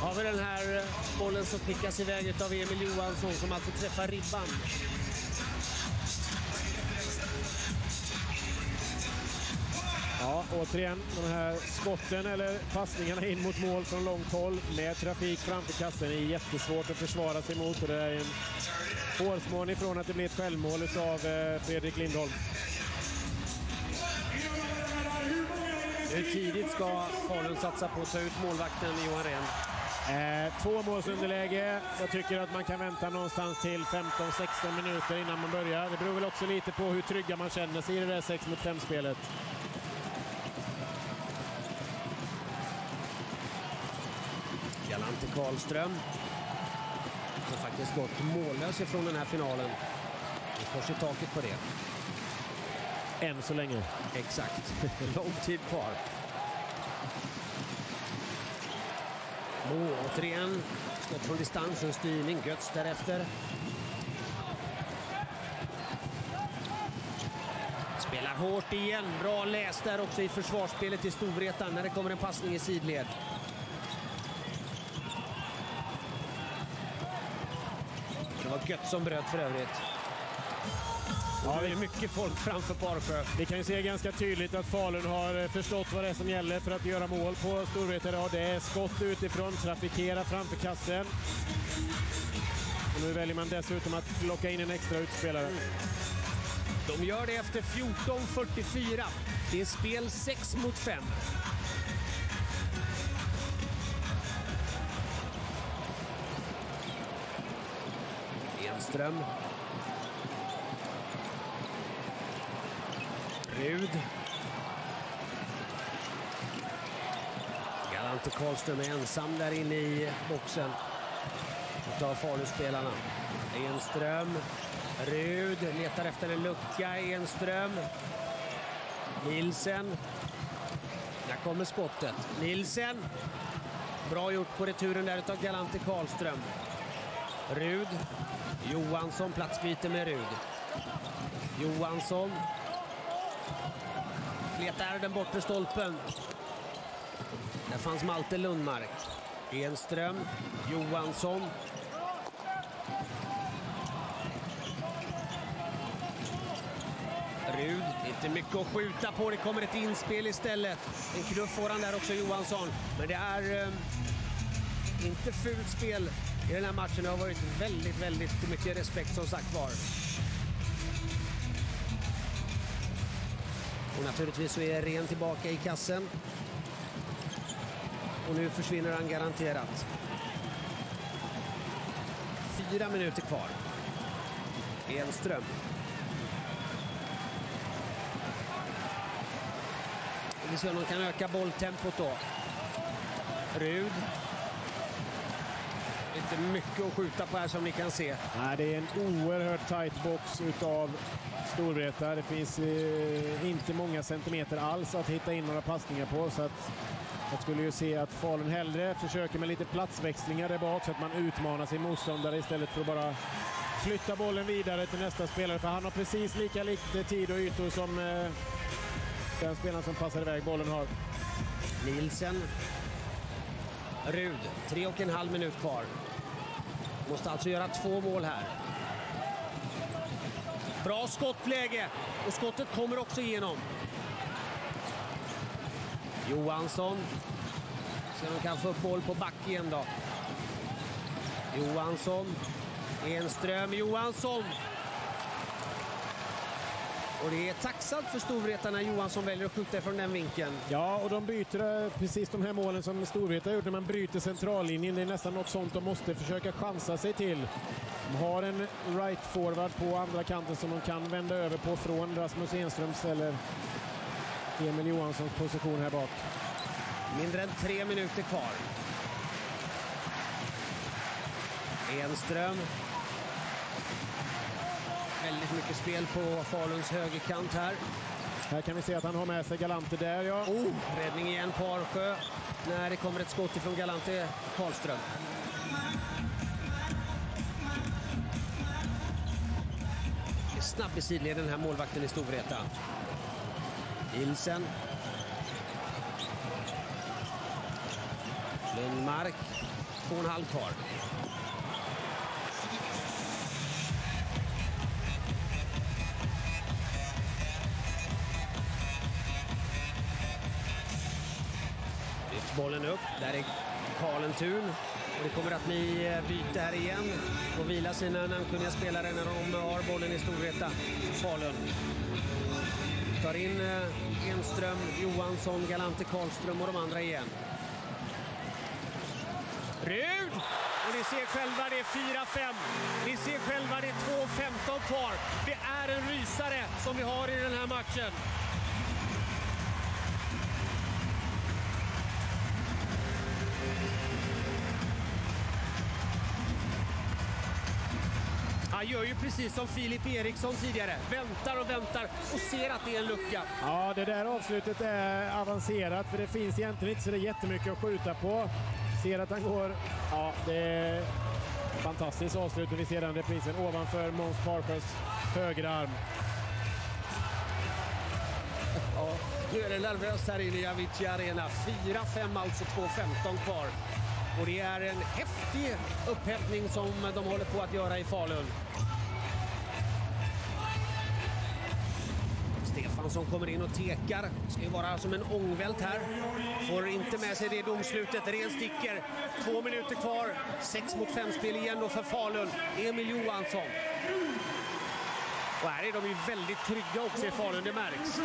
Har vi den här bollen som skickas iväg av Emil Johansson som alltså träffar ribban. Ja, återigen, de här skotten eller passningarna in mot mål från långt håll med trafik framför kassen är jättesvårt att försvara sig mot. Och det är en hårsmån ifrån att det blir ett självmål av Fredrik Lindholm. Hur tidigt ska Falun satsa på att ta ut målvakten Johan Rehn? Eh, två målsunderläge. Jag tycker att man kan vänta någonstans till 15-16 minuter innan man börjar. Det beror väl också lite på hur trygga man känner sig i det där 6 mot 5-spelet. Karlström. Har faktiskt gått mållös ifrån den här finalen. Det kors i taket på det. Än så länge. Exakt. Lång tid kvar. Mo återigen. Skott från distans, en styrning. Götz därefter. Spelar hårt igen. Bra läst där också i försvarsspelet i Storvreta när det kommer en passning i sidled. Det var Götz som bröt för övrigt. Ja, det är mycket folk framför Parsjö. Vi kan ju se ganska tydligt att Falun har eh, förstått vad det är som gäller för att göra mål på Storvreta idag. Det är skott utifrån, trafikera framför kassen. Och nu väljer man dessutom att locka in en extra utspelare. De gör det efter 14.44. Det är spel 6 mot 5. Enström. Rud. Galante Karlström är ensam där inne i boxen. Utav Faluspelarna. Enström. Rud letar efter en lucka. Enström. Nilsen. Där kommer skottet. Nilsen. Bra gjort på returen där utav Galante Karlström. Rud. Johansson platsbyte med Rud. Johansson. Letar den bortre stolpen. Där fanns Malte Lundmark. Enström. Johansson. Rud, inte mycket att skjuta på. Det kommer ett inspel istället. En knuff får han där också, Johansson. Men det är eh, inte fult spel i den här matchen. Det har varit väldigt, väldigt mycket respekt som sagt var. Och naturligtvis så är Ren tillbaka i kassen. Och nu försvinner han garanterat. Fyra minuter kvar. Enström. Vi ser om de kan öka bolltempot då. Rud. Inte mycket att skjuta på här som ni kan se. Nej, det är en oerhört tight box utav Storvreta. Det finns eh, inte många centimeter alls att hitta in några passningar på. Så att jag skulle ju se att Falun hellre försöker med lite platsväxlingar där bak så att man utmanar sin motståndare istället för att bara flytta bollen vidare till nästa spelare. För han har precis lika lite tid och ytor som eh, den spelaren som passar iväg bollen har. Nilsen. Rud. Tre och en halv minut kvar. Måste alltså göra två mål här. Bra skottläge. Och skottet kommer också igenom. Johansson. Se om de kan få upp boll på back igen då. Johansson. Enström. Johansson. Och det är tacksamt för Storvreta när Johansson väljer att skjuta från den vinkeln. Ja, och de byter eh, precis de här målen som Storvreta har gjort när man bryter centrallinjen. Det är nästan något sånt de måste försöka chansa sig till. De har en right forward på andra kanten som de kan vända över på från Rasmus Enströms eller Emil Johanssons position här bak. Mindre än tre minuter kvar. Enström. Väldigt mycket spel på Faluns högerkant här. Här kan vi se att han har med sig Galante där, ja. Oh, räddning igen på Arsjö när det kommer ett skott ifrån Galante Karlström. Snabb i sidled den här målvakten i Storvreta. Nilsen. Lundmark. Två och en halv kvar. Upp. Där är Karlentun. Och det kommer att bli eh, byte här igen. Får vila sina namnkunniga spelare när de har bollen i Storvreta. Falun. Tar in eh, Enström, Johansson, Galante Karlström och de andra igen. Rud! Och ni ser själva, det är 4-5. Ni ser själva, det är 2.15 kvar. Det är en rysare som vi har i den här matchen. Han gör ju precis som Filip Eriksson tidigare. Väntar och väntar och ser att det är en lucka. Ja, det där avslutet är avancerat för det finns egentligen inte så det är jättemycket att skjuta på. Ser att han går... Ja, det är fantastiskt avslut och vi ser den reprisen ovanför Måns Parkers högerarm. Ja, nu är det nervöst här inne i Avicii Arena. 4-5 alltså, 2-15 kvar. Och det är en häftig upphämtning som de håller på att göra i Falun. Stefansson kommer in och tekar. Ska ju vara som en ångvält här. Får inte med sig det domslutet. Ren sticker. Två minuter kvar. Sex mot fem spel igen då för Falun. Emil Johansson. Och här är de ju väldigt trygga också i Falun, det märks.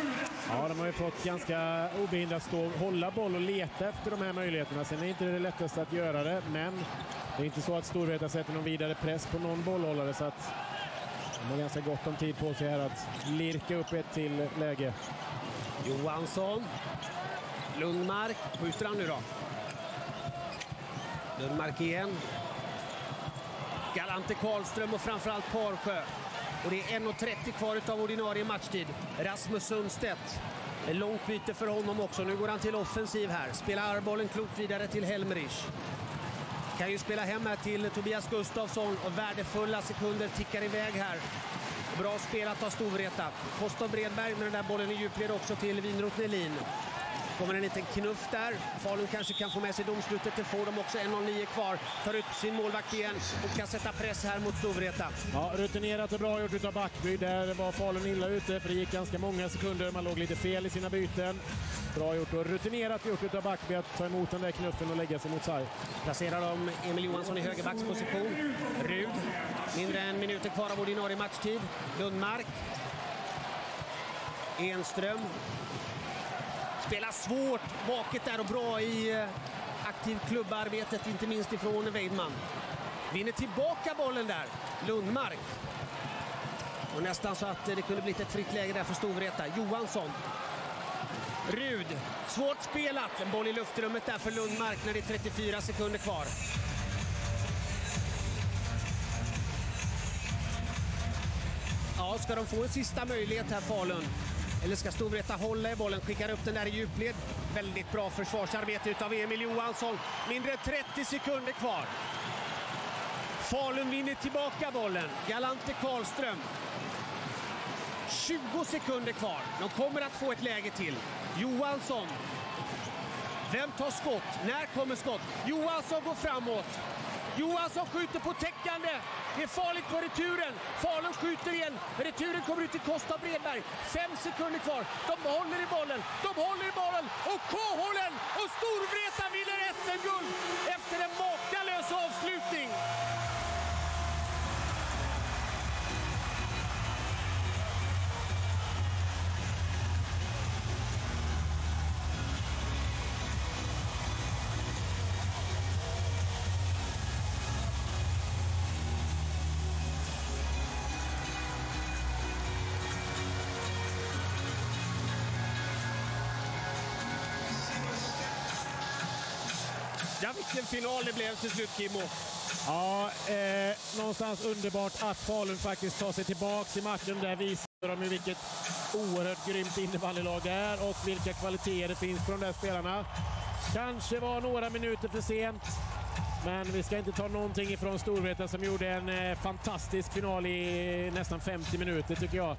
Ja, de har ju fått ganska obehindrat stå hålla boll och leta efter de här möjligheterna. Sen är det inte det lättaste att göra det, men det är inte så att Storvreta sätter någon vidare press på någon bollhållare så att de har ganska gott om tid på sig här att lirka upp ett till läge. Johansson. Lundmark. Skjuter han nu då? Lundmark igen. Galante Karlström och framförallt Parsjö. Och det är 1.30 kvar av ordinarie matchtid. Rasmus Sundstedt. Ett långt byte för honom också. Nu går han till offensiv här. Spelar bollen klokt vidare till Helmerich. Kan ju spela hem här till Tobias Gustafsson och värdefulla sekunder tickar iväg här. Bra spelat av Storvreta. Kostov Bredberg med den där bollen i djupled också till Winroth Nelin. Kommer en liten knuff där. Falun kanske kan få med sig domslutet. Det får de också. 1.09 kvar. Tar ut sin målvakt igen och kan sätta press här mot Storvreta. Ja, rutinerat och bra gjort av Backby. Där var Falun illa ute för det gick ganska många sekunder. Man låg lite fel i sina byten. Bra gjort och rutinerat gjort av Backby att ta emot den där knuffen och lägga sig mot sarg. Placerar de Emil Johansson i högerbacksposition. Rud. Mindre än minuter kvar av ordinarie matchtid. Lundmark. Enström. Spelar svårt, vaket där och bra i eh, aktivt klubbarbetet, inte minst ifrån Weidman. Vinner tillbaka bollen där, Lundmark. Och nästan så att det kunde blivit ett fritt läge där för Storvreta. Johansson. Rud. Svårt spelat. En boll i luftrummet där för Lundmark när det är 34 sekunder kvar. Ja, ska de få en sista möjlighet här, Falun? Eller ska Storvreta hålla i bollen? Skickar upp den där i djupled. Väldigt bra försvarsarbete utav Emil Johansson. Mindre än 30 sekunder kvar. Falun vinner tillbaka bollen. Galante Karlström. 20 sekunder kvar. De kommer att få ett läge till. Johansson. Vem tar skott? När kommer skott? Johansson går framåt. Johansson skjuter på täckande. Det är farligt på returen. Falun skjuter igen. Returen kommer ut till Kosta Bredberg. Fem sekunder kvar. De håller i bollen. De håller i bollen. Och k Och Storvreta vinner SM-guld efter en makalös vilken final det blev till slut, Kimmo. Ja, eh, någonstans underbart att Falun faktiskt tar sig tillbaka i matchen. Där visar de ju vilket oerhört grymt innebandylag det är och vilka kvaliteter det finns på de där spelarna. Kanske var några minuter för sent, men vi ska inte ta någonting ifrån Storvreta som gjorde en eh, fantastisk final i nästan 50 minuter tycker jag.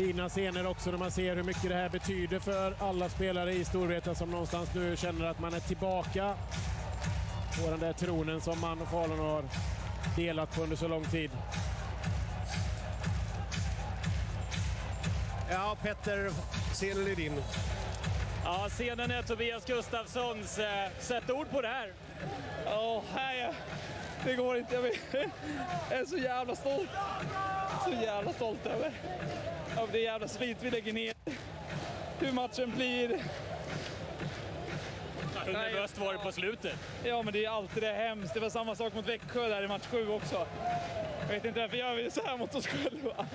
Fina scener också när man ser hur mycket det här betyder för alla spelare i Storvreta som någonstans nu känner att man är tillbaka på den där tronen som man och Falun har delat på under så lång tid. Ja, Petter, scenen är din. Ja, scenen är Tobias Gustafssons. Eh, sätt ord på det här. Åh, nej, det går inte. Jag är så jävla stolt. Så jävla stolt över det jävla slit vi lägger ner. Hur matchen blir. Hur nervöst var det på slutet? Ja, men det är alltid det hemskt. Det var samma sak mot Växjö där i match sju också. Jag vet inte varför gör vi så här mot oss själva.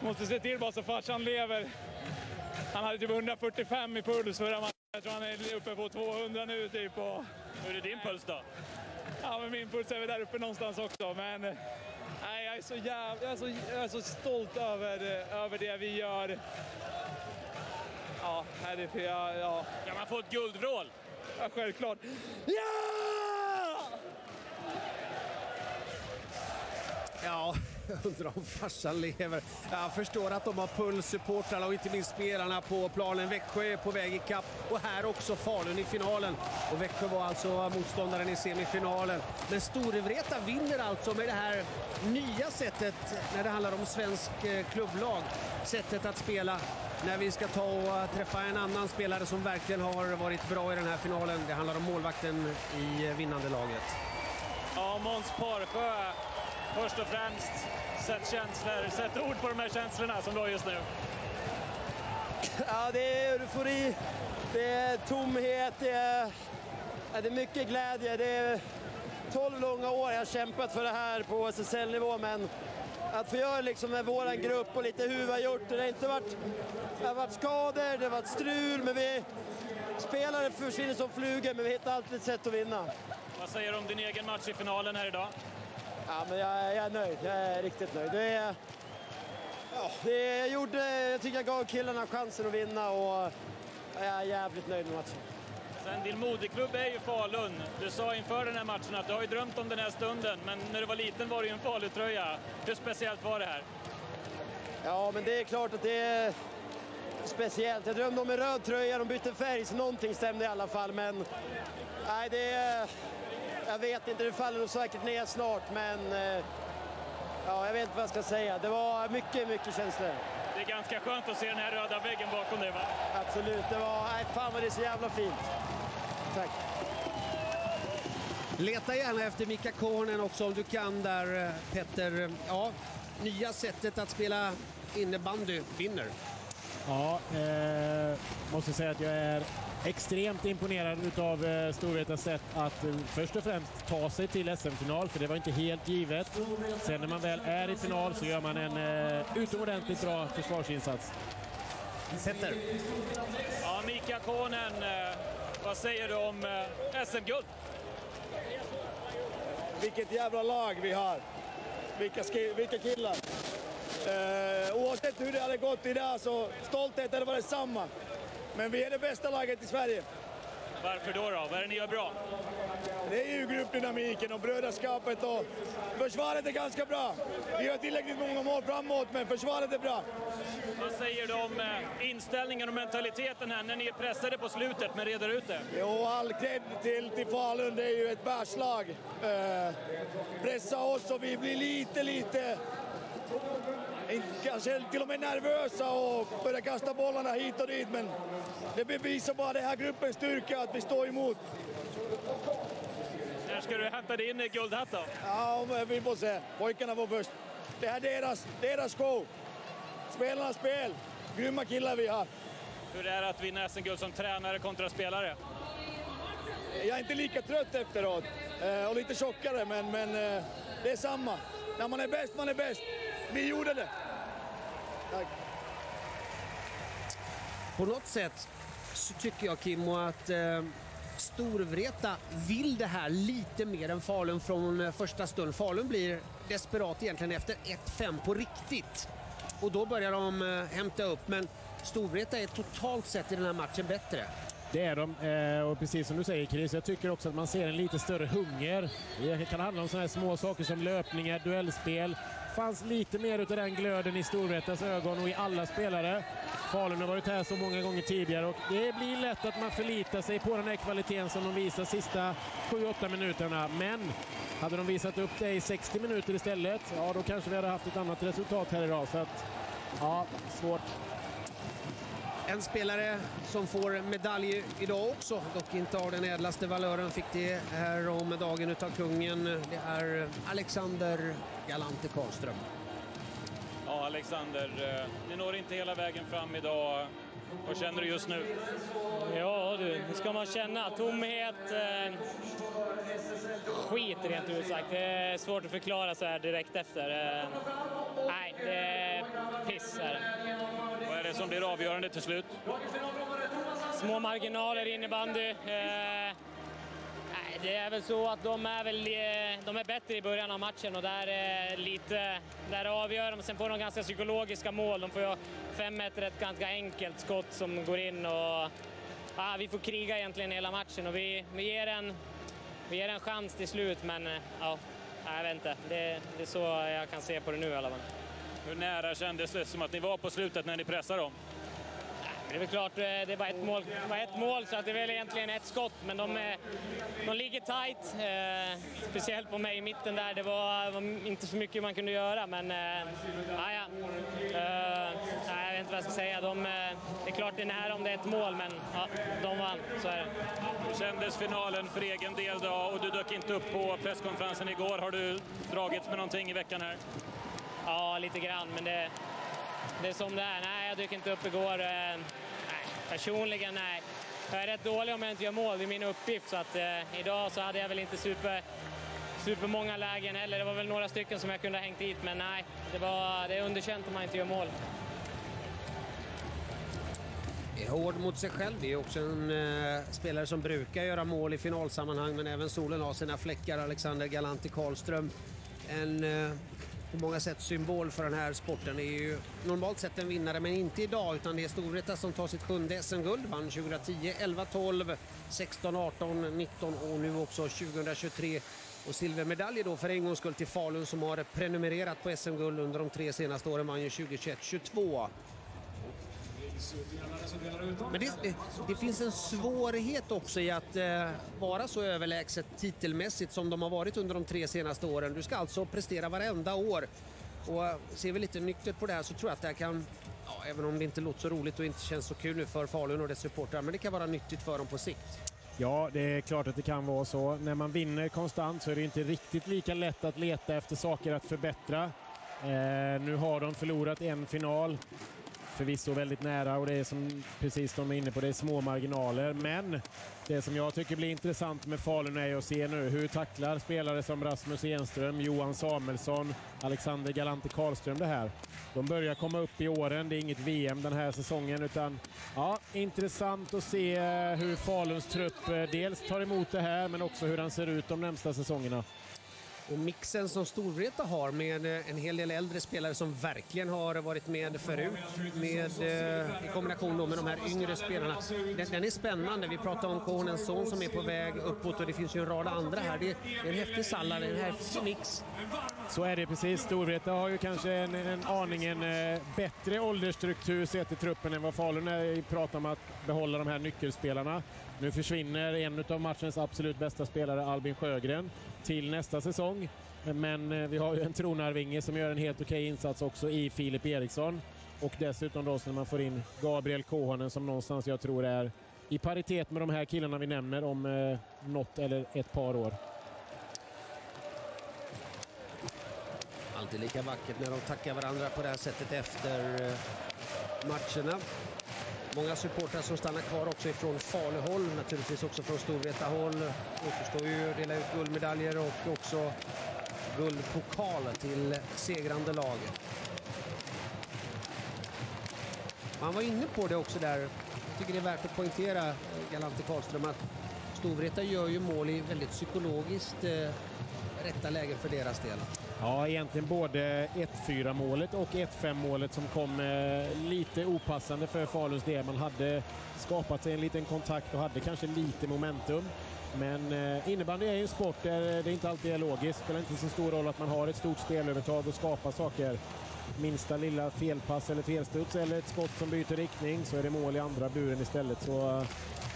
Måste se till bara så farsan lever. Han hade typ 145 i puls förra matchen. Jag tror han är uppe på 200 nu typ. Och... Hur är din puls då? Ja, men min puls är väl där uppe någonstans också. Men eh, nej, jag, är så jävla, jag, är så, jag är så stolt över, eh, över det vi gör. Ja, nej, det, ja, ja. Kan man få ett guldvrål? Ja, självklart. Ja! Ja, jag undrar om farsan lever. Jag förstår att de har puls, supportrarna och inte minst spelarna på planen. Växjö är på väg ikapp och här också Falun i finalen. Och Växjö var alltså motståndaren i semifinalen. Men Storvreta vinner alltså med det här nya sättet när det handlar om svensk eh, klubblag. Sättet att spela när vi ska ta och träffa en annan spelare som verkligen har varit bra i den här finalen. Det handlar om målvakten i vinnande laget. Ja, Måns Parsjö, först och främst, sätt känslor, sätt ord på de här känslorna som du har just nu. Ja, det är eufori, det är tomhet, det är, det är mycket glädje. Det är 12 långa år jag har kämpat för det här på SSL-nivå, men att få göra liksom med vår grupp och lite hur vi har gjort det. Det har inte varit, det har varit skador, det har varit strul, men vi spelare försvinner som flugor, men vi hittar alltid ett sätt att vinna. Vad säger du om din egen match i finalen här idag? Ja, men jag, jag är nöjd. Jag är riktigt nöjd. Det är, ja, det jag, gjorde, jag tycker jag gav killarna chansen att vinna och jag är jävligt nöjd med matchen. Sen din moderklubb är ju Falun. Du sa inför den här matchen att du har ju drömt om den här stunden, men när du var liten var det ju en Falutröja. Hur speciellt var det här? Ja, men det är klart att det är speciellt. Jag drömde om en röd tröja, de bytte färg, så någonting stämde i alla fall. Men nej, det är... Jag vet inte, det faller nog säkert ner snart, men... eh, Ja, jag vet inte vad jag ska säga. Det var mycket, mycket känslor. Det är ganska skönt att se den här röda väggen bakom dig, va? Absolut, det var... Nej, fan vad det är så jävla fint. Tack. Leta gärna efter Mika Konen också om du kan där eh, Petter. Ja, nya sättet att spela innebandy vinner. Ja, eh, måste säga att jag är extremt imponerad utav eh, Storvretas sätt att eh, först och främst ta sig till SM-final, för det var inte helt givet. Sen när man väl är i final så gör man en eh, utomordentligt bra försvarsinsats. Petter. Ja, Mika Konen, vad säger du om SM-guld? Vilket jävla lag vi har. Vilka, vilka killar. Eh, oavsett hur det hade gått idag så stoltheten hade varit samma. Men vi är det bästa laget i Sverige. Varför då? då? Vad är det ni gör bra? Det är ju gruppdynamiken och brödraskapet och försvaret är ganska bra. Vi har tillräckligt många mål framåt, men försvaret är bra. Vad säger du om eh, inställningen och mentaliteten här när ni är pressade på slutet men reder ut det? Jo, all cred till, till Falun. Det är ju ett bärslag. Eh, pressa oss och vi blir lite, lite... Kanske till och med nervösa och börjar kasta bollarna hit och dit. Men det bevisar bara den här gruppens styrka, att vi står emot. När ska du hämta dig in i guldhatt då? Ja, vi får se. Pojkarna var först. Det här är deras, deras show. Spelarnas spel. Grymma killar vi har. Hur är det att vinna SM-guld som tränare kontra spelare? Jag är inte lika trött efteråt eh, och lite tjockare, men, men eh, det är samma. När man är bäst, man är bäst. Vi gjorde det. Tack. På något sätt så tycker jag Kimmo att eh, Storvreta vill det här lite mer än Falun från eh, första stund. Falun blir desperat egentligen efter 1-5 på riktigt. Och då börjar de eh, hämta upp. Men Storvreta är totalt sett i den här matchen bättre. Det är de. Eh, och precis som du säger Chris, jag tycker också att man ser en lite större hunger. Det kan handla om sådana här små saker som löpningar, duellspel. fanns lite mer av den glöden i Storvretas ögon och i alla spelare. Falun har varit här så många gånger tidigare och det blir lätt att man förlitar sig på den här kvaliteten som de visar sista 7-8 minuterna. Men hade de visat upp det i 60 minuter istället, ja då kanske vi hade haft ett annat resultat här idag. Så att, ja, svårt. En spelare som får medalj idag också, dock inte av den ädlaste valören, fick det här om dagen utav kungen. Det är Alexander Galante Karlström. Ja, Alexander, eh, ni når inte hela vägen fram idag. Vad känner du just nu? Ja du, hur ska man känna? Tomhet, eh, skit rent ut sagt. Det är svårt att förklara så här direkt efter. Eh, nej, det är piss är det. Vad är det som blir avgörande till slut? Små marginaler i innebandy. Eh, nej, Det är väl så att de är, väl, eh, de är bättre i början av matchen och där, är lite, där avgör de. Sen får de ganska psykologiska mål. De får ju 5-1 ett ganska enkelt skott som går in och ja, vi får kriga egentligen hela matchen och vi, vi, ger en, vi ger en chans till slut men eh, ja, jag vet inte. Det, det är så jag kan se på det nu i alla fall. Hur nära kändes det som att ni var på slutet när ni pressade dem? Det är väl klart, eh, det var ett mål, det var ett mål så att det är väl egentligen ett skott. Men de, eh, de ligger tight. Eh, speciellt på mig i mitten där. Det var, var inte så mycket man kunde göra, men eh, ja, ja. Eh, jag vet inte vad jag ska säga. De, eh, det är klart det är nära om det är ett mål, men ja, de vann. Så är det. Hur kändes finalen för egen del då? Och du dök inte upp på presskonferensen igår. Har du dragits med någonting i veckan här? Ja, lite grann, men det, det är som det är. Nej, jag dök inte upp igår. Personligen, nej. Jag är rätt dålig om jag inte gör mål. Det är min uppgift. Så att, eh, idag så hade jag väl inte super, super många lägen heller. Det var väl några stycken som jag kunde ha hängt dit, men nej. Det, var, det är underkänt om man inte gör mål. hård mot sig själv. Det är också en eh, spelare som brukar göra mål i finalsammanhang men även solen har sina fläckar. Alexander Galanti Karlström. En eh, på många sätt symbol för den här sporten. Det är ju normalt sett en vinnare men inte idag utan det är Storvreta som tar sitt sjunde SM-guld. Vann 2010, 11, 12, 16, 18, 19 och nu också 2023. Och silvermedalj då för en gångs skull till Falun som har prenumererat på SM-guld under de tre senaste åren. Vann ju 2021, 22. Men det, det, det, finns en svårighet också i att eh, vara så överlägset titelmässigt som de har varit under de tre senaste åren. Du ska alltså prestera varenda år. Och eh, ser vi lite nyktert på det här så tror jag att det här kan, ja, även om det inte låter så roligt och inte känns så kul nu för Falun och dess supportrar, men det kan vara nyttigt för dem på sikt. Ja, det är klart att det kan vara så. När man vinner konstant så är det inte riktigt lika lätt att leta efter saker att förbättra. Eh, nu har de förlorat en final förvisso väldigt nära och det är som precis de är inne på, det är små marginaler. Men det som jag tycker blir intressant med Falun är att se nu hur tacklar spelare som Rasmus Enström, Johan Samuelsson, Alexander Galante Karlström det här. De börjar komma upp i åren, det är inget VM den här säsongen utan ja, intressant att se eh, hur Faluns trupp eh, dels tar emot det här men också hur den ser ut de närmsta säsongerna. Och mixen som Storvreta har med eh, en hel del äldre spelare som verkligen har varit med förut med, eh, i kombination med de här yngre spelarna. Den, den är spännande. Vi pratar om Kohonens son som är på väg uppåt och det finns ju en rad andra här. Det, är en häftig sallad, en häftig mix. Så är det precis. Storvreta har ju kanske en, en aningen eh, bättre åldersstruktur sett i truppen än vad Falun är. Vi pratar om att behålla de här nyckelspelarna. Nu försvinner en av matchens absolut bästa spelare, Albin Sjögren, till nästa säsong. Men eh, vi har ju en tronarvinge som gör en helt okej insats också i Filip Eriksson. Och dessutom då så när man får in Gabriel Kohonen som någonstans jag tror är i paritet med de här killarna vi nämner om eh, något eller ett par år. Alltid lika vackert när de tackar varandra på det här sättet efter eh, matcherna. Många supportrar som stannar kvar också ifrån Faluholm, naturligtvis också från Storvreta-håll. Återstår ju att dela ut guldmedaljer och också guldpokal till segrande lag. Man var inne på det också där. Jag tycker det är värt att poängtera, Galante Karlström, att Storvreta gör ju mål i väldigt psykologiskt eh, rätta lägen för deras del. Ja, egentligen både 1-4 målet och 1-5 målet som kom eh, lite opassande för Faluns del. Man hade skapat sig en liten kontakt och hade kanske lite momentum. Men eh, innebandy är ju en sport där det inte alltid är logiskt. Det spelar inte så stor roll att man har ett stort spelövertag och skapar saker. Minsta lilla felpass eller felstuds eller ett skott som byter riktning så är det mål i andra buren istället. Så eh,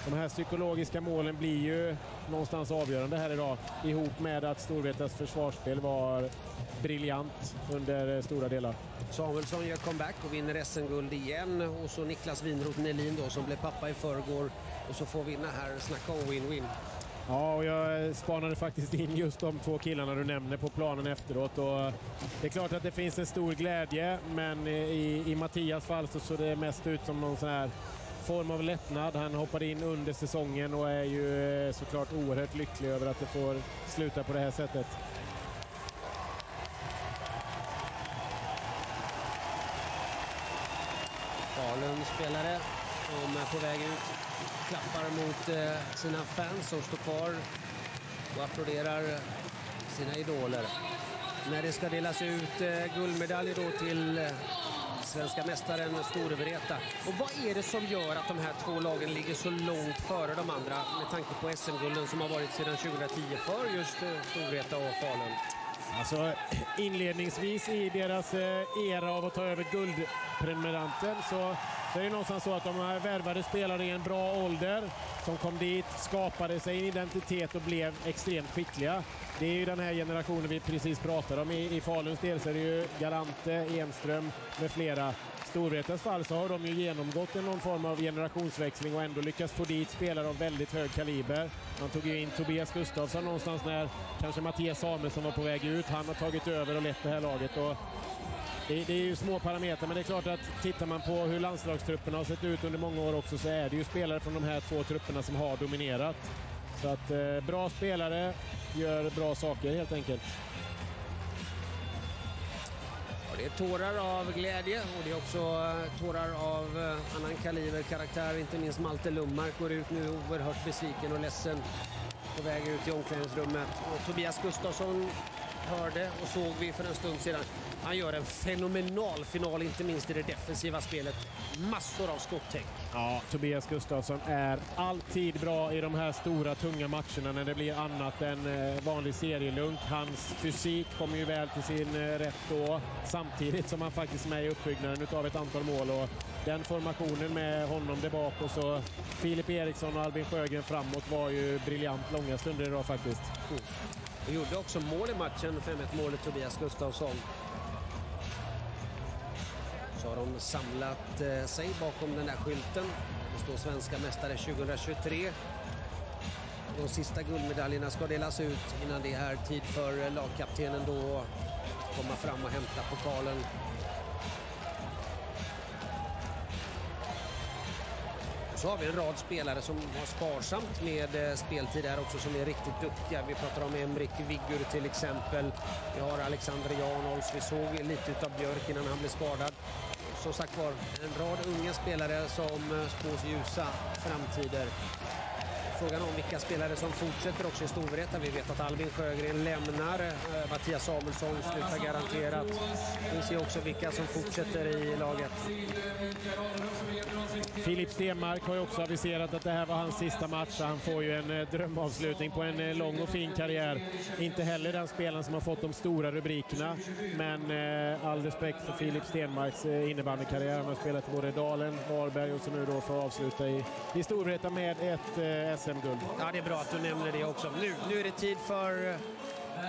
de här psykologiska målen blir ju någonstans avgörande här idag ihop med att Storvretas försvarsspel var briljant under stora delar. Samuelsson gör comeback och vinner SM-guld igen och så Niklas Winroth Nelin då som blev pappa i förrgår och så får vinna här. Snacka om win-win. Ja, och jag spanade faktiskt in just de två killarna du nämner på planen efteråt. Och det är klart att det finns en stor glädje, men i, i Mattias fall så såg det mest ut som någon sån här form av lättnad. Han hoppade in under säsongen och är ju eh, såklart oerhört lycklig över att det får sluta på det här sättet. Falun-spelare som är på väg ut klappar mot eh, sina fans som står kvar och applåderar sina idoler. När det ska delas ut eh, guldmedaljer då till allsvenska mästaren Storvreta. Och vad är det som gör att de här två lagen ligger så långt före de andra med tanke på SM-gulden som har varit sedan 2010 för just eh, Storvreta och Falun? Alltså inledningsvis i deras eh, era av att ta över guldprenumeranten så, så är det någonstans så att de här värvade spelare i en bra ålder som kom dit, skapade sig en identitet och blev extremt skickliga. Det är ju den här generationen vi precis pratade om. I, i Faluns del så är det ju Galante, Enström med flera. Storvretens fall så har de ju genomgått någon form av generationsväxling och ändå lyckats få dit spelare av väldigt hög kaliber. Man tog ju in Tobias Gustafsson någonstans när kanske Mattias Samuelsson var på väg ut. Han har tagit över och lett det här laget. Och det, det är ju små parametrar, men det är klart att tittar man på hur landslagstrupperna har sett ut under många år också så är det ju spelare från de här två trupperna som har dominerat. Så att eh, bra spelare gör bra saker helt enkelt. Ja, det är tårar av glädje och det är också eh, tårar av eh, annan kaliber, karaktär. Inte minst Malte Lundmark går ut nu oerhört besviken och ledsen på väg ut i omklädningsrummet. Och Tobias Gustafsson hörde och såg vi för en stund sedan. Han gör en fenomenal final, inte minst i det defensiva spelet. Massor av skottteck. Ja, Tobias Gustafsson är alltid bra i de här stora, tunga matcherna när det blir annat än eh, vanlig serielunk. Hans fysik kommer ju väl till sin eh, rätt då, samtidigt som han faktiskt är med i uppbyggnaden av ett antal mål. Och den formationen med honom där bak och så Filip Eriksson och Albin Sjögren framåt var ju briljant långa stunder idag faktiskt. Mm. Och gjorde också mål i matchen, 5-1 målet Tobias Gustafsson. Så har de samlat eh, sig bakom den där skylten. Det står svenska mästare 2023. De sista guldmedaljerna ska delas ut innan det är tid för eh, lagkaptenen då att komma fram och hämta pokalen. Så har vi en rad spelare som har sparsamt med eh, speltid här också som är riktigt duktiga. Vi pratar om Emrik Viggur till exempel. Vi har Alexander Janholz. Vi såg lite av Björk innan han blev skadad. Som sagt var, en rad unga spelare som eh, spås ljusa framtider. Frågan om vilka spelare som fortsätter också i Storvreta. Vi vet att Albin Sjögren lämnar. Eh, Mattias Samuelsson slutar garanterat. Vi ser också vilka som fortsätter i laget. Filip Stenmark har ju också aviserat att det här var hans sista match. Han får ju en eh, drömavslutning på en eh, lång och fin karriär. Inte heller den spelaren som har fått de stora rubrikerna. Men all respekt för Filip Stenmarks innebandykarriär. Han har spelat i både Dalen, Varberg och så nu då får avsluta i, i Storvreta med ett eh, SM-guld. Ja, det är bra att du nämner det också. Nu, nu är det tid för eh,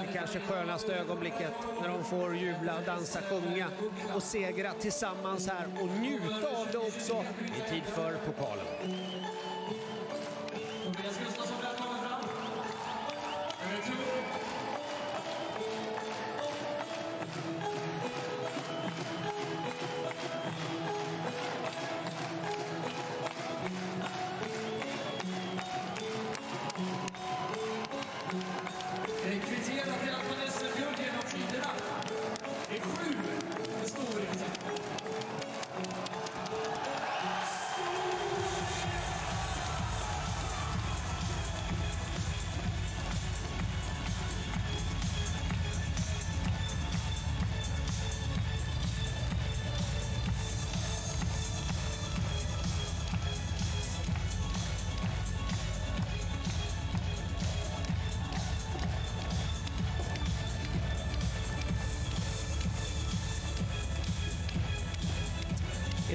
det kanske skönaste ögonblicket när de får jubla, dansa, sjunga och segra tillsammans här och njuta av det också. Det är tid för pokalen.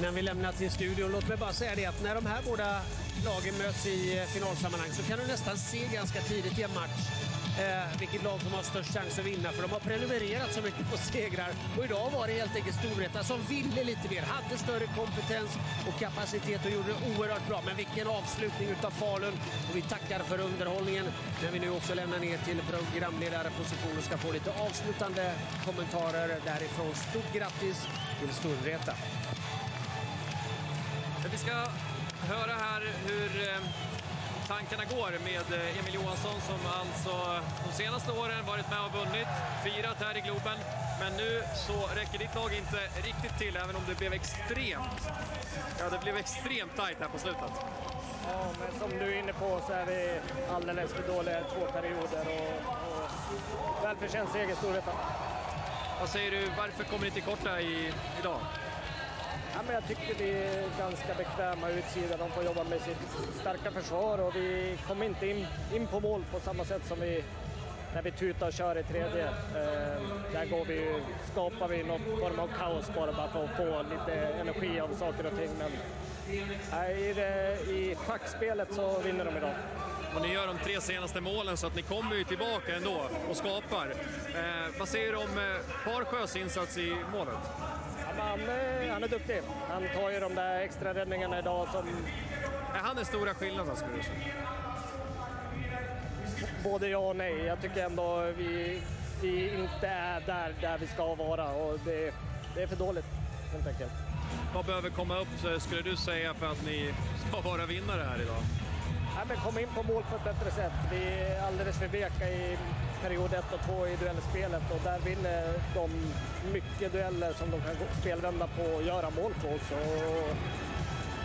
Innan vi lämnar till studion, låt mig bara säga det att när de här båda lagen möts i eh, finalsammanhang så kan du nästan se ganska tidigt i en match eh, vilket lag som har störst chans att vinna för de har prenumererat så mycket på segrar och idag var det helt enkelt Storvreta som ville lite mer, hade större kompetens och kapacitet och gjorde det oerhört bra. Men vilken avslutning utav Falun och vi tackar för underhållningen när vi nu också lämnar ner till programledarposition och ska få lite avslutande kommentarer därifrån. Stort grattis till Storvreta! Vi ska höra här hur eh, tankarna går med Emil Johansson som alltså de senaste åren varit med och vunnit, firat här i Globen. Men nu så räcker ditt lag inte riktigt till, även om det blev extremt, ja, det blev extremt tajt här på slutet. Ja, men som du är inne på så är vi alldeles för dåliga två perioder och, och välförtjänt seger Storvreta. Vad säger du, varför kommer ni till korta i, idag? Men jag tycker vi är ganska bekväma utsida. De får jobba med sitt starka försvar och vi kommer inte in, in på mål på samma sätt som vi när vi tutar och kör i tredje. Eh, där går vi, skapar vi någon form av kaos bara, bara för att få lite energi av saker och ting. Men nej, i, det, i schackspelet så vinner de idag. Och ni gör de tre senaste målen så att ni kommer ju tillbaka ändå och skapar. Eh, vad säger du om eh, Parsjös insats i målet? Han, eh, han är duktig. Han tar ju de där extra räddningarna idag som Är han den stora skillnaden skulle du säga? både ja och nej. Jag tycker ändå vi, vi inte är där, där vi ska vara och det, det är för dåligt helt enkelt. Vad behöver komma upp skulle du säga för att ni ska vara vinnare här idag? Ja, men komma in på mål på ett bättre sätt. Vi är alldeles för veka i period 1 och 2 i duellspelet och där vinner de mycket dueller som de kan spelvända på och göra mål på. Så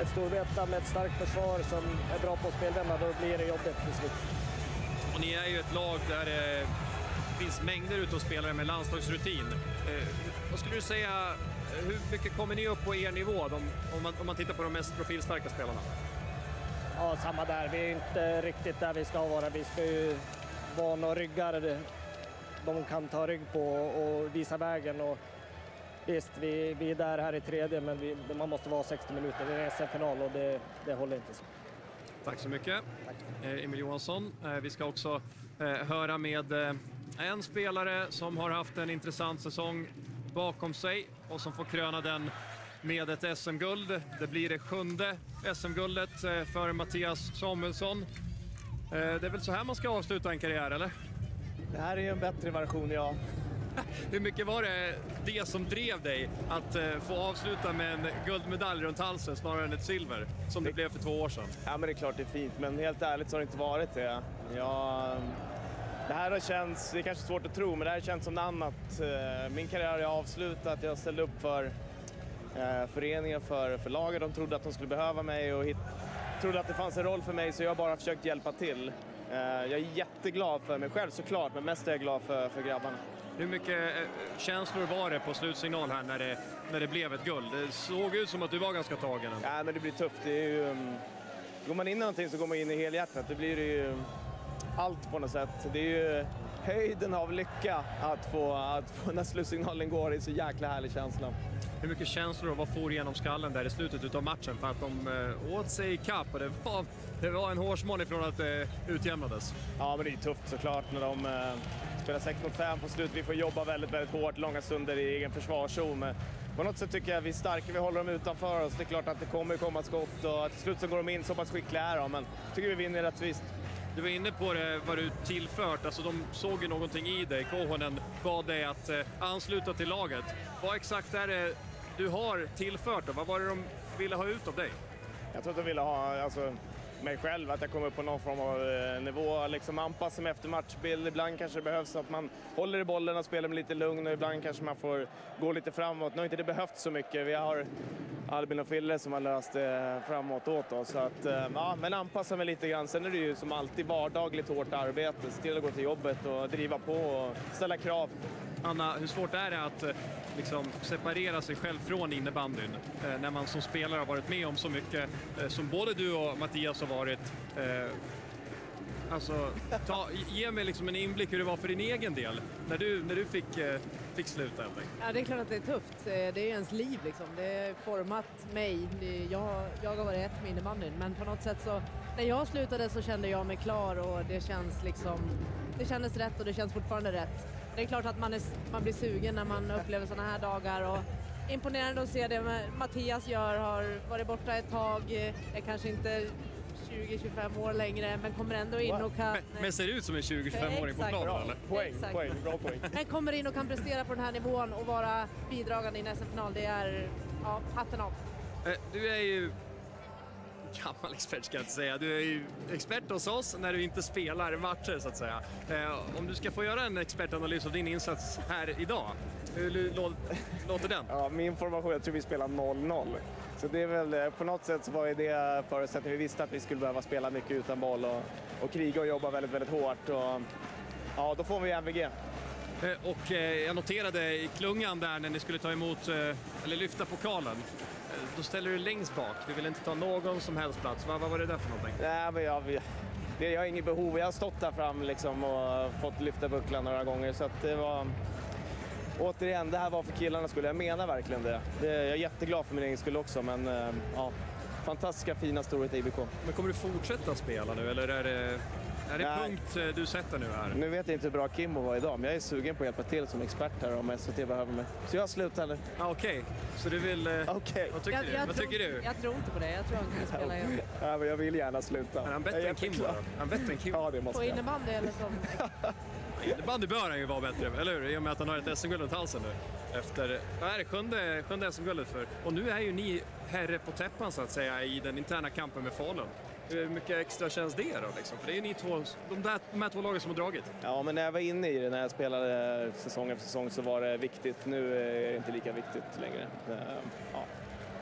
ett Storvreta med ett starkt försvar som är bra på att spelvända, då blir det jobbigt till slut. Och ni är ju ett lag där det finns mängder utav spelare med landslagsrutin. Eh, vad skulle du säga, hur mycket kommer ni upp på er nivå om, man, om man tittar på de mest profilstarka spelarna? Ja, samma där. Vi är inte riktigt där vi ska vara. Vi ska ju vara några ryggar de kan ta rygg på och visa vägen. Och visst, vi, vi är där här i tredje, men vi, man måste vara 60 minuter. Det är en SM-final och det, det håller inte så. Tack så mycket, eh, Emil Johansson. Eh, vi ska också eh, höra med en spelare som har haft en intressant säsong bakom sig och som får kröna den med ett SM-guld. Det blir det sjunde SM-guldet eh, för Mattias Samuelsson. Eh, det är väl så här man ska avsluta en karriär, eller? Det här är ju en bättre version, ja. Hur mycket var det det som drev dig att eh, få avsluta med en guldmedalj runt halsen snarare än ett silver, som det blev för två år sedan? Ja, men det är klart det är fint, men helt ärligt så har det inte varit det. Jag, det här har känts, det är kanske svårt att tro, men det här känts som något annat. Min karriär är avslutad, jag ställde upp för eh, föreningen, för, för laget. De trodde att de skulle behöva mig och hit, trodde att det fanns en roll för mig, så jag har bara försökt hjälpa till. Eh, Jag är jätteglad för mig själv såklart, men mest är jag glad för, för grabbarna. Hur mycket eh, känslor var det på slutsignal här när det, när det blev ett guld? Det såg ut som att du var ganska tagen. Ja, men det blir tufft. Det ju, um, går man in i någonting så går man in i helhjärtat. Det blir ju um, allt på något sätt. Det är ju höjden av lycka att få, att få när slutsignalen går. Det är så jäkla härlig känsla. Hur mycket känslor och vad for genom skallen där i slutet av matchen för att de eh, åt sig ikapp och det var, det var en hårsmån ifrån att det utjämnades? Ja, men det är tufft såklart när de eh, spelar 6 mot 5 på slutet. Vi får jobba väldigt, väldigt hårt, långa stunder i egen försvarszon. På något sätt tycker jag vi är starka, vi håller dem utanför oss. Det är klart att det kommer komma skott och till slut så går de in, så pass skickliga är de. Men jag tycker vi vinner rättvist. Du var inne på det, vad du tillfört. Alltså, de såg ju någonting i dig. Kohonen bad dig att eh, ansluta till laget. Vad exakt är det du har tillfört? Då? Vad var det de ville ha ut av dig? Jag tror att de ville ha alltså, mig själv, att jag kommer upp på någon form av eh, nivå, liksom anpassa mig efter matchbild. Ibland kanske det behövs att man håller i bollen och spelar med lite lugn och ibland kanske man får gå lite framåt. Nu har inte det behövts så mycket. Vi har Albin och Fille som har löst det framåt åt oss. Så att, eh, ja, men anpassa mig lite grann. Sen är det ju som alltid vardagligt hårt arbete. Se till att gå till jobbet och driva på och ställa krav. Anna, hur svårt är det att eh, liksom, separera sig själv från innebandyn eh, när man som spelare har varit med om så mycket eh, som både du och Mattias har varit? Eh, alltså, ta, ge mig liksom en inblick hur det var för din egen del när du, när du fick, eh, fick sluta. Ja, det är klart att det är tufft. Eh, det är ens liv liksom. Det har format mig. Jag, jag har varit ett med innebandyn, men på något sätt så när jag slutade så kände jag mig klar och det känns liksom, det kändes rätt och det känns fortfarande rätt. Det är klart att man, är, man blir sugen när man upplever sådana här dagar och imponerande att se det Mattias gör, har varit borta ett tag, eh, är kanske inte 20-25 år längre men kommer ändå in och kan... Men, men ser ut som en 25-åring på planen eller? Poäng, Exakt. poäng, bra poäng. Men kommer in och kan prestera på den här nivån och vara bidragande i en SM-final, det är ja, hatten av. Eh, Du är ju gammal expert ska jag inte säga. Du är ju expert hos oss när du inte spelar matcher så att säga. Eh, om du ska få göra en expertanalys av din insats här idag, hur lå- låter den? Ja, min formation, jag tror vi spelar 0-0. Så det är väl, eh, på något sätt var ju det förutsättningen. Vi visste att vi skulle behöva spela mycket utan boll och, och kriga och jobba väldigt, väldigt hårt. Och, ja, då får vi MVG. Eh, Och eh, jag noterade i klungan där när ni skulle ta emot, eh, eller lyfta pokalen, då ställer du längst bak. Du vill inte ta någon som helst plats. Vad, vad var det där för någonting? Nej, men jag, jag har inget behov. Jag har stått där fram liksom och fått lyfta bucklan några gånger. Så det var... Återigen, det här var för killarnas skull. Jag menar verkligen det. det jag är jätteglad för min egen skull också, men eh, ja, fantastiska fina storhet i IBK. Men kommer du fortsätta spela nu eller är det, är det Nej. punkt eh, du sätter nu här? Nu vet jag inte hur bra Kimmo var idag, men jag är sugen på att hjälpa till som expert här om SVT behöver mig. Så jag slutar eller? Ah, Okej, så du vill... Eh, Okej. Vad tycker du? Vad tror, tycker du? Jag tror inte på det. Jag tror han kan spela igen. Ja, men jag vill gärna sluta. Är han bättre Jag är än Kimmo? han bättre än Kimmo? Ja, det måste På jag. innebandy eller som... Innebandy bör han ju vara bättre, eller hur? I och med att han har ett SM-guld runt halsen nu. Efter, vad är det, sjunde, sjunde SM-guldet för. Och nu är ju ni herre på täppan så att säga i den interna kampen med Falun. Hur mycket extra känns det då liksom? För det är ju ni två, de, där, de här två lagen som har dragit. Ja, men när jag var inne i det, när jag spelade säsong efter säsong, så var det viktigt. Nu är det inte lika viktigt längre. Eh, ja.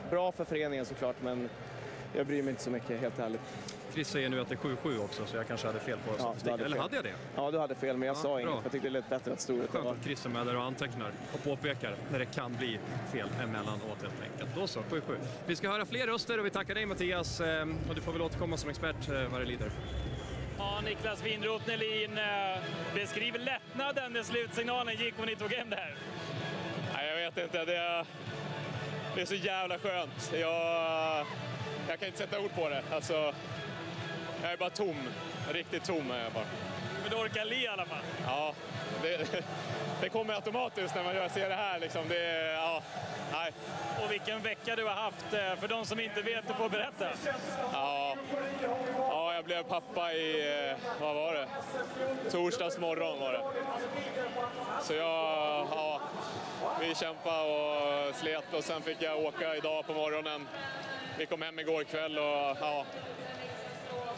Bra för föreningen såklart, men jag bryr mig inte så mycket, helt ärligt. Chris säger nu att det är 7-7 också, så jag kanske hade fel på Ja, statistiken. hade Eller fel. hade jag det? Ja, du hade fel, men jag Ja, sa bra. inget. Jag tyckte det lät bättre att Skönt var. att Chris är med där och antecknar och påpekar när det kan bli fel emellanåt helt enkelt. Då så, 7-7. Vi ska höra fler röster och vi tackar dig Mattias eh, och du får väl återkomma som expert eh, vad det lider. Ja, Niklas Winroth Nelin eh, beskriver lättnaden när slutsignalen gick och ni tog hem det här. Nej, jag vet inte. Det är, det är så jävla skönt. Jag, jag kan inte sätta ord på det. Alltså, jag är bara tom. Riktigt tom är jag bara. Men du orkar le i alla fall. Ja, det, det kommer automatiskt när man gör- ser det här. Liksom. Det, ja, nej. Och vilken vecka du har haft. eh, För de som inte vet, du får berätta. Ja, ja, jag blev pappa i, eh, vad var det? Torsdags morgon var det. Så jag, ja, vi kämpade och slet och sen fick jag åka idag på morgonen. Vi kom hem igår kväll och ja,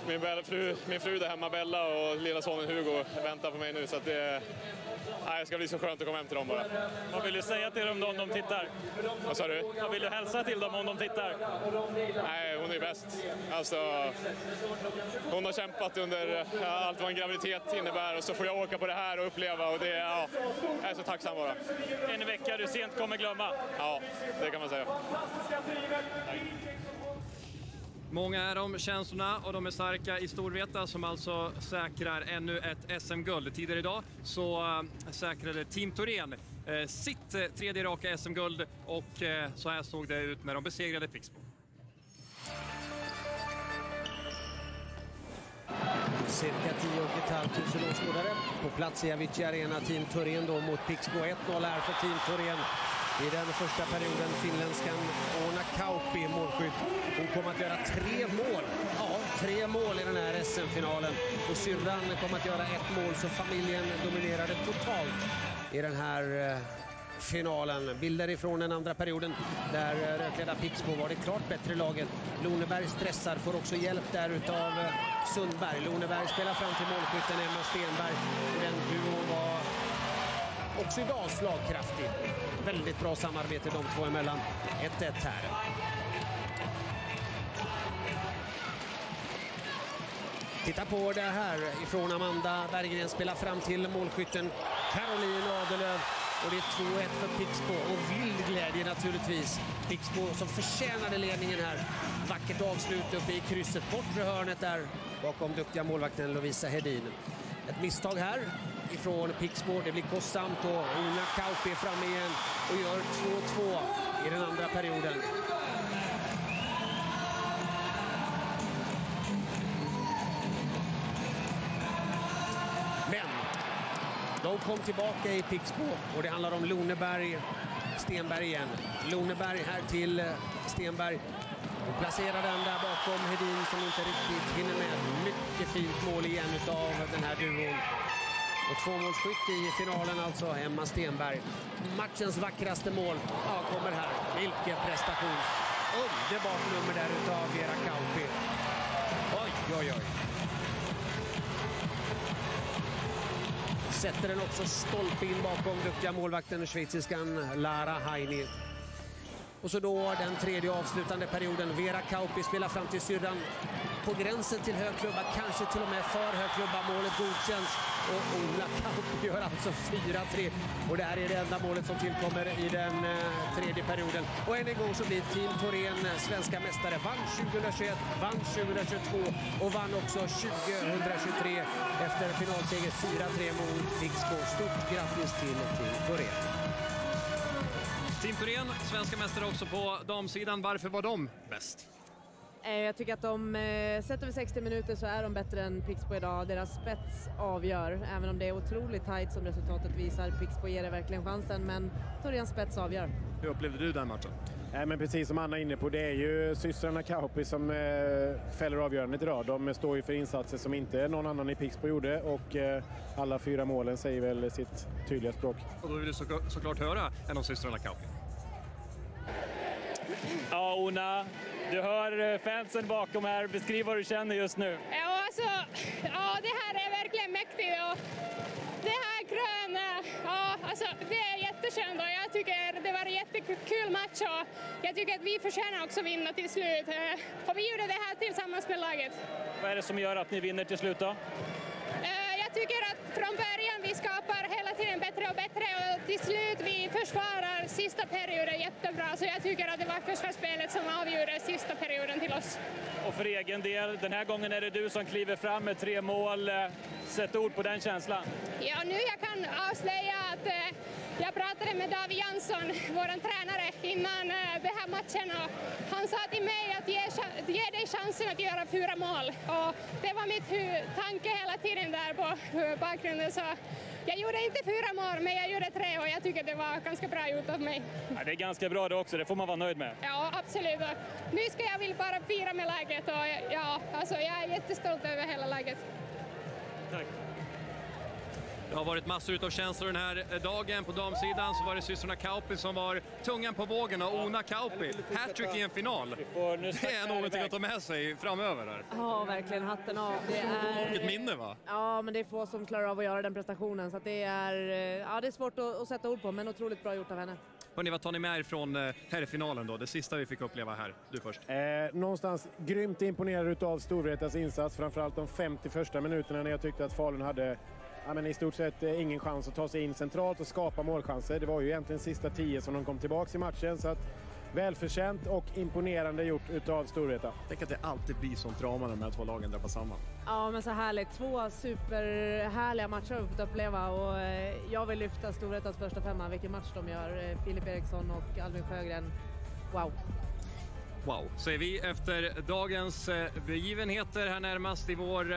min, fru, min fru där hemma, Bella, och lilla sonen Hugo väntar på mig nu så att det, nej, det ska bli så skönt att komma hem till dem bara. Vad vill du säga till dem då om de tittar? Vad sa du? Vad vill du hälsa till dem om de tittar? Nej, hon är bäst. Alltså, hon har kämpat under ja, allt vad en graviditet innebär och så får jag åka på det här och uppleva och det, ja, jag är så tacksam bara. En vecka du sent kommer glömma. Ja, det kan man säga. Många är de känslorna och de är starka i Storvreta som alltså säkrar ännu ett SM-guld. Tidigare idag så eh, säkrade Team Torén eh, sitt eh, tredje raka SM-guld och så här såg det ut när de besegrade Pixbo. Cirka 10 500 åskådare på plats i Avicii Arena. Team Torén då mot Pixbo 1-0 här för Team Torén. I den första perioden finländskan Oona Kauppi målskytt. Hon kommer att göra tre mål. Ja, tre mål i den här SM-finalen. Och syrran kommer att göra ett mål så familjen dominerade totalt i den här eh, finalen. Bilder ifrån den andra perioden där eh, rödklädda Pixbo var det klart bättre laget. Loneberg stressar, får också hjälp där utav eh, Sundberg. Loneberg spelar fram till målskytten Emma Stenberg. Den duon var också idag slagkraftig. Väldigt bra samarbete de två emellan. 1-1 här. Titta på det här ifrån Amanda Berggren spelar fram till målskytten Caroline Adelöv. Och det är 2-1 för Pixbo och vild glädje naturligtvis. Pixbo som förtjänade ledningen här. Vackert avslut uppe i krysset, bortre hörnet där bakom duktiga målvakten Lovisa Hedin. Ett misstag här ifrån Pixbo. Det blir kostsamt och Una Kauppi är framme igen och gör 2-2 i den andra perioden. Men de kom tillbaka i Pixbo och det handlar om Loneberg, Stenberg igen. Loneberg här till eh, Stenberg. Och placerar den där bakom Hedin som inte riktigt hinner med. Mycket fint mål igen utav den här duon. Och tvåmålsskytt i finalen alltså, Emma Stenberg. Matchens vackraste mål ja, kommer här. Vilken prestation! Underbart nummer där utav Vera Kauppi. Oj, oj, oj. Sätter den också stolpe in bakom duktiga målvakten schweiziskan Lara Heini. Och så då den tredje avslutande perioden. Vera Kauppi spelar fram till syrran på gränsen till hög klubba, kanske till och med för hög klubba. Målet godkänns och Ola Kauppi gör alltså 4-3. Och det här är det enda målet som tillkommer i den eh, tredje perioden. Och än en gång så blir Team Torén eh, svenska mästare. Vann 2021, vann 2022 och vann också 2023 efter finalseger 4-3 mot Pixbo. Stort grattis till Team Torén. Team Torén, svenska mästare också på damsidan. Varför var de bäst? Eh, Jag tycker att de, eh, sett över 60 minuter så är de bättre än Pixbo idag. Deras spets avgör, även om det är otroligt tajt som resultatet visar. Pixbo ger det verkligen chansen, men Thoréns spets avgör. Hur upplevde du den matchen? Nej, men precis som Anna är inne på, det är ju systrarna Kauppi som eh, fäller avgörandet idag. De står ju för insatser som inte någon annan i Pixbo gjorde och eh, alla fyra målen säger väl sitt tydliga språk. Och då vill du så, såklart höra en av systrarna Kauppi. Ja, Ona, du hör eh, fansen bakom här. Beskriv vad du känner just nu. Ja, alltså, ja, det här är verkligen mäktigt. Och det här krön, ja, alltså, det är jättekänt och jag tycker det var en jättekul match och jag tycker att vi förtjänar också vinna till slut. Eh, Och vi gjorde det här tillsammans med laget. Vad är det som gör att ni vinner till slut då? Jag tycker att från början vi skapar hela tiden bättre och bättre och till slut vi försvarar sista perioden jättebra. Så jag tycker att det var försvarsspelet som avgjorde sista perioden till oss. Och för egen del, den här gången är det du som kliver fram med tre mål. Sätt ord på den känslan. Ja, nu jag kan avslöja att eh, jag pratade med David Jansson, vår tränare, innan eh, den här matchen och han sa till mig att ge, ge dig chansen att göra fyra mål. Och det var mitt tanke hela tiden där på bakgrunden. Så jag gjorde inte fyra mål, men jag gjorde tre och jag tycker det var ganska bra gjort av mig. Ja, det är ganska bra det också, det får man vara nöjd med. Ja, absolut. Nu ska jag vill bara fira med laget och ja, alltså jag är jättestolt över hela laget. Tack. Det har varit massor av känslor den här eh, dagen. På damsidan så var det systrarna Kauppi som var tungan på vågen och Ona Kauppi, hattrick i en final. Det är någonting att ta med sig framöver. Här. Ja, verkligen hatten av. Det är... Vilket minne va? Ja, men det är få som klarar av att göra den prestationen. Så att det, är, eh, ja, det är svårt att, att sätta ord på, men otroligt bra gjort av henne. Hörrni, vad tar ni med er från eh, herrfinalen då? Det sista vi fick uppleva här. Du först. Eh, någonstans grymt imponerad av Storvretas insats, framförallt de 50 första minuterna när jag tyckte att Falun hade ja, men i stort sett eh, ingen chans att ta sig in centralt och skapa målchanser. Det var ju egentligen sista tio som de kom tillbaka i matchen. Så att, välförtjänt och imponerande gjort utav Storvreta. Tänk att det alltid blir sånt drama när de här två lagen drabbas samman. Ja, men så härligt. Två superhärliga matcher har vi fått uppleva och eh, jag vill lyfta Storvretas första femma. Vilken match de gör. Eh, Filip Eriksson och Albin Sjögren. Wow. Wow, säger vi efter dagens begivenheter här närmast i vår,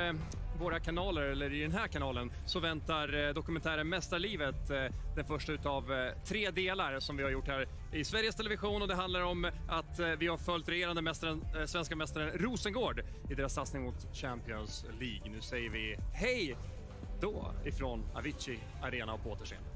våra kanaler, eller i den här kanalen, så väntar eh, dokumentären Mästarlivet, eh, den första utav eh, tre delar som vi har gjort här i Sveriges Television och det handlar om att vi har följt regerande mästaren, svenska mästaren Rosengård i deras satsning mot Champions League. Nu säger vi hej då ifrån Avicii Arena och på återseende.